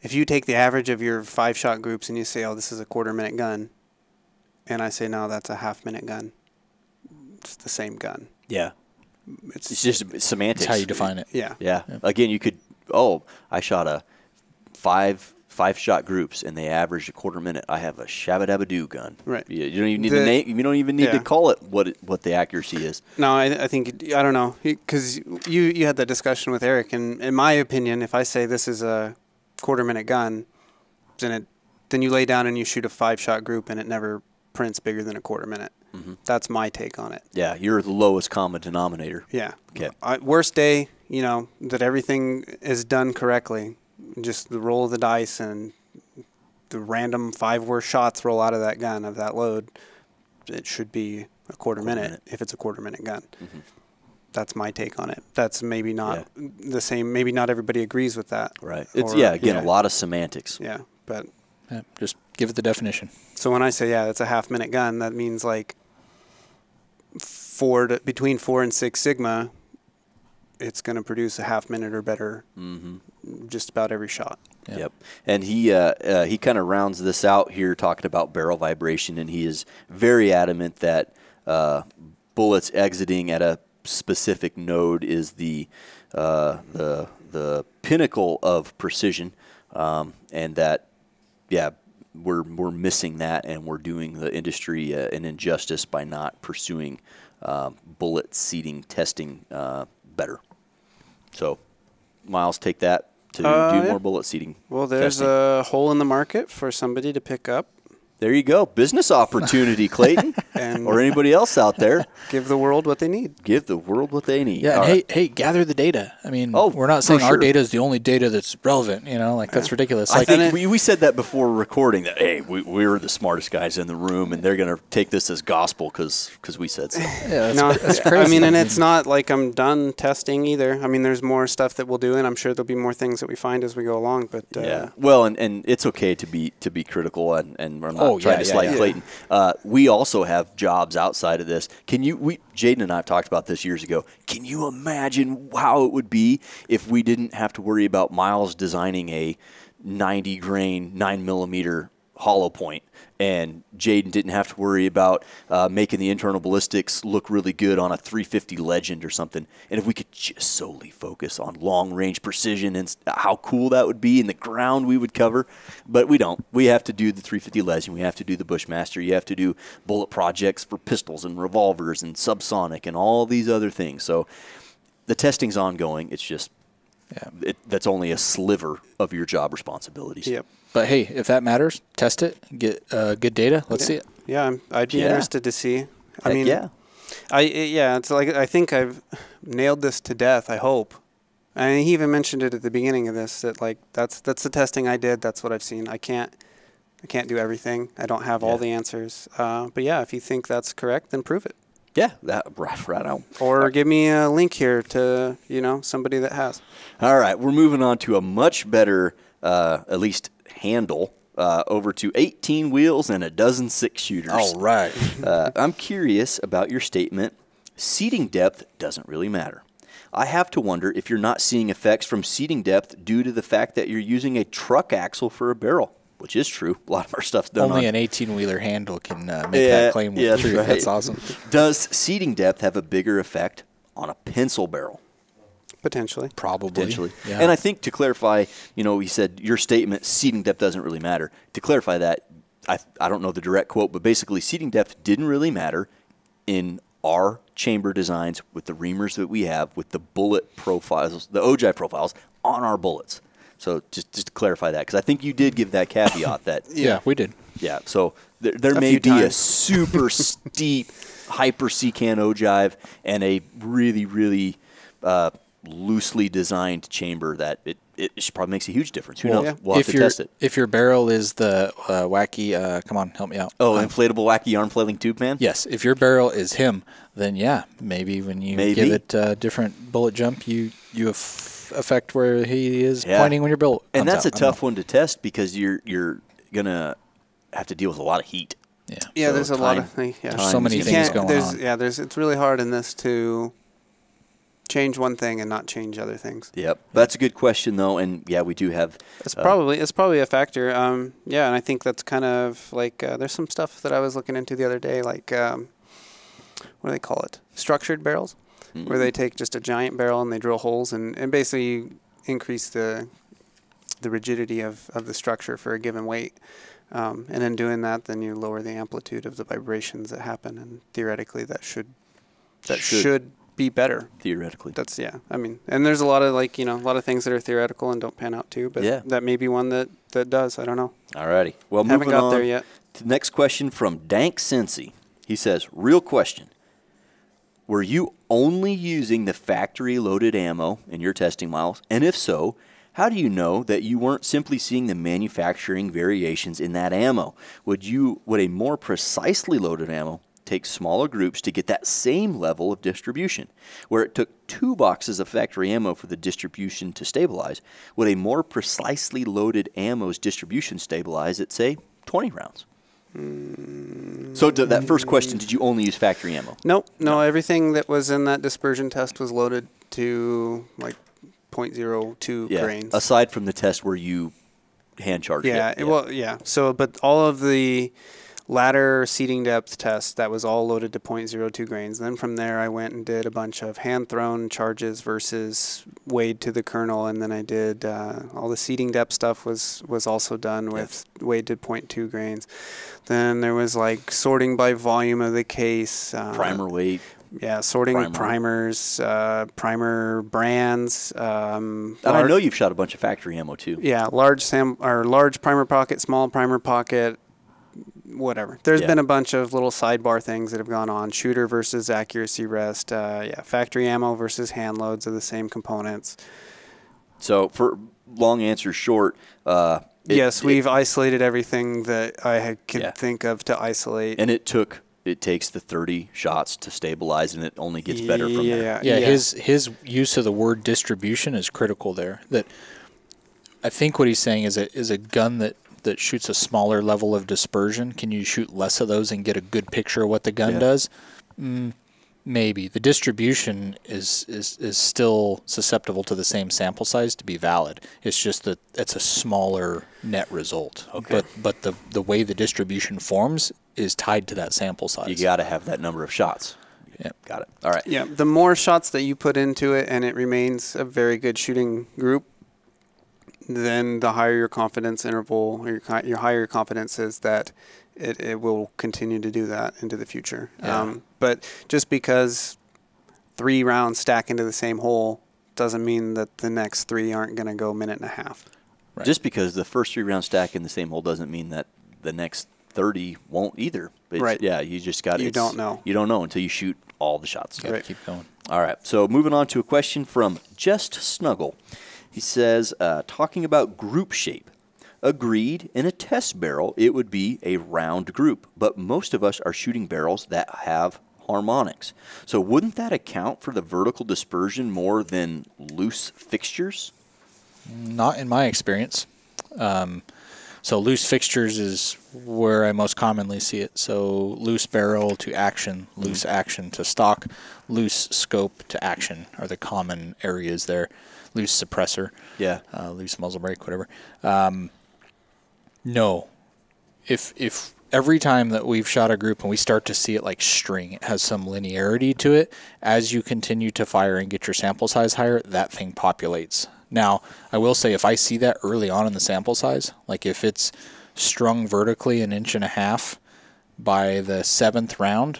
if you take the average of your five shot groups and you say, "Oh, this is a quarter minute gun," and I say, "No, that's a half minute gun," it's the same gun. Yeah. It's, It's just semantics. how you define it. Yeah. Yeah. Again, you could. Oh, I shot a five five shot groups and they averaged a quarter minute. I have a shabba dabba doo gun. Right. You, you don't even need The- the name. You don't even need to call it what it, what the accuracy is. No, I, I think I don't know because you you had that discussion with Eric, and in my opinion, if I say this is a quarter minute gun, then it then you lay down and you shoot a five shot group and it never prints bigger than a quarter minute. Mm-hmm. That's my take on it. Yeah, you're the lowest common denominator. Yeah. Okay. I, worst day, you know, that everything is done correctly, just the roll of the dice and the random five worst shots roll out of that gun of that load. It should be a quarter, minute, minute. if it's a quarter minute gun. Mm-hmm. That's my take on it. That's maybe not the same. Maybe not everybody agrees with that. Right. It's Or- yeah. Again, a lot of semantics. Yeah, but Yeah, just give it the definition. so when I say yeah, it's a half minute gun, that means like four to between four and six sigma. It's going to produce a half minute or better, just about every shot. Yeah. Yep. And he uh, uh, he kind of rounds this out here talking about barrel vibration, and he is very adamant that uh, bullets exiting at a specific node is the uh, the the pinnacle of precision, um, and that yeah we're we're missing that, and we're doing the industry uh, an injustice by not pursuing um, bullet seating testing uh, better. So, Miles, take that to Uh, do yeah. more bullet seating. Well, there's testing. a hole in the market for somebody to pick up There you go, business opportunity, Clayton, and or anybody else out there. give the world what they need. Give the world what they need. Yeah, All and right. hey, hey, gather the data. I mean, Oh, we're not for saying our data is the only data that's relevant. You know, like that's ridiculous. I think we, we said that before recording that hey we, we're the smartest guys in the room and they're gonna take this as gospel because we said so. yeah, that's, no, that's I mean, and it's not like I'm done testing either. I mean, there's more stuff that we'll do, and I'm sure there'll be more things that we find as we go along. But uh, Yeah. Well, and, and it's okay to be to be critical, and, and we're not Oh, trying yeah, to yeah, slight yeah. Clayton. Uh, we also have jobs outside of this. Can you? We Jayden and I have talked about this years ago. Can you imagine how it would be if we didn't have to worry about Miles designing a 90 grain nine millimeter hollow point, and Jayden didn't have to worry about uh, making the internal ballistics look really good on a 350 Legend or something. And if we could just solely focus on long range precision and how cool that would be, and the ground we would cover, but we don't. We have to do the 350 Legend. We have to do the Bushmaster. You have to do bullet projects for pistols and revolvers and subsonic and all these other things. So the testing's ongoing. It's just Yeah. it, that's only a sliver of your job responsibilities. Yep. But hey, if that matters, test it, get uh, good data. Let's see it. Yeah, I'm, I'd be Yeah. interested to see. I Heck mean, yeah. I it, yeah, it's like I think I've nailed this to death. I hope. And he even mentioned it at the beginning of this that like that's that's the testing I did. That's what I've seen. I can't I can't do everything. I don't have all the answers. Uh, but yeah, if you think that's correct, then prove it. Yeah, that right, right on. Or give me a link here to you know somebody that has. All right, we're moving on to a much better, uh, at least handle. Uh, over to 18 wheels and a dozen six shooters. All right. uh, I'm curious about your statement. Seating depth doesn't really matter. I have to wonder if you're not seeing effects from seating depth due to the fact that you're using a truck axle for a barrel, which is true. A lot of our stuff's done Only on an 18 wheeler handle can uh, make Yeah, that claim with yeah, that's right. That's awesome. Does seating depth have a bigger effect on a pencil barrel? Potentially. Probably. potentially. Yeah. And I think to clarify, you know, he said your statement seating depth doesn't really matter. To clarify that, I I don't know the direct quote, but basically seating depth didn't really matter in our chamber designs with the reamers that we have with the bullet profiles, the ogive profiles on our bullets. So just just to clarify that, because I think you did give that caveat that yeah, we did. yeah. So there, there may few be a super steep hyper secant ogive and a really really uh, loosely designed chamber that it, it probably makes a huge difference. Who Well, knows? We'll have if to your test it. if your barrel is the uh, wacky, uh, come on, help me out. Oh, Uh, inflatable wacky arm flailing tube man. Yes, if your barrel is him, then yeah, maybe when you Maybe. give it a different bullet jump, you you aff- affect where he is Yeah. pointing when your bullet. and that's a out. I don't tough one to test because you're you're gonna have to deal with a lot of heat. Yeah. Yeah, So there's a lot of things. Yeah. There's so many You things can't- going there's, on. Yeah, there's. It's really hard in this to change one thing and not change other things. Yep, that's a good question though, and yeah, we do have. It's uh, probably it's probably a factor. Um, yeah, and I think that's kind of like uh, there's some stuff that I was looking into the other day, like um, what do they call it? Structured barrels, where Mm-hmm. they take just a giant barrel and they drill holes and, and basically increase the the rigidity of, of the structure for a given weight. Um, and in doing that, then you lower the amplitude of the vibrations that happen, and theoretically, that should that Should. should, be better. theoretically. That's yeah. I mean, and there's a lot of like you know a lot of things that are theoretical and don't pan out too. But Yeah. that may be one that that does. I don't know. Alrighty. Well, Haven't got on there yet. next question from Dank Cincy. He says, "Real question: Were you only using the factory loaded ammo in your testing miles? And if so, how do you know that you weren't simply seeing the manufacturing variations in that ammo? Would you would a more precisely loaded ammo take smaller groups to get that same level of distribution? Where it took two boxes of factory ammo for the distribution to stabilize, would a more precisely loaded ammo's distribution stabilize at say 20 rounds? So to that first question, did you only use factory ammo? Nope. No, everything that was in that dispersion test was loaded to like 0.02 Yeah. grains. Aside from the test where you hand charged yeah, it. it- well, yeah. So, but all of the ladder seating depth test that was all loaded to 0.02 grains. Then from there, I went and did a bunch of hand thrown charges versus weighed to the kernel, and then I did uh, all the seating depth stuff was was also done with weighed to 0.2 grains. Then there was like sorting by volume of the case. Uh, primer weight. Yeah, sorting Primer. primers, uh, primer brands. Um, And I know you've shot a bunch of factory ammo too. yeah, large sam or large primer pocket, small primer pocket, whatever. There's Yeah. been a bunch of little sidebar things that have gone on. Shooter versus accuracy rest. Uh, yeah, factory ammo versus hand loads of the same components. So for long answer short, uh, it- yes, we've isolated everything that I had, could Yeah. think of to isolate. and it took it takes the 30 shots to stabilize and it only gets better from there. yeah, yeah, his his use of the word distribution is critical there. That I think what he's saying is a is a gun that that shoots a smaller level of dispersion. Can you shoot less of those and get a good picture of what the gun Yeah. does? Mm, maybe the distribution is, is is still susceptible to the same sample size to be valid. It's just that it's a smaller net result. Okay. But but the the way the distribution forms is tied to that sample size. You got to have that number of shots. Yep. Got it. All right. Yeah, the more shots that you put into it and it remains a very good shooting group, then the higher your confidence interval, or your, your higher your confidence is that it, it will continue to do that into the future. Yeah. Um, but just because three rounds stack into the same hole doesn't mean that the next three aren't going to go minute and a half. Right. Just because the first three rounds stack in the same hole doesn't mean that the next 30 won't either. It's- Right. Yeah, you just got You don't know. You don't know until you shoot all the shots. Gotta Right. keep going. All right. So moving on to a question from Just Snuggle. He says, uh, talking about group shape. Agreed, in a test barrel, it would be a round group, but most of us are shooting barrels that have harmonics. So wouldn't that account for the vertical dispersion more than loose fixtures? Not in my experience. Um, so loose fixtures is where I most commonly see it. So loose barrel to action, loose action to stock, loose scope to action are the common areas there. Loose suppressor, Yeah. uh, loose muzzle brake, whatever. Um, no, if if every time that we've shot a group and we start to see it like string, it has some linearity to it. As you continue to fire and get your sample size higher, that thing populates. Now, I will say if I see that early on in the sample size, like if it's strung vertically an inch and a half by the seventh round,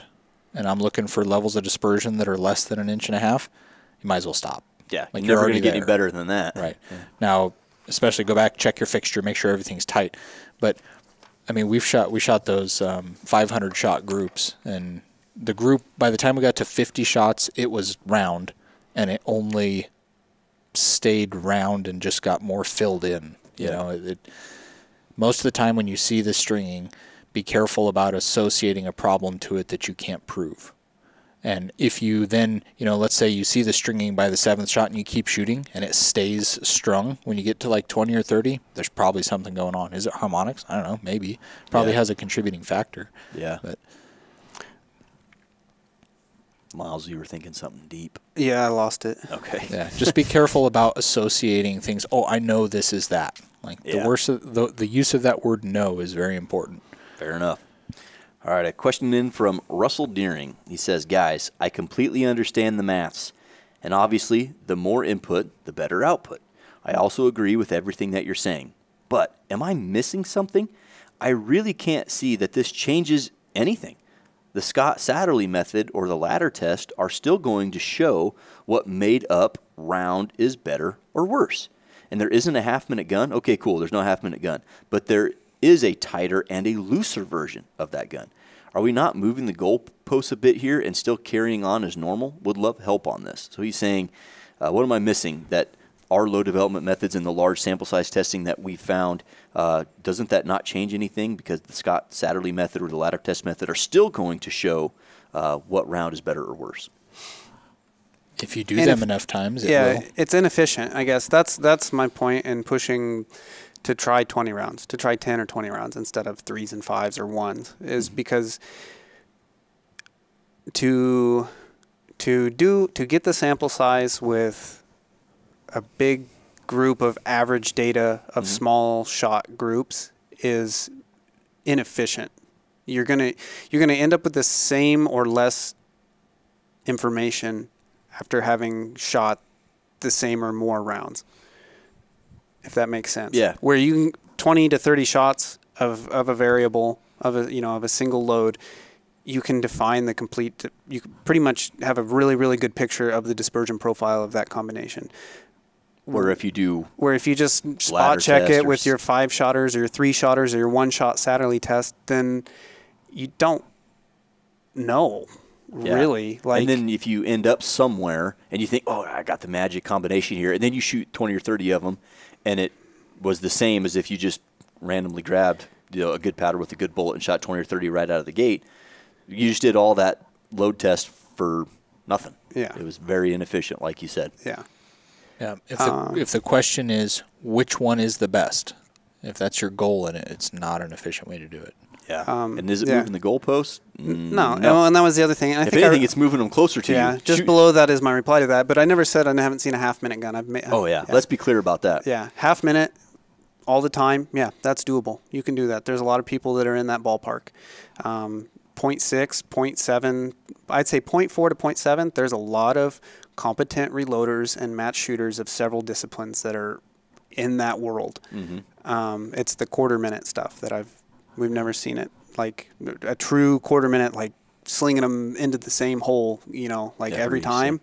and I'm looking for levels of dispersion that are less than an inch and a half, you might as well stop. Yeah. Like you're never going to get any better than that. Right. Now, especially go back, check your fixture, make sure everything's tight. But I mean, we've shot we shot those um, 500 shot groups, and the group by the time we got to 50 shots, it was round, and it only stayed round and just got more filled in. You Yeah. know, it, it, most of the time when you see the stringing, be careful about associating a problem to it that you can't prove. And if you then, you know, let's say you see the stringing by the seventh shot and you keep shooting and it stays strung when you get to like 20 or 30, there's probably something going on. Is it harmonics? I don't know. Maybe. Probably Yeah. has a contributing factor. Yeah. But Miles, you were thinking something deep. Yeah, I lost it. Okay. yeah, just be careful about associating things. Oh, I know this is that. Like Yeah. the worst of the, the use of that word know is very important. Fair enough. All right, a question in from Russell Deering. He says, Guys, I completely understand the maths, and obviously, the more input, the better output. I also agree with everything that you're saying. But am I missing something? I really can't see that this changes anything. The Scott Satterlee method or the ladder test are still going to show what made up round is better or worse. And there isn't a half minute gun. Okay, cool. There's no half minute gun. But there is a tighter and a looser version of that gun. Are we not moving the goalposts a bit here and still carrying on as normal? Would love help on this. So he's saying, uh, what am I missing? That our low development methods and the large sample size testing that we found, uh, doesn't that not change anything? Because the Scott Satterlee method or the ladder test method are still going to show uh, what round is better or worse. If you do And them if- enough times, it yeah, will. it's inefficient. I guess that's that's my point in pushing to try 20 rounds, to try 10 or 20 rounds instead of threes and fives or ones, is mm-hmm. because to to do to get the sample size with a big group of average data of mm-hmm. small shot groups is inefficient. You're gonna you're gonna end up with the same or less information after having shot the same or more rounds. If that makes sense. Yeah. Where you can 20 to 30 shots of, of a variable of a you know of a single load, you can define the complete. You pretty much have a really really good picture of the dispersion profile of that combination. Where if you do Where if you just spot check it with your five shotters or your three shotters or your one shot Satterlee test, then you don't know Yeah. really like and then if you end up somewhere and you think, oh, I got the magic combination here, and then you shoot 20 or 30 of them, and it was the same as if you just randomly grabbed you know, a good powder with a good bullet and shot 20 or 30 right out of the gate. You just did all that load test for nothing. Yeah. It was very inefficient, like you said. yeah. Yeah. If the, Um, if the question is which one is the best, if that's your goal in it, it's not an efficient way to do it. Yeah. Um, and is it yeah. moving the goalposts? Mm, No, no, and that was the other thing. And I If think I- anything, it's moving them closer to yeah, you. just Shoot- below that is my reply to that. But I never said I haven't seen a half minute gun. I've made. Oh, yeah. Let's be clear about that. Yeah, half minute, all the time. Yeah, that's doable. You can do that. There's a lot of people that are in that ballpark. Um, 0.6, 0.7, I'd say 0.4 to 0.7. There's a lot of competent reloaders and match shooters of several disciplines that are in that world. Um, it's the quarter minute stuff that I've we've never seen it like a true quarter minute like slinging them into the same hole. You know, like Never every time.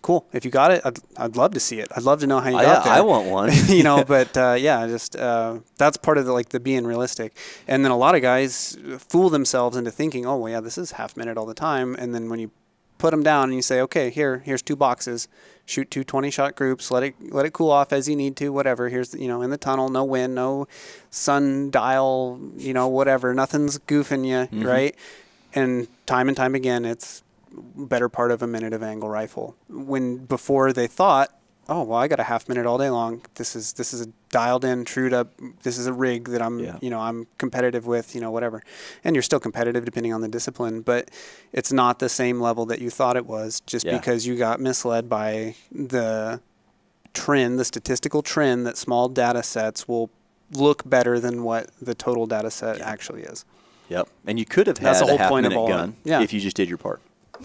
Cool. If you got it, I'd, I'd love to see it. I'd love to know how you I, got there. I want one. you know, but uh, yeah, just uh, that's part of the like the being realistic. And then a lot of guys fool themselves into thinking, oh well, yeah, this is half minute all the time. And then when you put them down and you say, okay, here, here's two boxes, shoot two 20 shot groups, let it let it cool off as you need to, whatever. Here's you know in the tunnel, no wind, no sun dial, you know whatever, nothing's goofing you, mm-hmm. right? And time and time again, it's better part of a minute of angle rifle. When before they thought, oh well, I got a half minute all day long. This is this is a dialed in, trued up. This is a rig that I'm Yeah. you know I'm competitive with. You know whatever, and you're still competitive depending on the discipline, but it's not the same level that you thought it was just Yeah. because you got misled by the trend, the statistical trend that small data sets will look better than what the total data set actually is Yep. And you could have had That's the a whole half point of all of gun it. Yeah. if you just did your part.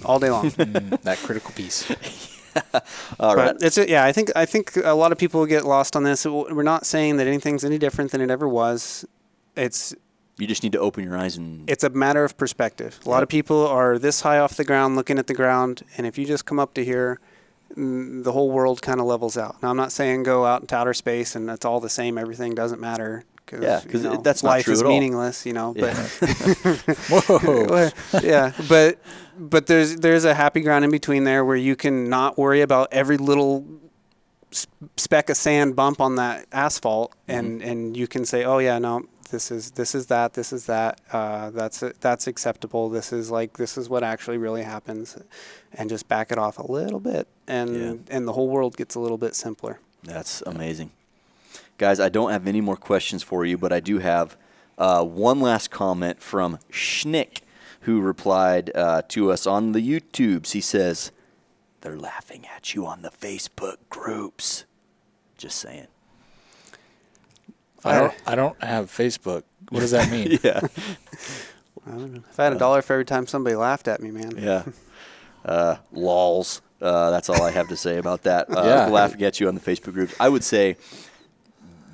all day long. Mm, that critical piece. All right. But it's yeah, I think I think a lot of people get lost on this. We're not saying that anything's any different than it ever was. It's You just need to open your eyes and it's a matter of perspective. A lot Yep. of people are this high off the ground looking at the ground, and if you just come up to here, mm, the whole world kind of levels out. Now, I'm not saying go out into outer space and it's all the same, everything doesn't matter. Cause, Yeah, you 'cause it- know, that's life is at all. meaningless, you know. But Whoa. yeah, but but there's there's a happy ground in between there where you can not worry about every little speck of sand bump on that asphalt, and and you can say, oh yeah, no, this is this is that, this is that, uh, that's that's acceptable. This is like this is what actually really happens, and just back it off a little bit, and and the whole world gets a little bit simpler. That's amazing. Guys, I don't have any more questions for you, but I do have uh, one last comment from Schnick, who replied uh, to us on the YouTubes. He says, They're laughing at you on the Facebook groups. Just saying. I don't, I don't have Facebook. What does that mean? yeah. I don't know. If I had a dollar for every time somebody laughed at me, man. Yeah. Uh, lols. Uh, that's all I have to say about that. Uh, Yeah. Laughing at you on the Facebook groups. I would say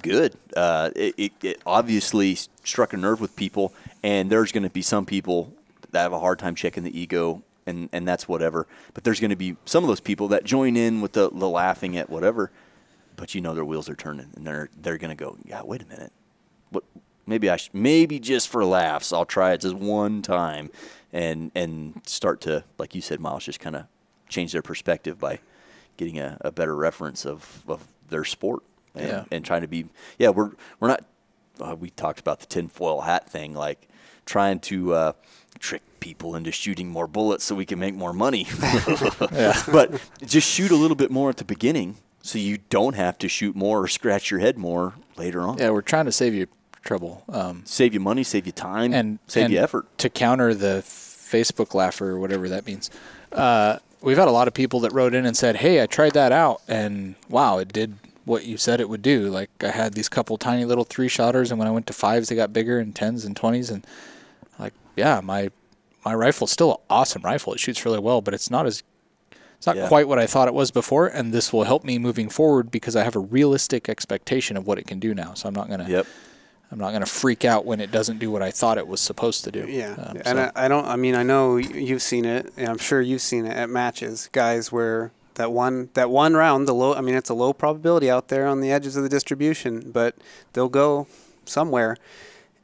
good. Uh, it, it, it obviously struck a nerve with people, and there's going to be some people that have a hard time checking the ego, and, and that's whatever. But there's going to be some of those people that join in with the, the laughing at whatever, but you know their wheels are turning, and they're they're going to go, yeah, wait a minute, what? Maybe I sh- maybe just for laughs, I'll try it just one time, and and start to like you said, Miles, just kind of change their perspective by getting a, a better reference of, of their sport and, Yeah. and trying to be yeah we're we're not uh, we talked about the tinfoil hat thing like trying to uh, trick people into shooting more bullets so we can make more money but just shoot a little bit more at the beginning so you don't have to shoot more or scratch your head more later on Yeah, we're trying to save you trouble. Um, save you money save you time and save and you effort to counter the Facebook laugher or whatever that means. Uh, we've had a lot of people that wrote in and said, "Hey, I tried that out, and wow, it did what you said it would do." Like I had these couple tiny little three shotters, and when I went to fives, they got bigger, and tens and twenties, and like yeah, my my rifle's still an awesome rifle. It shoots really well, but it's not as it's not Yeah. quite what I thought it was before, and this will help me moving forward because I have a realistic expectation of what it can do now. So I'm not gonna yep I'm not going to freak out when it doesn't do what I thought it was supposed to do. Yeah, Um, and so- I, I don't. I mean, I know you've seen it, and I'm sure you've seen it at matches, guys, where that one that one round, the low. I mean, it's a low probability out there on the edges of the distribution, but they'll go somewhere,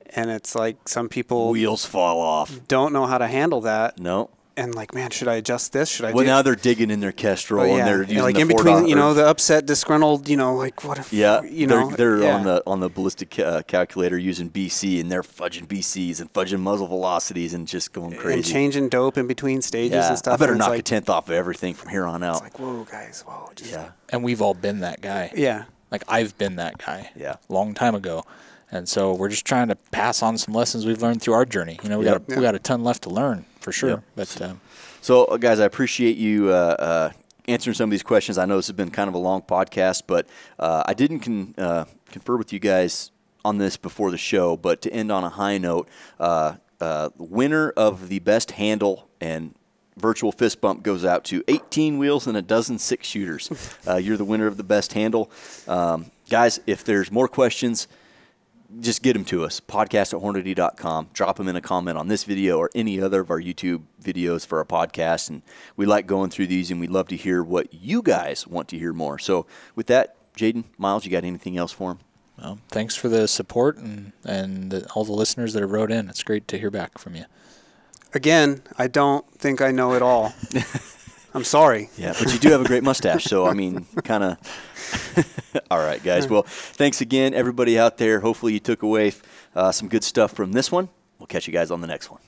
and it's like some people wheels fall off. don't know how to handle that, no and like, man, should I adjust this? Should I? well do now they're digging in their kestrel Oh, and they're And, using like the in between, dot- you know, the upset, disgruntled, you know, like what if Yeah, you know, they're, they're yeah. on the on the ballistic uh, calculator using BC, and they're fudging BCs and fudging muzzle velocities and just going crazy. and changing dope in between stages yeah, and stuff. I better knock like, a tenth off of everything from here on out. Like, whoa, guys, whoa, just yeah, and we've all been that guy. yeah. Like I've been that guy. Yeah. Long time ago. And so we're just trying to pass on some lessons we've learned through our journey. You know, we Yep. got a, we got a ton left to learn for sure. Yep. But um, So, uh, guys, I appreciate you uh, uh, answering some of these questions. I know this has been kind of a long podcast, but uh, I didn't con- uh, confer with you guys on this before the show. But to end on a high note, uh, uh, the winner of the best handle and virtual fist bump goes out to 18 wheels and a dozen six shooters. Uh, you're the winner of the best handle. Um, guys, if there's more questions, just get them to us. Podcast at hornady.com. Drop them in a comment on this video or any other of our YouTube videos for our podcast. And we like going through these and we love to hear what you guys want to hear more. So, with that, Jayden, Miles, you got anything else for them? well, thanks for the support and, and the, all the listeners that have wrote in. It's great to hear back from you. Again, I don't think I know it all. I'm sorry. Yeah, but you do have a great mustache. So, I mean, kind of. All right, guys. Well, thanks again, everybody out there. Hopefully, you took away uh, some good stuff from this one. We'll catch you guys on the next one.